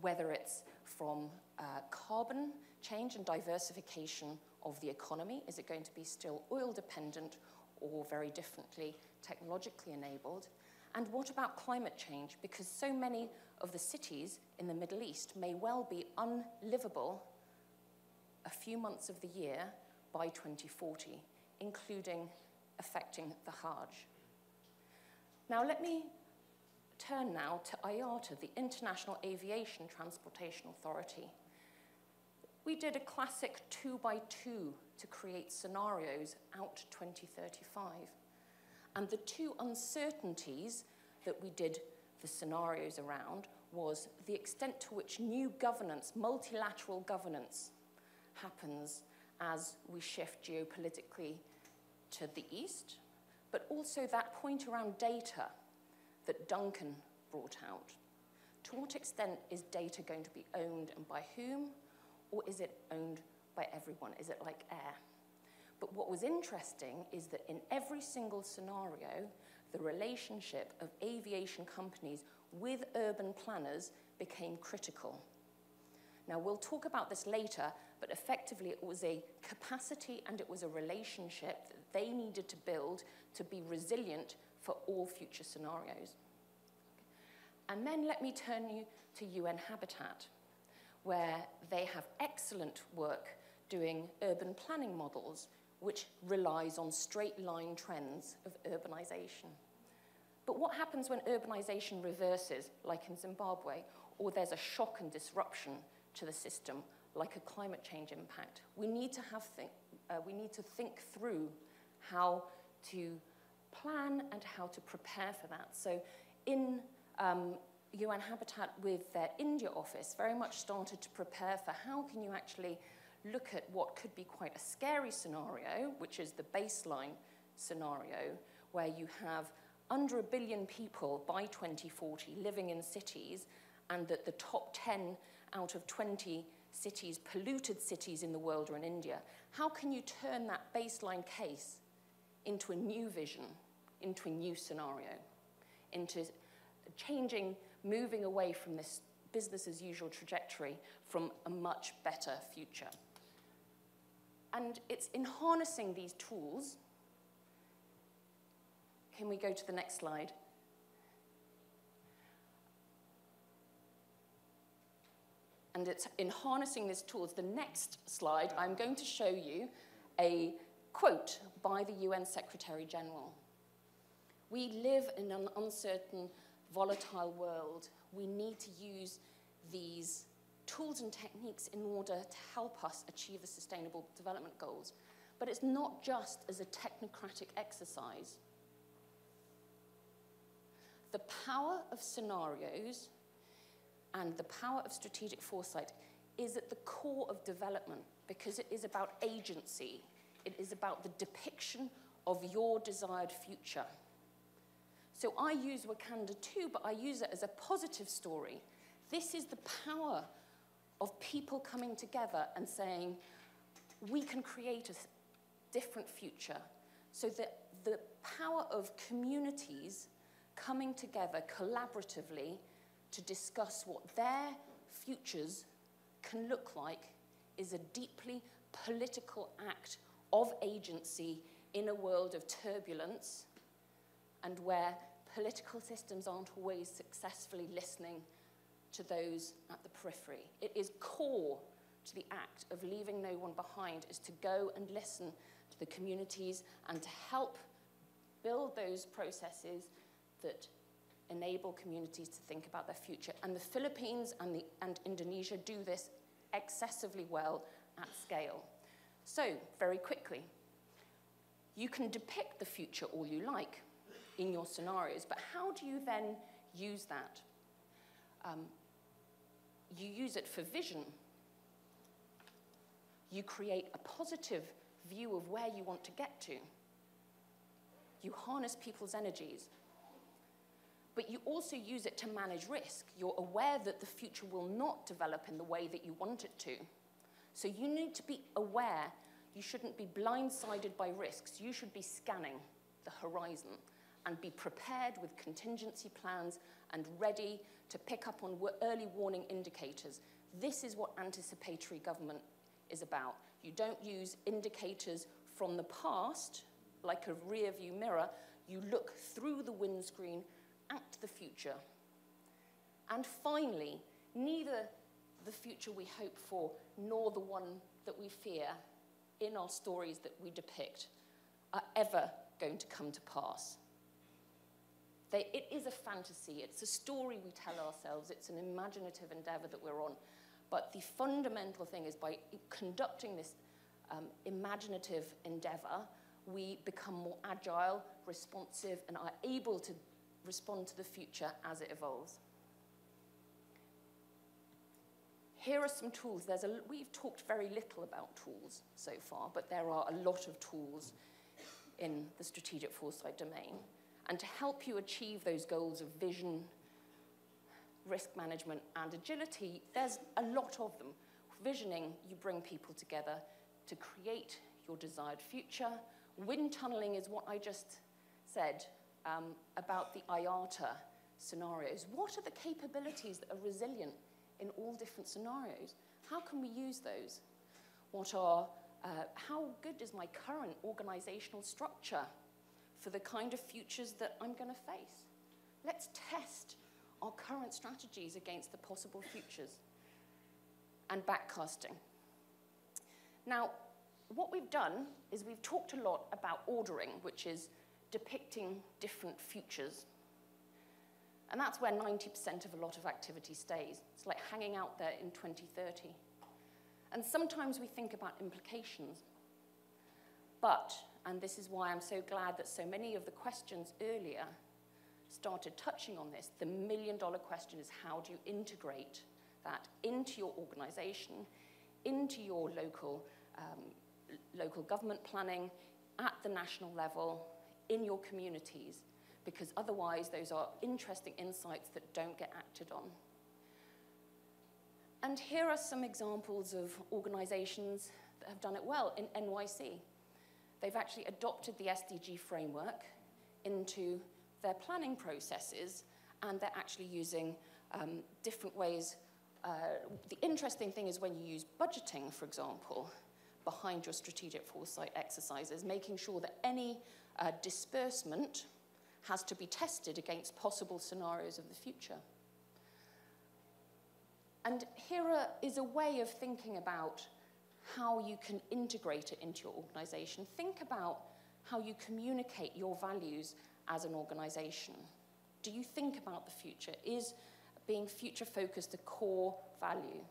whether it's from uh, carbon change and diversification of the economy. Is it going to be still oil dependent or very differently technologically enabled? And what about climate change? Because so many of the cities in the Middle East may well be unlivable a few months of the year by 2040, including affecting the Hajj. Now, let me turn now to IATA, the International Aviation Transportation Authority. We did a classic two by two to create scenarios out to 2035. And the two uncertainties that we did the scenarios around was the extent to which new governance, multilateral governance, happens as we shift geopolitically to the east, but also that point around data that Duncan brought out. To what extent is data going to be owned and by whom, or is it owned by everyone? Is it like air? But what was interesting is that in every single scenario, the relationship of aviation companies with urban planners became critical. Now, we'll talk about this later, but effectively it was a capacity and it was a relationship that they needed to build to be resilient for all future scenarios. And then let me turn you to UN Habitat, where they have excellent work doing urban planning models, which relies on straight line trends of urbanization. But what happens when urbanization reverses, like in Zimbabwe, or there's a shock and disruption to the system, like a climate change impact? We need to, have think, uh, we need to think through how to plan and how to prepare for that. So in um, UN Habitat with their India office very much started to prepare for how can you actually look at what could be quite a scary scenario, which is the baseline scenario, where you have under a billion people by 2040 living in cities, and that the top 10 out of 20 cities, polluted cities in the world are in India. How can you turn that baseline case into a new vision, into a new scenario, into changing, moving away from this business as usual trajectory from a much better future? And it's in harnessing these tools. Can we go to the next slide? And it's in harnessing these tools, the next slide, I'm going to show you a quote by the UN Secretary General. We live in an uncertain, volatile world. We need to use these tools and techniques in order to help us achieve the Sustainable Development Goals. But it's not just as a technocratic exercise. The power of scenarios and the power of strategic foresight is at the core of development because it is about agency. It is about the depiction of your desired future. So I use Wakanda too, but I use it as a positive story. This is the power of people coming together and saying, we can create a different future. So that the power of communities coming together collaboratively to discuss what their futures can look like is a deeply political act of agency in a world of turbulence and where political systems aren't always successfully listening to those at the periphery. It is core to the act of leaving no one behind is to go and listen to the communities and to help build those processes that enable communities to think about their future. And the Philippines and, the, and Indonesia do this excessively well at scale. So, very quickly, you can depict the future all you like in your scenarios, but how do you then use that? Um, you use it for vision. You create a positive view of where you want to get to. You harness people's energies. But you also use it to manage risk. You're aware that the future will not develop in the way that you want it to. So you need to be aware. You shouldn't be blindsided by risks. You should be scanning the horizon and be prepared with contingency plans and ready to pick up on early warning indicators. This is what anticipatory government is about. You don't use indicators from the past, like a rear view mirror. You look through the windscreen at the future. And finally, neither the future we hope for nor the one that we fear in our stories that we depict are ever going to come to pass. They, it is a fantasy, it's a story we tell ourselves, it's an imaginative endeavor that we're on. But the fundamental thing is by conducting this um, imaginative endeavor, we become more agile, responsive, and are able to respond to the future as it evolves. Here are some tools. There's a, we've talked very little about tools so far, but there are a lot of tools in the strategic foresight domain. And to help you achieve those goals of vision, risk management, and agility, there's a lot of them. Visioning, you bring people together to create your desired future. Wind tunneling is what I just said um, about the IATA scenarios. What are the capabilities that are resilient in all different scenarios? How can we use those? What are, uh, how good is my current organizational structure for the kind of futures that I'm going to face? Let's test our current strategies against the possible futures and backcasting. Now, what we've done is we've talked a lot about ordering, which is depicting different futures. And that's where 90% of a lot of activity stays. It's like hanging out there in 2030. And sometimes we think about implications. But, and this is why I'm so glad that so many of the questions earlier started touching on this, the million dollar question is how do you integrate that into your organization, into your local, um, local government planning, at the national level, in your communities, because otherwise those are interesting insights that don't get acted on. And here are some examples of organizations that have done it well in NYC. They've actually adopted the SDG framework into their planning processes, and they're actually using um, different ways. Uh, the interesting thing is when you use budgeting, for example, behind your strategic foresight exercises, making sure that any uh, disbursement has to be tested against possible scenarios of the future. And here is a way of thinking about how you can integrate it into your organization. Think about how you communicate your values as an organization. Do you think about the future? Is being future focused a core value?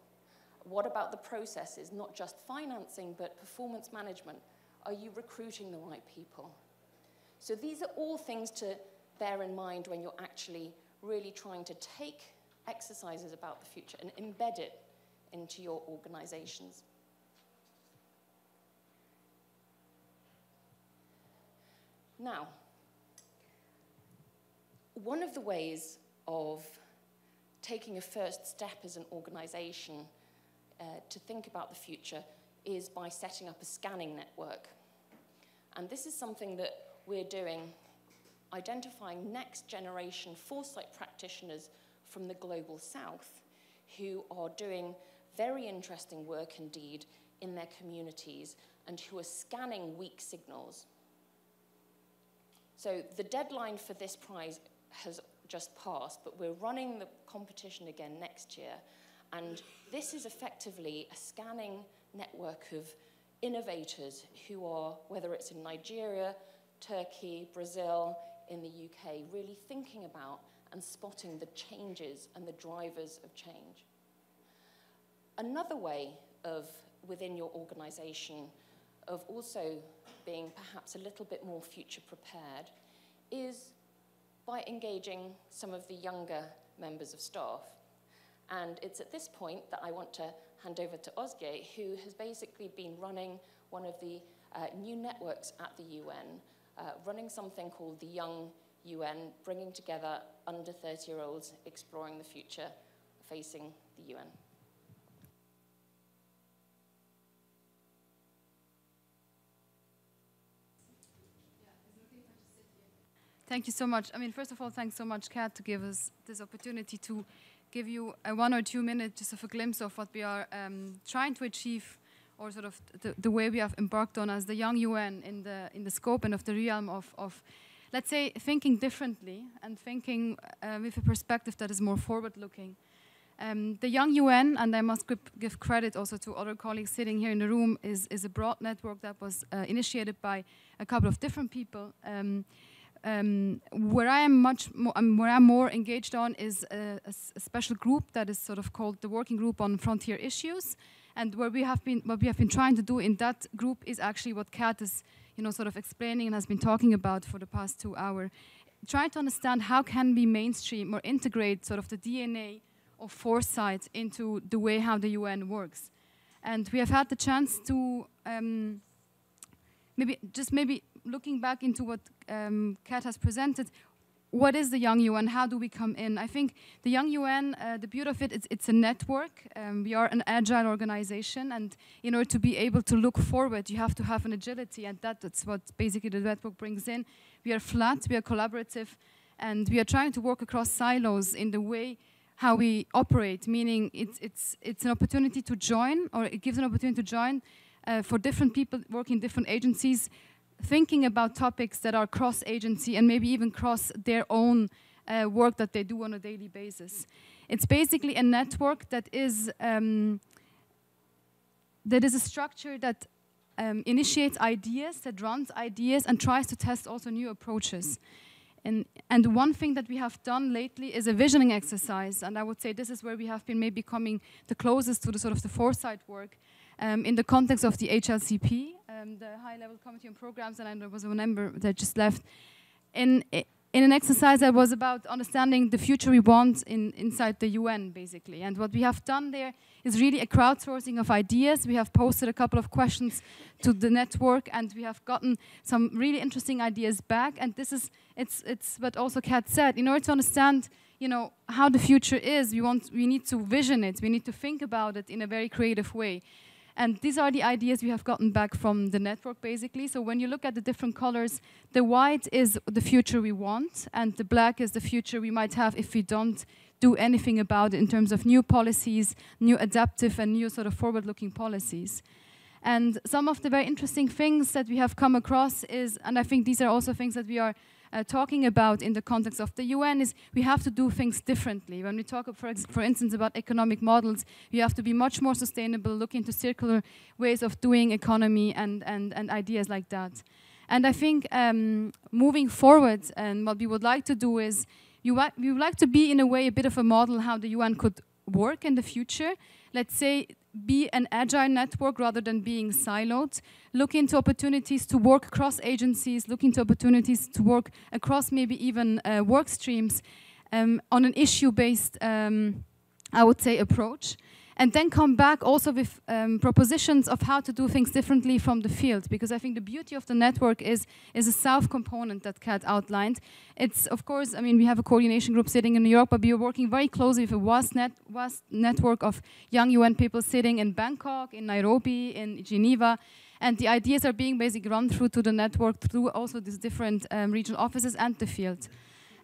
What about the processes, not just financing, but performance management? Are you recruiting the right people? So these are all things to bear in mind when you're actually really trying to take exercises about the future and embed it into your organizations. Now, one of the ways of taking a first step as an organization uh, to think about the future is by setting up a scanning network. And this is something that we're doing, identifying next generation foresight practitioners from the global south who are doing very interesting work indeed in their communities and who are scanning weak signals. So the deadline for this prize has just passed, but we're running the competition again next year. And this is effectively a scanning network of innovators who are, whether it's in Nigeria, Turkey, Brazil, in the UK, really thinking about and spotting the changes and the drivers of change. Another way of, within your organization, of also being perhaps a little bit more future prepared is by engaging some of the younger members of staff. And it's at this point that I want to hand over to Özge, who has basically been running one of the uh, new networks at the UN uh, running something called the Young UN, bringing together under 30 year olds exploring the future facing the UN. Thank you so much. I mean, first of all, thanks so much, Kat, to give us this opportunity to give you a one or two minute just of a glimpse of what we are um, trying to achieve or sort of the, the way we have embarked on as the young UN in the, in the scope and of the realm of, of let's say, thinking differently and thinking uh, with a perspective that is more forward looking. Um, the Young UN, and I must give credit also to other colleagues sitting here in the room, is, is a broad network that was uh, initiated by a couple of different people. Um, um, where I am much more, um, where I'm more engaged on is a, special group that is sort of called the Working Group on Frontier Issues, and where we have been, what we have been trying to do in that group is actually what Kat is, you know, sort of explaining and has been talking about for the past two hours, trying to understand how can we mainstream or integrate sort of the DNA of foresight into the way how the UN works, and we have had the chance to. Um, maybe just maybe looking back into what um, Kat has presented, what is the Young UN? How do we come in? I think the Young UN, uh, the beauty of it, it's, it's a network. Um, we are an agile organization, and in order to be able to look forward, you have to have an agility, and that, that's what basically the network brings in. We are flat, we are collaborative, and we are trying to work across silos in the way how we operate, meaning it's, it's, it's an opportunity to join, or it gives an opportunity to join uh, for different people working in different agencies thinking about topics that are cross-agency and maybe even cross their own uh, work that they do on a daily basis. It's basically a network that is um, that is a structure that um, initiates ideas, that runs ideas, and tries to test also new approaches. And, and one thing that we have done lately is a visioning exercise, and I would say this is where we have been maybe coming the closest to the sort of the foresight work, um, in the context of the HLCP, um, the High Level Committee on Programs, and there was a member that just left. In, in an exercise that was about understanding the future we want in, inside the UN, basically. And what we have done there is really a crowdsourcing of ideas. We have posted a couple of questions to the network, and we have gotten some really interesting ideas back. And this is, it's, it's what also Kat said, in order to understand you know, how the future is, we, want, we need to vision it, we need to think about it in a very creative way. And these are the ideas we have gotten back from the network, basically. So when you look at the different colors, the white is the future we want, and the black is the future we might have if we don't do anything about it in terms of new policies, new adaptive and new sort of forward-looking policies. And some of the very interesting things that we have come across is, and I think these are also things that we are uh, talking about in the context of the UN is we have to do things differently. When we talk, for, for instance, about economic models, we have to be much more sustainable, look into circular ways of doing economy and, and, and ideas like that. And I think um, moving forward, and what we would like to do is, you we would like to be in a way a bit of a model how the UN could work in the future. Let's say be an agile network rather than being siloed. Look into opportunities to work across agencies, look into opportunities to work across maybe even uh, work streams um, on an issue-based, um, I would say, approach and then come back also with um, propositions of how to do things differently from the field because I think the beauty of the network is is a south component that Kat outlined. It's of course, I mean, we have a coordination group sitting in New York, but we are working very closely with a vast, net, vast network of young UN people sitting in Bangkok, in Nairobi, in Geneva, and the ideas are being basically run through to the network through also these different um, regional offices and the field.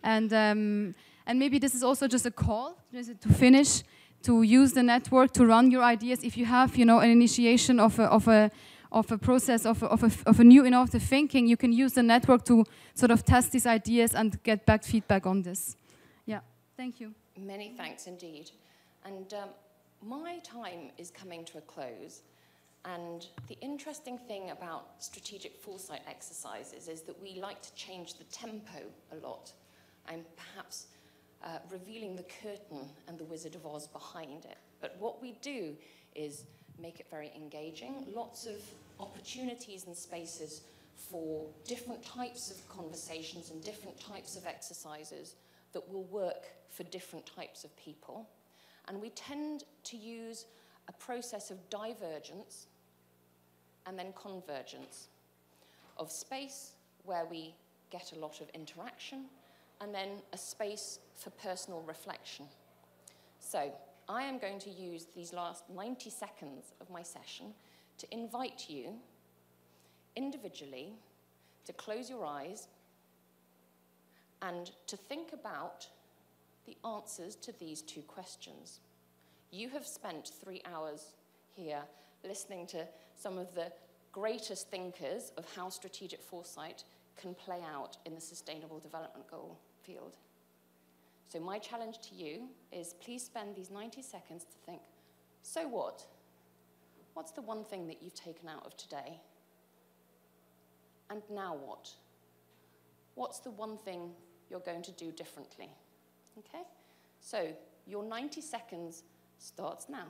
And um, and maybe this is also just a call to finish to use the network to run your ideas. If you have, you know, an initiation of a, of a, of a process of a, of, a, of a new innovative thinking, you can use the network to sort of test these ideas and get back feedback on this. Yeah, thank you. Many thanks indeed. And um, my time is coming to a close. And the interesting thing about strategic foresight exercises is that we like to change the tempo a lot. And perhaps uh, revealing the curtain and the Wizard of Oz behind it. But what we do is make it very engaging, lots of opportunities and spaces for different types of conversations and different types of exercises that will work for different types of people. And we tend to use a process of divergence and then convergence of space where we get a lot of interaction and then a space for personal reflection. So I am going to use these last 90 seconds of my session to invite you individually to close your eyes and to think about the answers to these two questions. You have spent three hours here listening to some of the greatest thinkers of how strategic foresight can play out in the Sustainable Development Goal field. So my challenge to you is please spend these 90 seconds to think, so what? What's the one thing that you've taken out of today? And now what? What's the one thing you're going to do differently? Okay? So your 90 seconds starts now.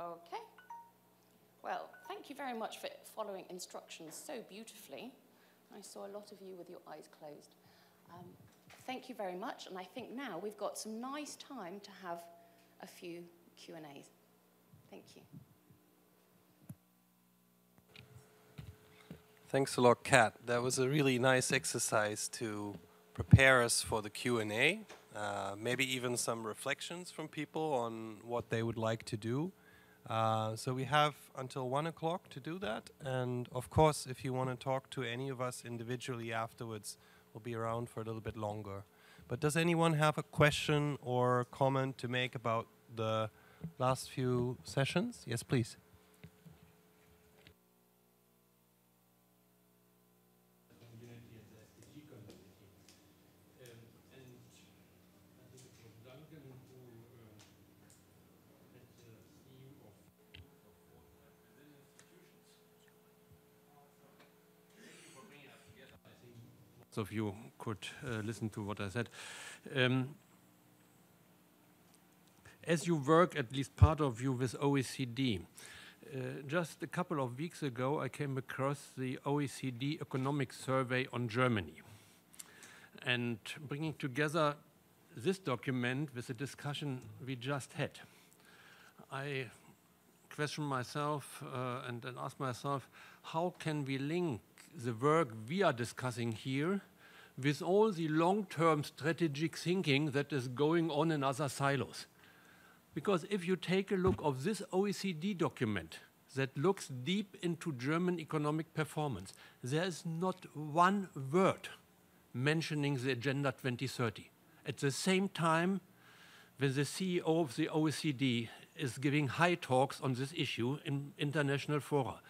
Okay. Well, thank you very much for following instructions so beautifully. I saw a lot of you with your eyes closed. Um, thank you very much, and I think now we've got some nice time to have a few Q&As. Thank you. Thanks a lot, Kat. That was a really nice exercise to prepare us for the Q&A. Uh, maybe even some reflections from people on what they would like to do. Uh, so we have until one o'clock to do that. And of course, if you want to talk to any of us individually afterwards, we'll be around for a little bit longer. But does anyone have a question or comment to make about the last few sessions? Yes, please. Of you could uh, listen to what I said. Um, as you work, at least part of you, with OECD, uh, just a couple of weeks ago, I came across the OECD Economic Survey on Germany. And bringing together this document with the discussion we just had, I question myself uh, and, and ask myself, how can we link the work we are discussing here with all the long-term strategic thinking that is going on in other silos. Because if you take a look of this OECD document that looks deep into German economic performance, there is not one word mentioning the Agenda 2030. At the same time, when the CEO of the OECD is giving high talks on this issue in international fora.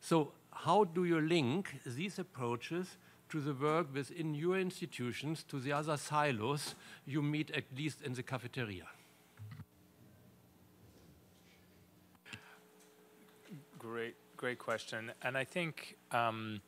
So how do you link these approaches to the work within your institutions, to the other silos you meet at least in the cafeteria? Great, great question. And I think um,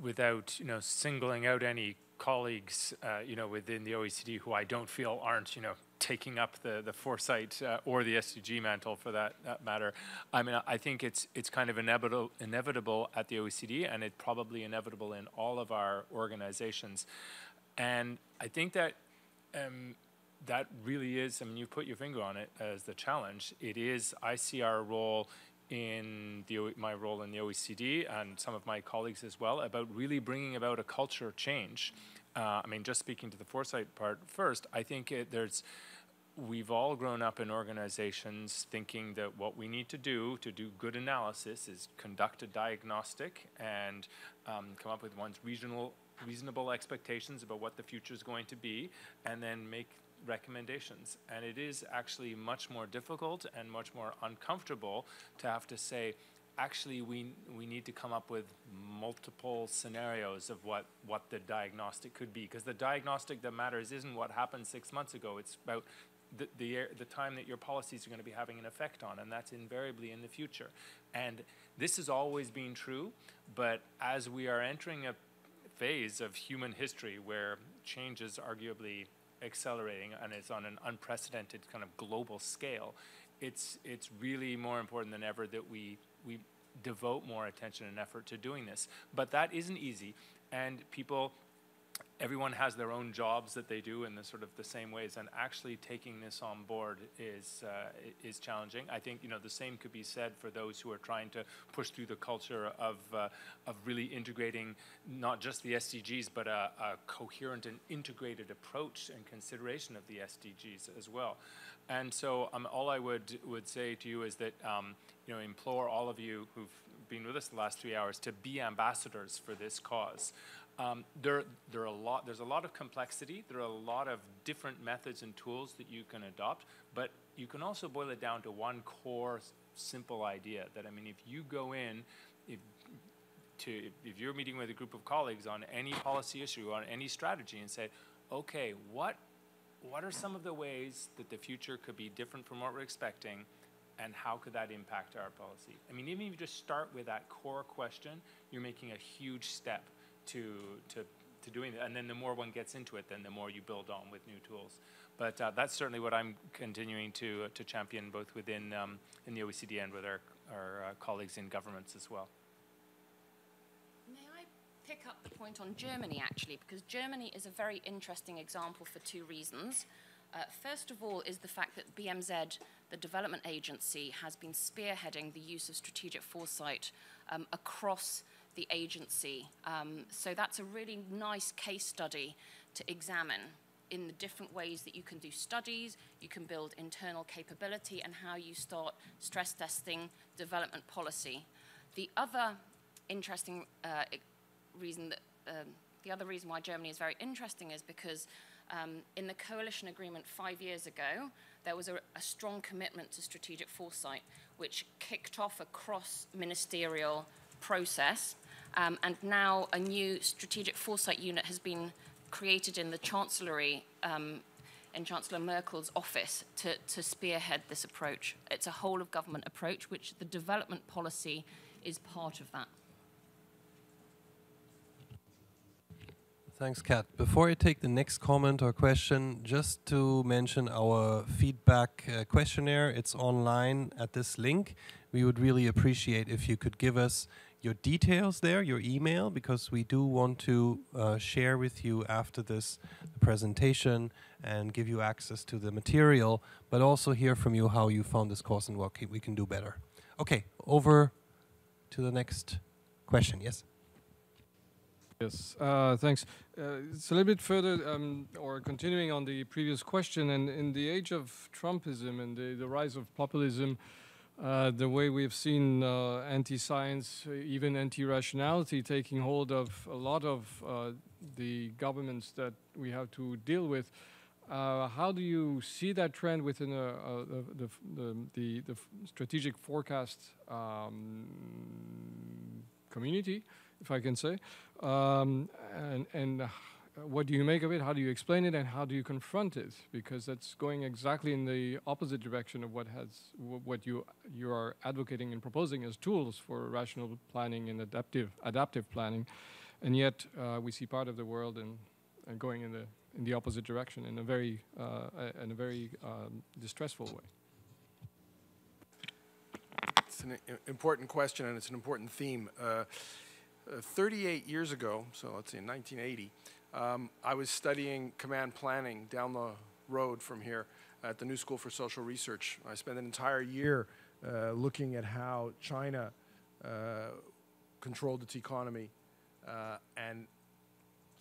without, you know, singling out any colleagues, uh, you know, within the OECD who I don't feel aren't, you know, taking up the the foresight uh, or the SDG mantle for that, that matter. I mean, I think it's it's kind of inevitable inevitable at the OECD, and it's probably inevitable in all of our organizations. And I think that. Um, that really is, I mean, you put your finger on it as the challenge. It is, I see our role in the, my role in the OECD and some of my colleagues as well about really bringing about a culture change. Uh, I mean, just speaking to the foresight part first, I think it, there's, we've all grown up in organizations thinking that what we need to do to do good analysis is conduct a diagnostic and um, come up with one's regional, reasonable expectations about what the future is going to be, and then make recommendations. And it is actually much more difficult and much more uncomfortable to have to say, actually we, we need to come up with multiple scenarios of what, what the diagnostic could be. Because the diagnostic that matters isn't what happened six months ago, it's about the, the, the time that your policies are going to be having an effect on, and that's invariably in the future. And this has always been true, but as we are entering a phase of human history where change is arguably accelerating and it's on an unprecedented kind of global scale, it's, it's really more important than ever that we, we devote more attention and effort to doing this. But that isn't easy, and people everyone has their own jobs that they do in the sort of the same ways, and actually taking this on board is uh, is challenging. I think you know the same could be said for those who are trying to push through the culture of uh, of really integrating not just the SDGs, but a, a, coherent and integrated approach and consideration of the SDGs as well. And so, um, all I would would say to you is that um, you know implore all of you who've been with us the last three hours to be ambassadors for this cause. Um, there, there are a lot, there's a lot of complexity. There are a lot of different methods and tools that you can adopt, but you can also boil it down to one core simple idea that, I mean, if you go in, if, to, if you're meeting with a group of colleagues on any policy issue, on any strategy, and say, okay, what, what are some of the ways that the future could be different from what we're expecting, and how could that impact our policy? I mean, even if you just start with that core question, you're making a huge step to, to, to doing that. And then the more one gets into it, then the more you build on with new tools. But uh, that's certainly what I'm continuing to, uh, to champion both within um, in the OECD and with our, our uh, colleagues in governments as well. May I pick up the point on Germany actually, because Germany is a very interesting example for two reasons. Uh, first of all is the fact that BMZ, the development agency, has been spearheading the use of strategic foresight um, across the agency. Um, so that's a really nice case study to examine in the different ways that you can do studies, you can build internal capability, and how you start stress testing development policy. The other interesting uh, reason that um, the other reason why Germany is very interesting is because um, in the coalition agreement five years ago, there was a, a, strong commitment to strategic foresight, which kicked off a cross ministerial process um, and now a new strategic foresight unit has been created in the Chancellery, um, in Chancellor Merkel's office to, to spearhead this approach. It's a whole of government approach, which the development policy is part of that. Thanks, Kat. Before I take the next comment or question, just to mention our feedback uh, questionnaire. It's online at this link. We would really appreciate if you could give us your details there, your email, because we do want to uh, share with you after this presentation and give you access to the material, but also hear from you how you found this course and what we can do better. Okay, over to the next question. Yes? Yes, uh, thanks. Uh, it's a little bit further, um, or continuing on the previous question, and in the age of Trumpism and the, the rise of populism, uh, the way we've seen uh, anti-science, even anti-rationality taking hold of a lot of uh, the governments that we have to deal with. Uh, how do you see that trend within a, a, the, the, the, the, strategic forecast um, community, if I can say? Um, and, and what do you make of it? How do you explain it, and how do you confront it? Because that's going exactly in the opposite direction of what has what you you are advocating and proposing as tools for rational planning and adaptive adaptive planning, and yet uh, we see part of the world and, and going in the in the opposite direction in a very uh, in a very um, distressful way. It's an important question and it's an important theme. Uh, uh 38 years ago, so let's say in 1980. Um, I was studying command planning down the road from here at the New School for Social Research. I spent an entire year uh, looking at how China uh, controlled its economy uh, and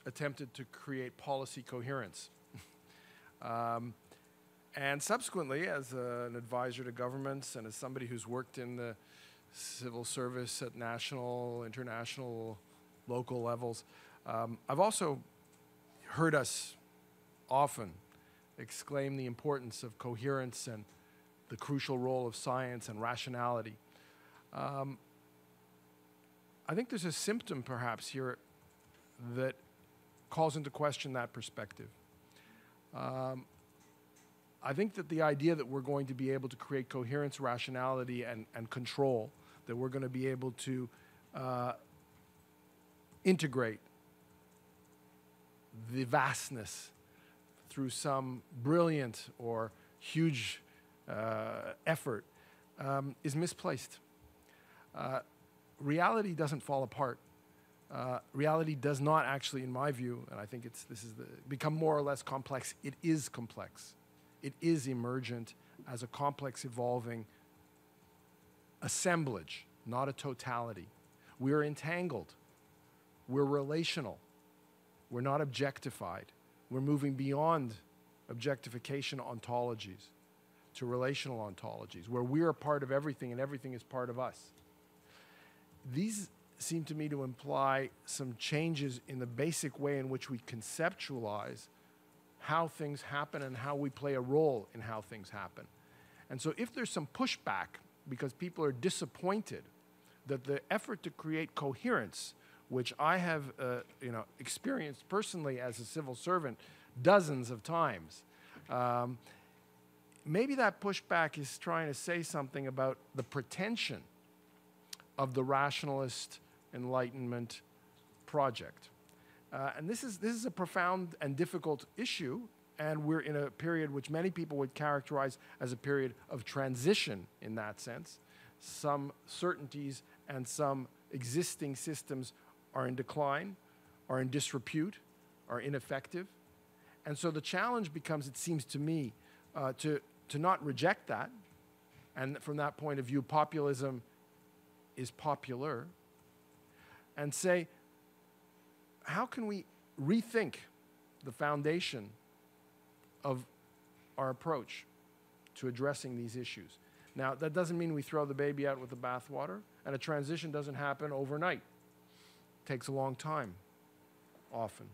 attempted to create policy coherence. um, and subsequently, as a, an advisor to governments and as somebody who's worked in the civil service at national, international, local levels, um, I've also heard us often exclaim the importance of coherence and the crucial role of science and rationality. Um, I think there's a symptom perhaps here that calls into question that perspective. Um, I think that the idea that we're going to be able to create coherence, rationality, and, and control, that we're going to be able to uh, integrate the vastness through some brilliant or huge uh, effort um, is misplaced. Uh, reality doesn't fall apart. Uh, reality does not actually, in my view, and I think it's this is the, become more or less complex. It is complex. It is emergent as a complex, evolving assemblage, not a totality. We are entangled. We're relational. We're not objectified. We're moving beyond objectification ontologies to relational ontologies, where we are part of everything and everything is part of us. These seem to me to imply some changes in the basic way in which we conceptualize how things happen and how we play a role in how things happen. And so, if there's some pushback because people are disappointed that the effort to create coherence, which I have uh, you know, experienced personally as a civil servant dozens of times, um, maybe that pushback is trying to say something about the pretension of the rationalist enlightenment project. Uh, and this is, this is a profound and difficult issue, and we're in a period which many people would characterize as a period of transition in that sense. Some certainties and some existing systems are in decline, are in disrepute, are ineffective. And so the challenge becomes, it seems to me, uh, to, to not reject that. And from that point of view, populism is popular. And say, how can we rethink the foundation of our approach to addressing these issues? Now, that doesn't mean we throw the baby out with the bathwater, and a transition doesn't happen overnight. Takes a long time, often.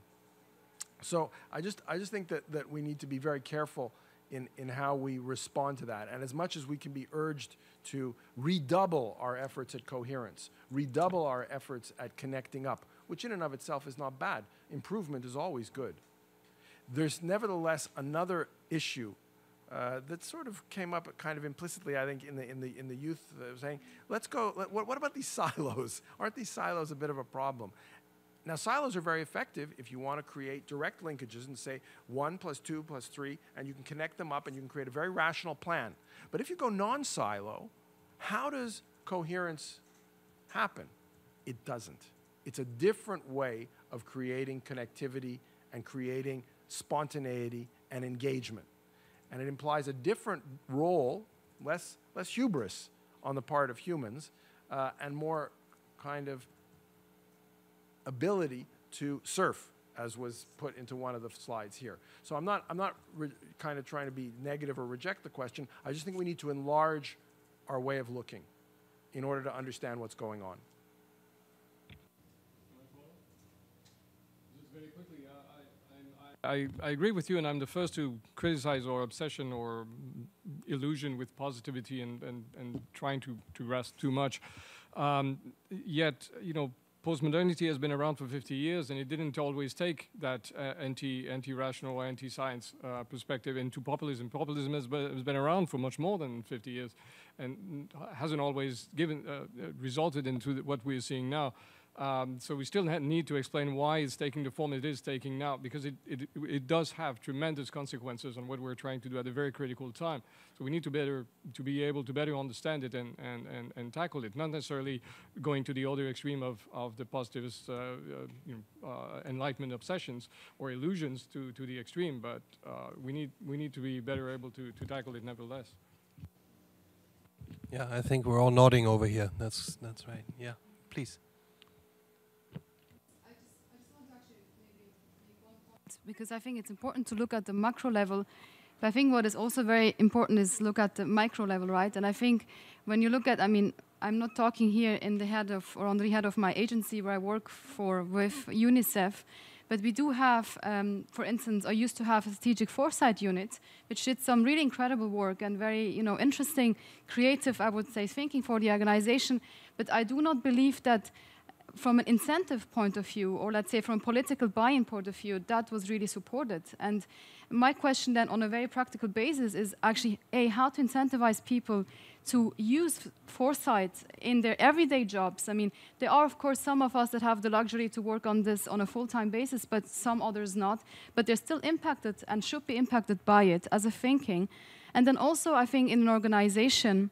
So I just, I just think that, that we need to be very careful in, in how we respond to that. And as much as we can be urged to redouble our efforts at coherence, redouble our efforts at connecting up, which in and of itself is not bad, improvement is always good. There's nevertheless another issue uh, that sort of came up kind of implicitly, I think, in the, in the, in the youth uh, saying, let's go, let, what, what about these silos? Aren't these silos a bit of a problem? Now, silos are very effective if you want to create direct linkages and say one plus two plus three, and you can connect them up and you can create a very rational plan. But if you go non silo, how does coherence happen? It doesn't. It's a different way of creating connectivity and creating spontaneity and engagement and it implies a different role, less, less hubris on the part of humans, uh, and more kind of ability to surf, as was put into one of the slides here. So I'm not, I'm not kind of trying to be negative or reject the question. I just think we need to enlarge our way of looking in order to understand what's going on. I, I agree with you, and I'm the first to criticize our obsession or illusion with positivity and, and, and trying to, to grasp too much. Um, yet, you know, postmodernity has been around for 50 years, and it didn't always take that uh, anti anti rational or anti science uh, perspective into populism. Populism has been, has been, around for much more than 50 years, and hasn't always given uh, resulted into what we're seeing now. Um, so we still need to explain why it's taking the form it is taking now, because it, it, it does have tremendous consequences on what we're trying to do at a very critical time. So we need to better to be able to better understand it and, and, and, and tackle it, not necessarily going to the other extreme of, of the positivist uh, uh, you know, uh, enlightenment obsessions or illusions to, to the extreme, but uh, we, need, we need to be better able to, to tackle it nevertheless. Yeah, I think we're all nodding over here. That's, that's right. Yeah, please. Because I think it's important to look at the macro level. But I think what is also very important is look at the micro level, right? And I think when you look at, I mean, I'm not talking here in the head of or on the head of my agency where I work for with UNICEF, but we do have, um, for instance, I used to have a strategic foresight unit, which did some really incredible work and very, you know, interesting, creative, I would say, thinking for the organization. But I do not believe that from an incentive point of view, or let's say from a political buy-in point of view, that was really supported. And my question then on a very practical basis is actually, A, how to incentivize people to use foresight in their everyday jobs. I mean, there are, of course, some of us that have the luxury to work on this on a full time basis, but some others not. But they're still impacted and should be impacted by it as a thinking. And then also, I think in an organization,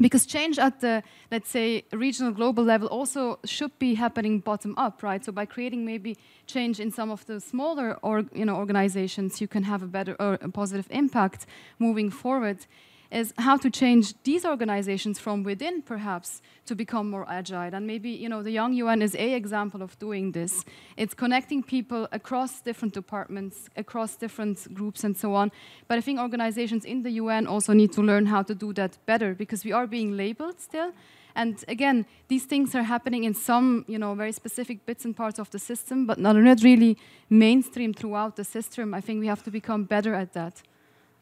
because change at the let's say regional global level also should be happening bottom up right? So by creating maybe change in some of the smaller or you know organizations you can have a better or a positive impact moving forward is how to change these organizations from within, perhaps, to become more agile. And maybe, you know, the Young UN is a example of doing this. It's connecting people across different departments, across different groups, and so on. But I think organizations in the UN also need to learn how to do that better because we are being labeled still. And again, these things are happening in some, you know, very specific bits and parts of the system, but not, not really mainstream throughout the system. I think we have to become better at that,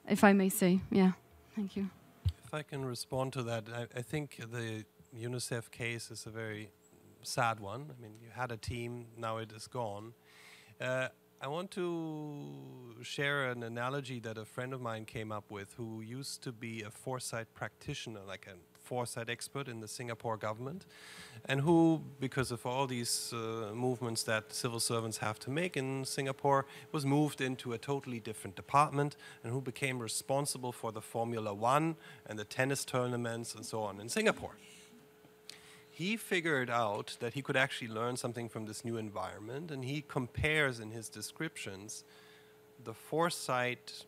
if I may say. Yeah. Thank you. If I can respond to that, I, I, think the UNICEF case is a very sad one. I mean, you had a team, now it is gone. Uh, I want to share an analogy that a friend of mine came up with who used to be a foresight practitioner, like a foresight expert in the Singapore government, and who, because of all these uh, movements that civil servants have to make in Singapore, was moved into a totally different department and who became responsible for the Formula One and the tennis tournaments and so on in Singapore. He figured out that he could actually learn something from this new environment, and he compares in his descriptions the foresight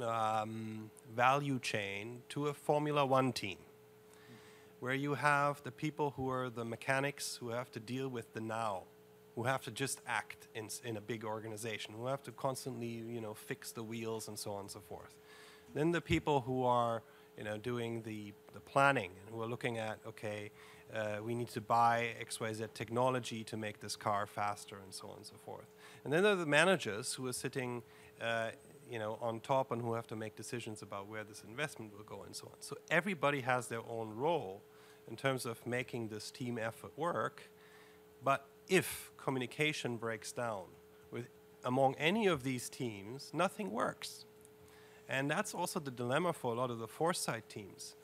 um, value chain to a Formula One team where you have the people who are the mechanics who have to deal with the now, who have to just act in, in a big organization, who have to constantly, you know, fix the wheels and so on and so forth. Then the people who are, you know, doing the, the planning and who are looking at, okay, uh, we need to buy XYZ technology to make this car faster and so on and so forth. And then there are the managers who are sitting, uh, you know, on top and who have to make decisions about where this investment will go and so on. So everybody has their own role in terms of making this team effort work. But if communication breaks down with, among any of these teams, nothing works. And that's also the dilemma for a lot of the foresight teams.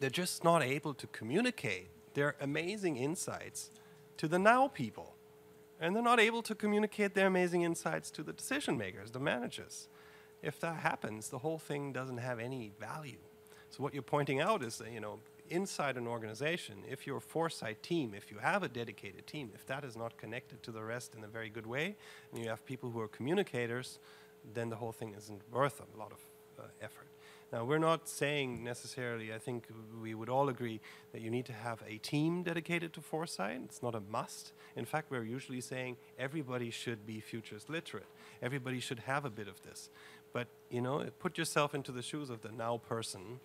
They're just not able to communicate their amazing insights to the now people. And they're not able to communicate their amazing insights to the decision makers, the managers. If that happens, the whole thing doesn't have any value. So what you're pointing out is that, you know, inside an organization, if your foresight team, if you have a dedicated team, if that is not connected to the rest in a very good way, and you have people who are communicators, then the whole thing isn't worth a lot of uh, effort. Now, we're not saying necessarily, I think we would all agree that you need to have a team dedicated to foresight. It's not a must. In fact, we're usually saying everybody should be futures literate. Everybody should have a bit of this. But, you know, put yourself into the shoes of the now person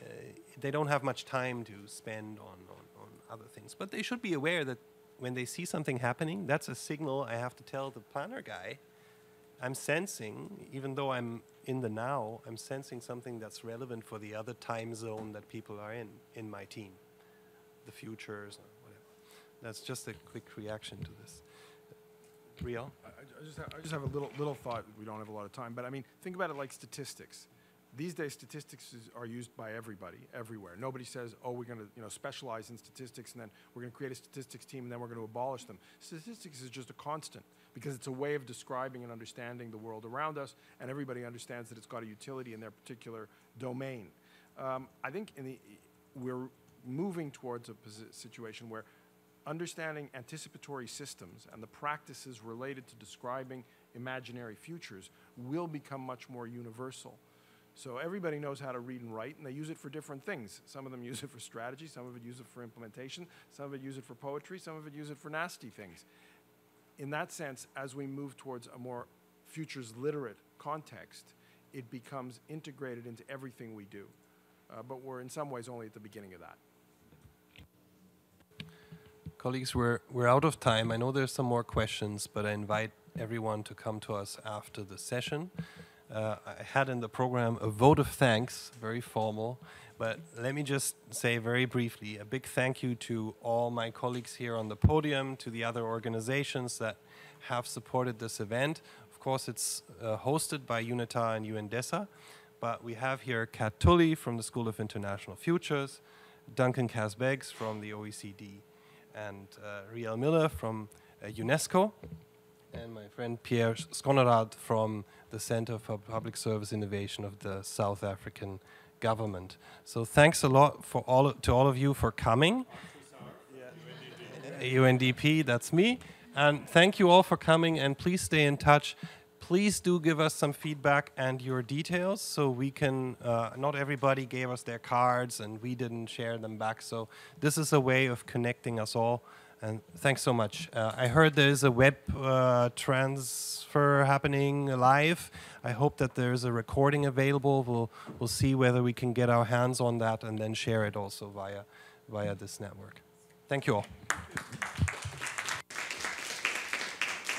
Uh, they don't have much time to spend on, on, on other things. But they should be aware that when they see something happening, that's a signal I have to tell the planner guy. I'm sensing, even though I'm in the now, I'm sensing something that's relevant for the other time zone that people are in, in my team, the futures or whatever. That's just a quick reaction to this. Riel? I, I, just have, I just have a little, little thought. We don't have a lot of time, but I mean, think about it like statistics these days statistics is, are used by everybody everywhere. Nobody says oh we're going to you know specialize in statistics and then we're going to create a statistics team and then we're going to abolish them. Statistics is just a constant because it's a way of describing and understanding the world around us and everybody understands that it's got a utility in their particular domain. Um, i think in the we're moving towards a situation where understanding anticipatory systems and the practices related to describing imaginary futures will become much more universal so everybody knows how to read and write, and they use it for different things. Some of them use it for strategy, some of it use it for implementation, some of it use it for poetry, some of it use it for nasty things. In that sense, as we move towards a more futures literate context, it becomes integrated into everything we do. Uh, but we're in some ways only at the beginning of that. Colleagues, we're, we're out of time. I know there's some more questions, but I invite everyone to come to us after the session. Uh, I had in the program a vote of thanks, very formal, but let me just say very briefly a big thank you to all my colleagues here on the podium, to the other organizations that have supported this event. Of course, it's uh, hosted by UNITAR and UNDESA, but we have here Kat Tully from the School of International Futures, Duncan Cass-Beggs from the OECD, and uh, Riel Miller from uh, UNESCO, and my friend Pierre Schoonraad from the Center for Public Service Innovation of the South African government. So thanks a lot for all to all of you for coming. UNDP, that's me. And thank you all for coming, and please stay in touch. Please do give us some feedback and your details so we can. Uh, not everybody gave us their cards, and we didn't share them back. So this is a way of connecting us all. And thanks so much. Uh, I heard there's a web uh, transfer happening live. I hope that there's a recording available. We'll we'll see whether we can get our hands on that and then share it also via via this network. Thank you all.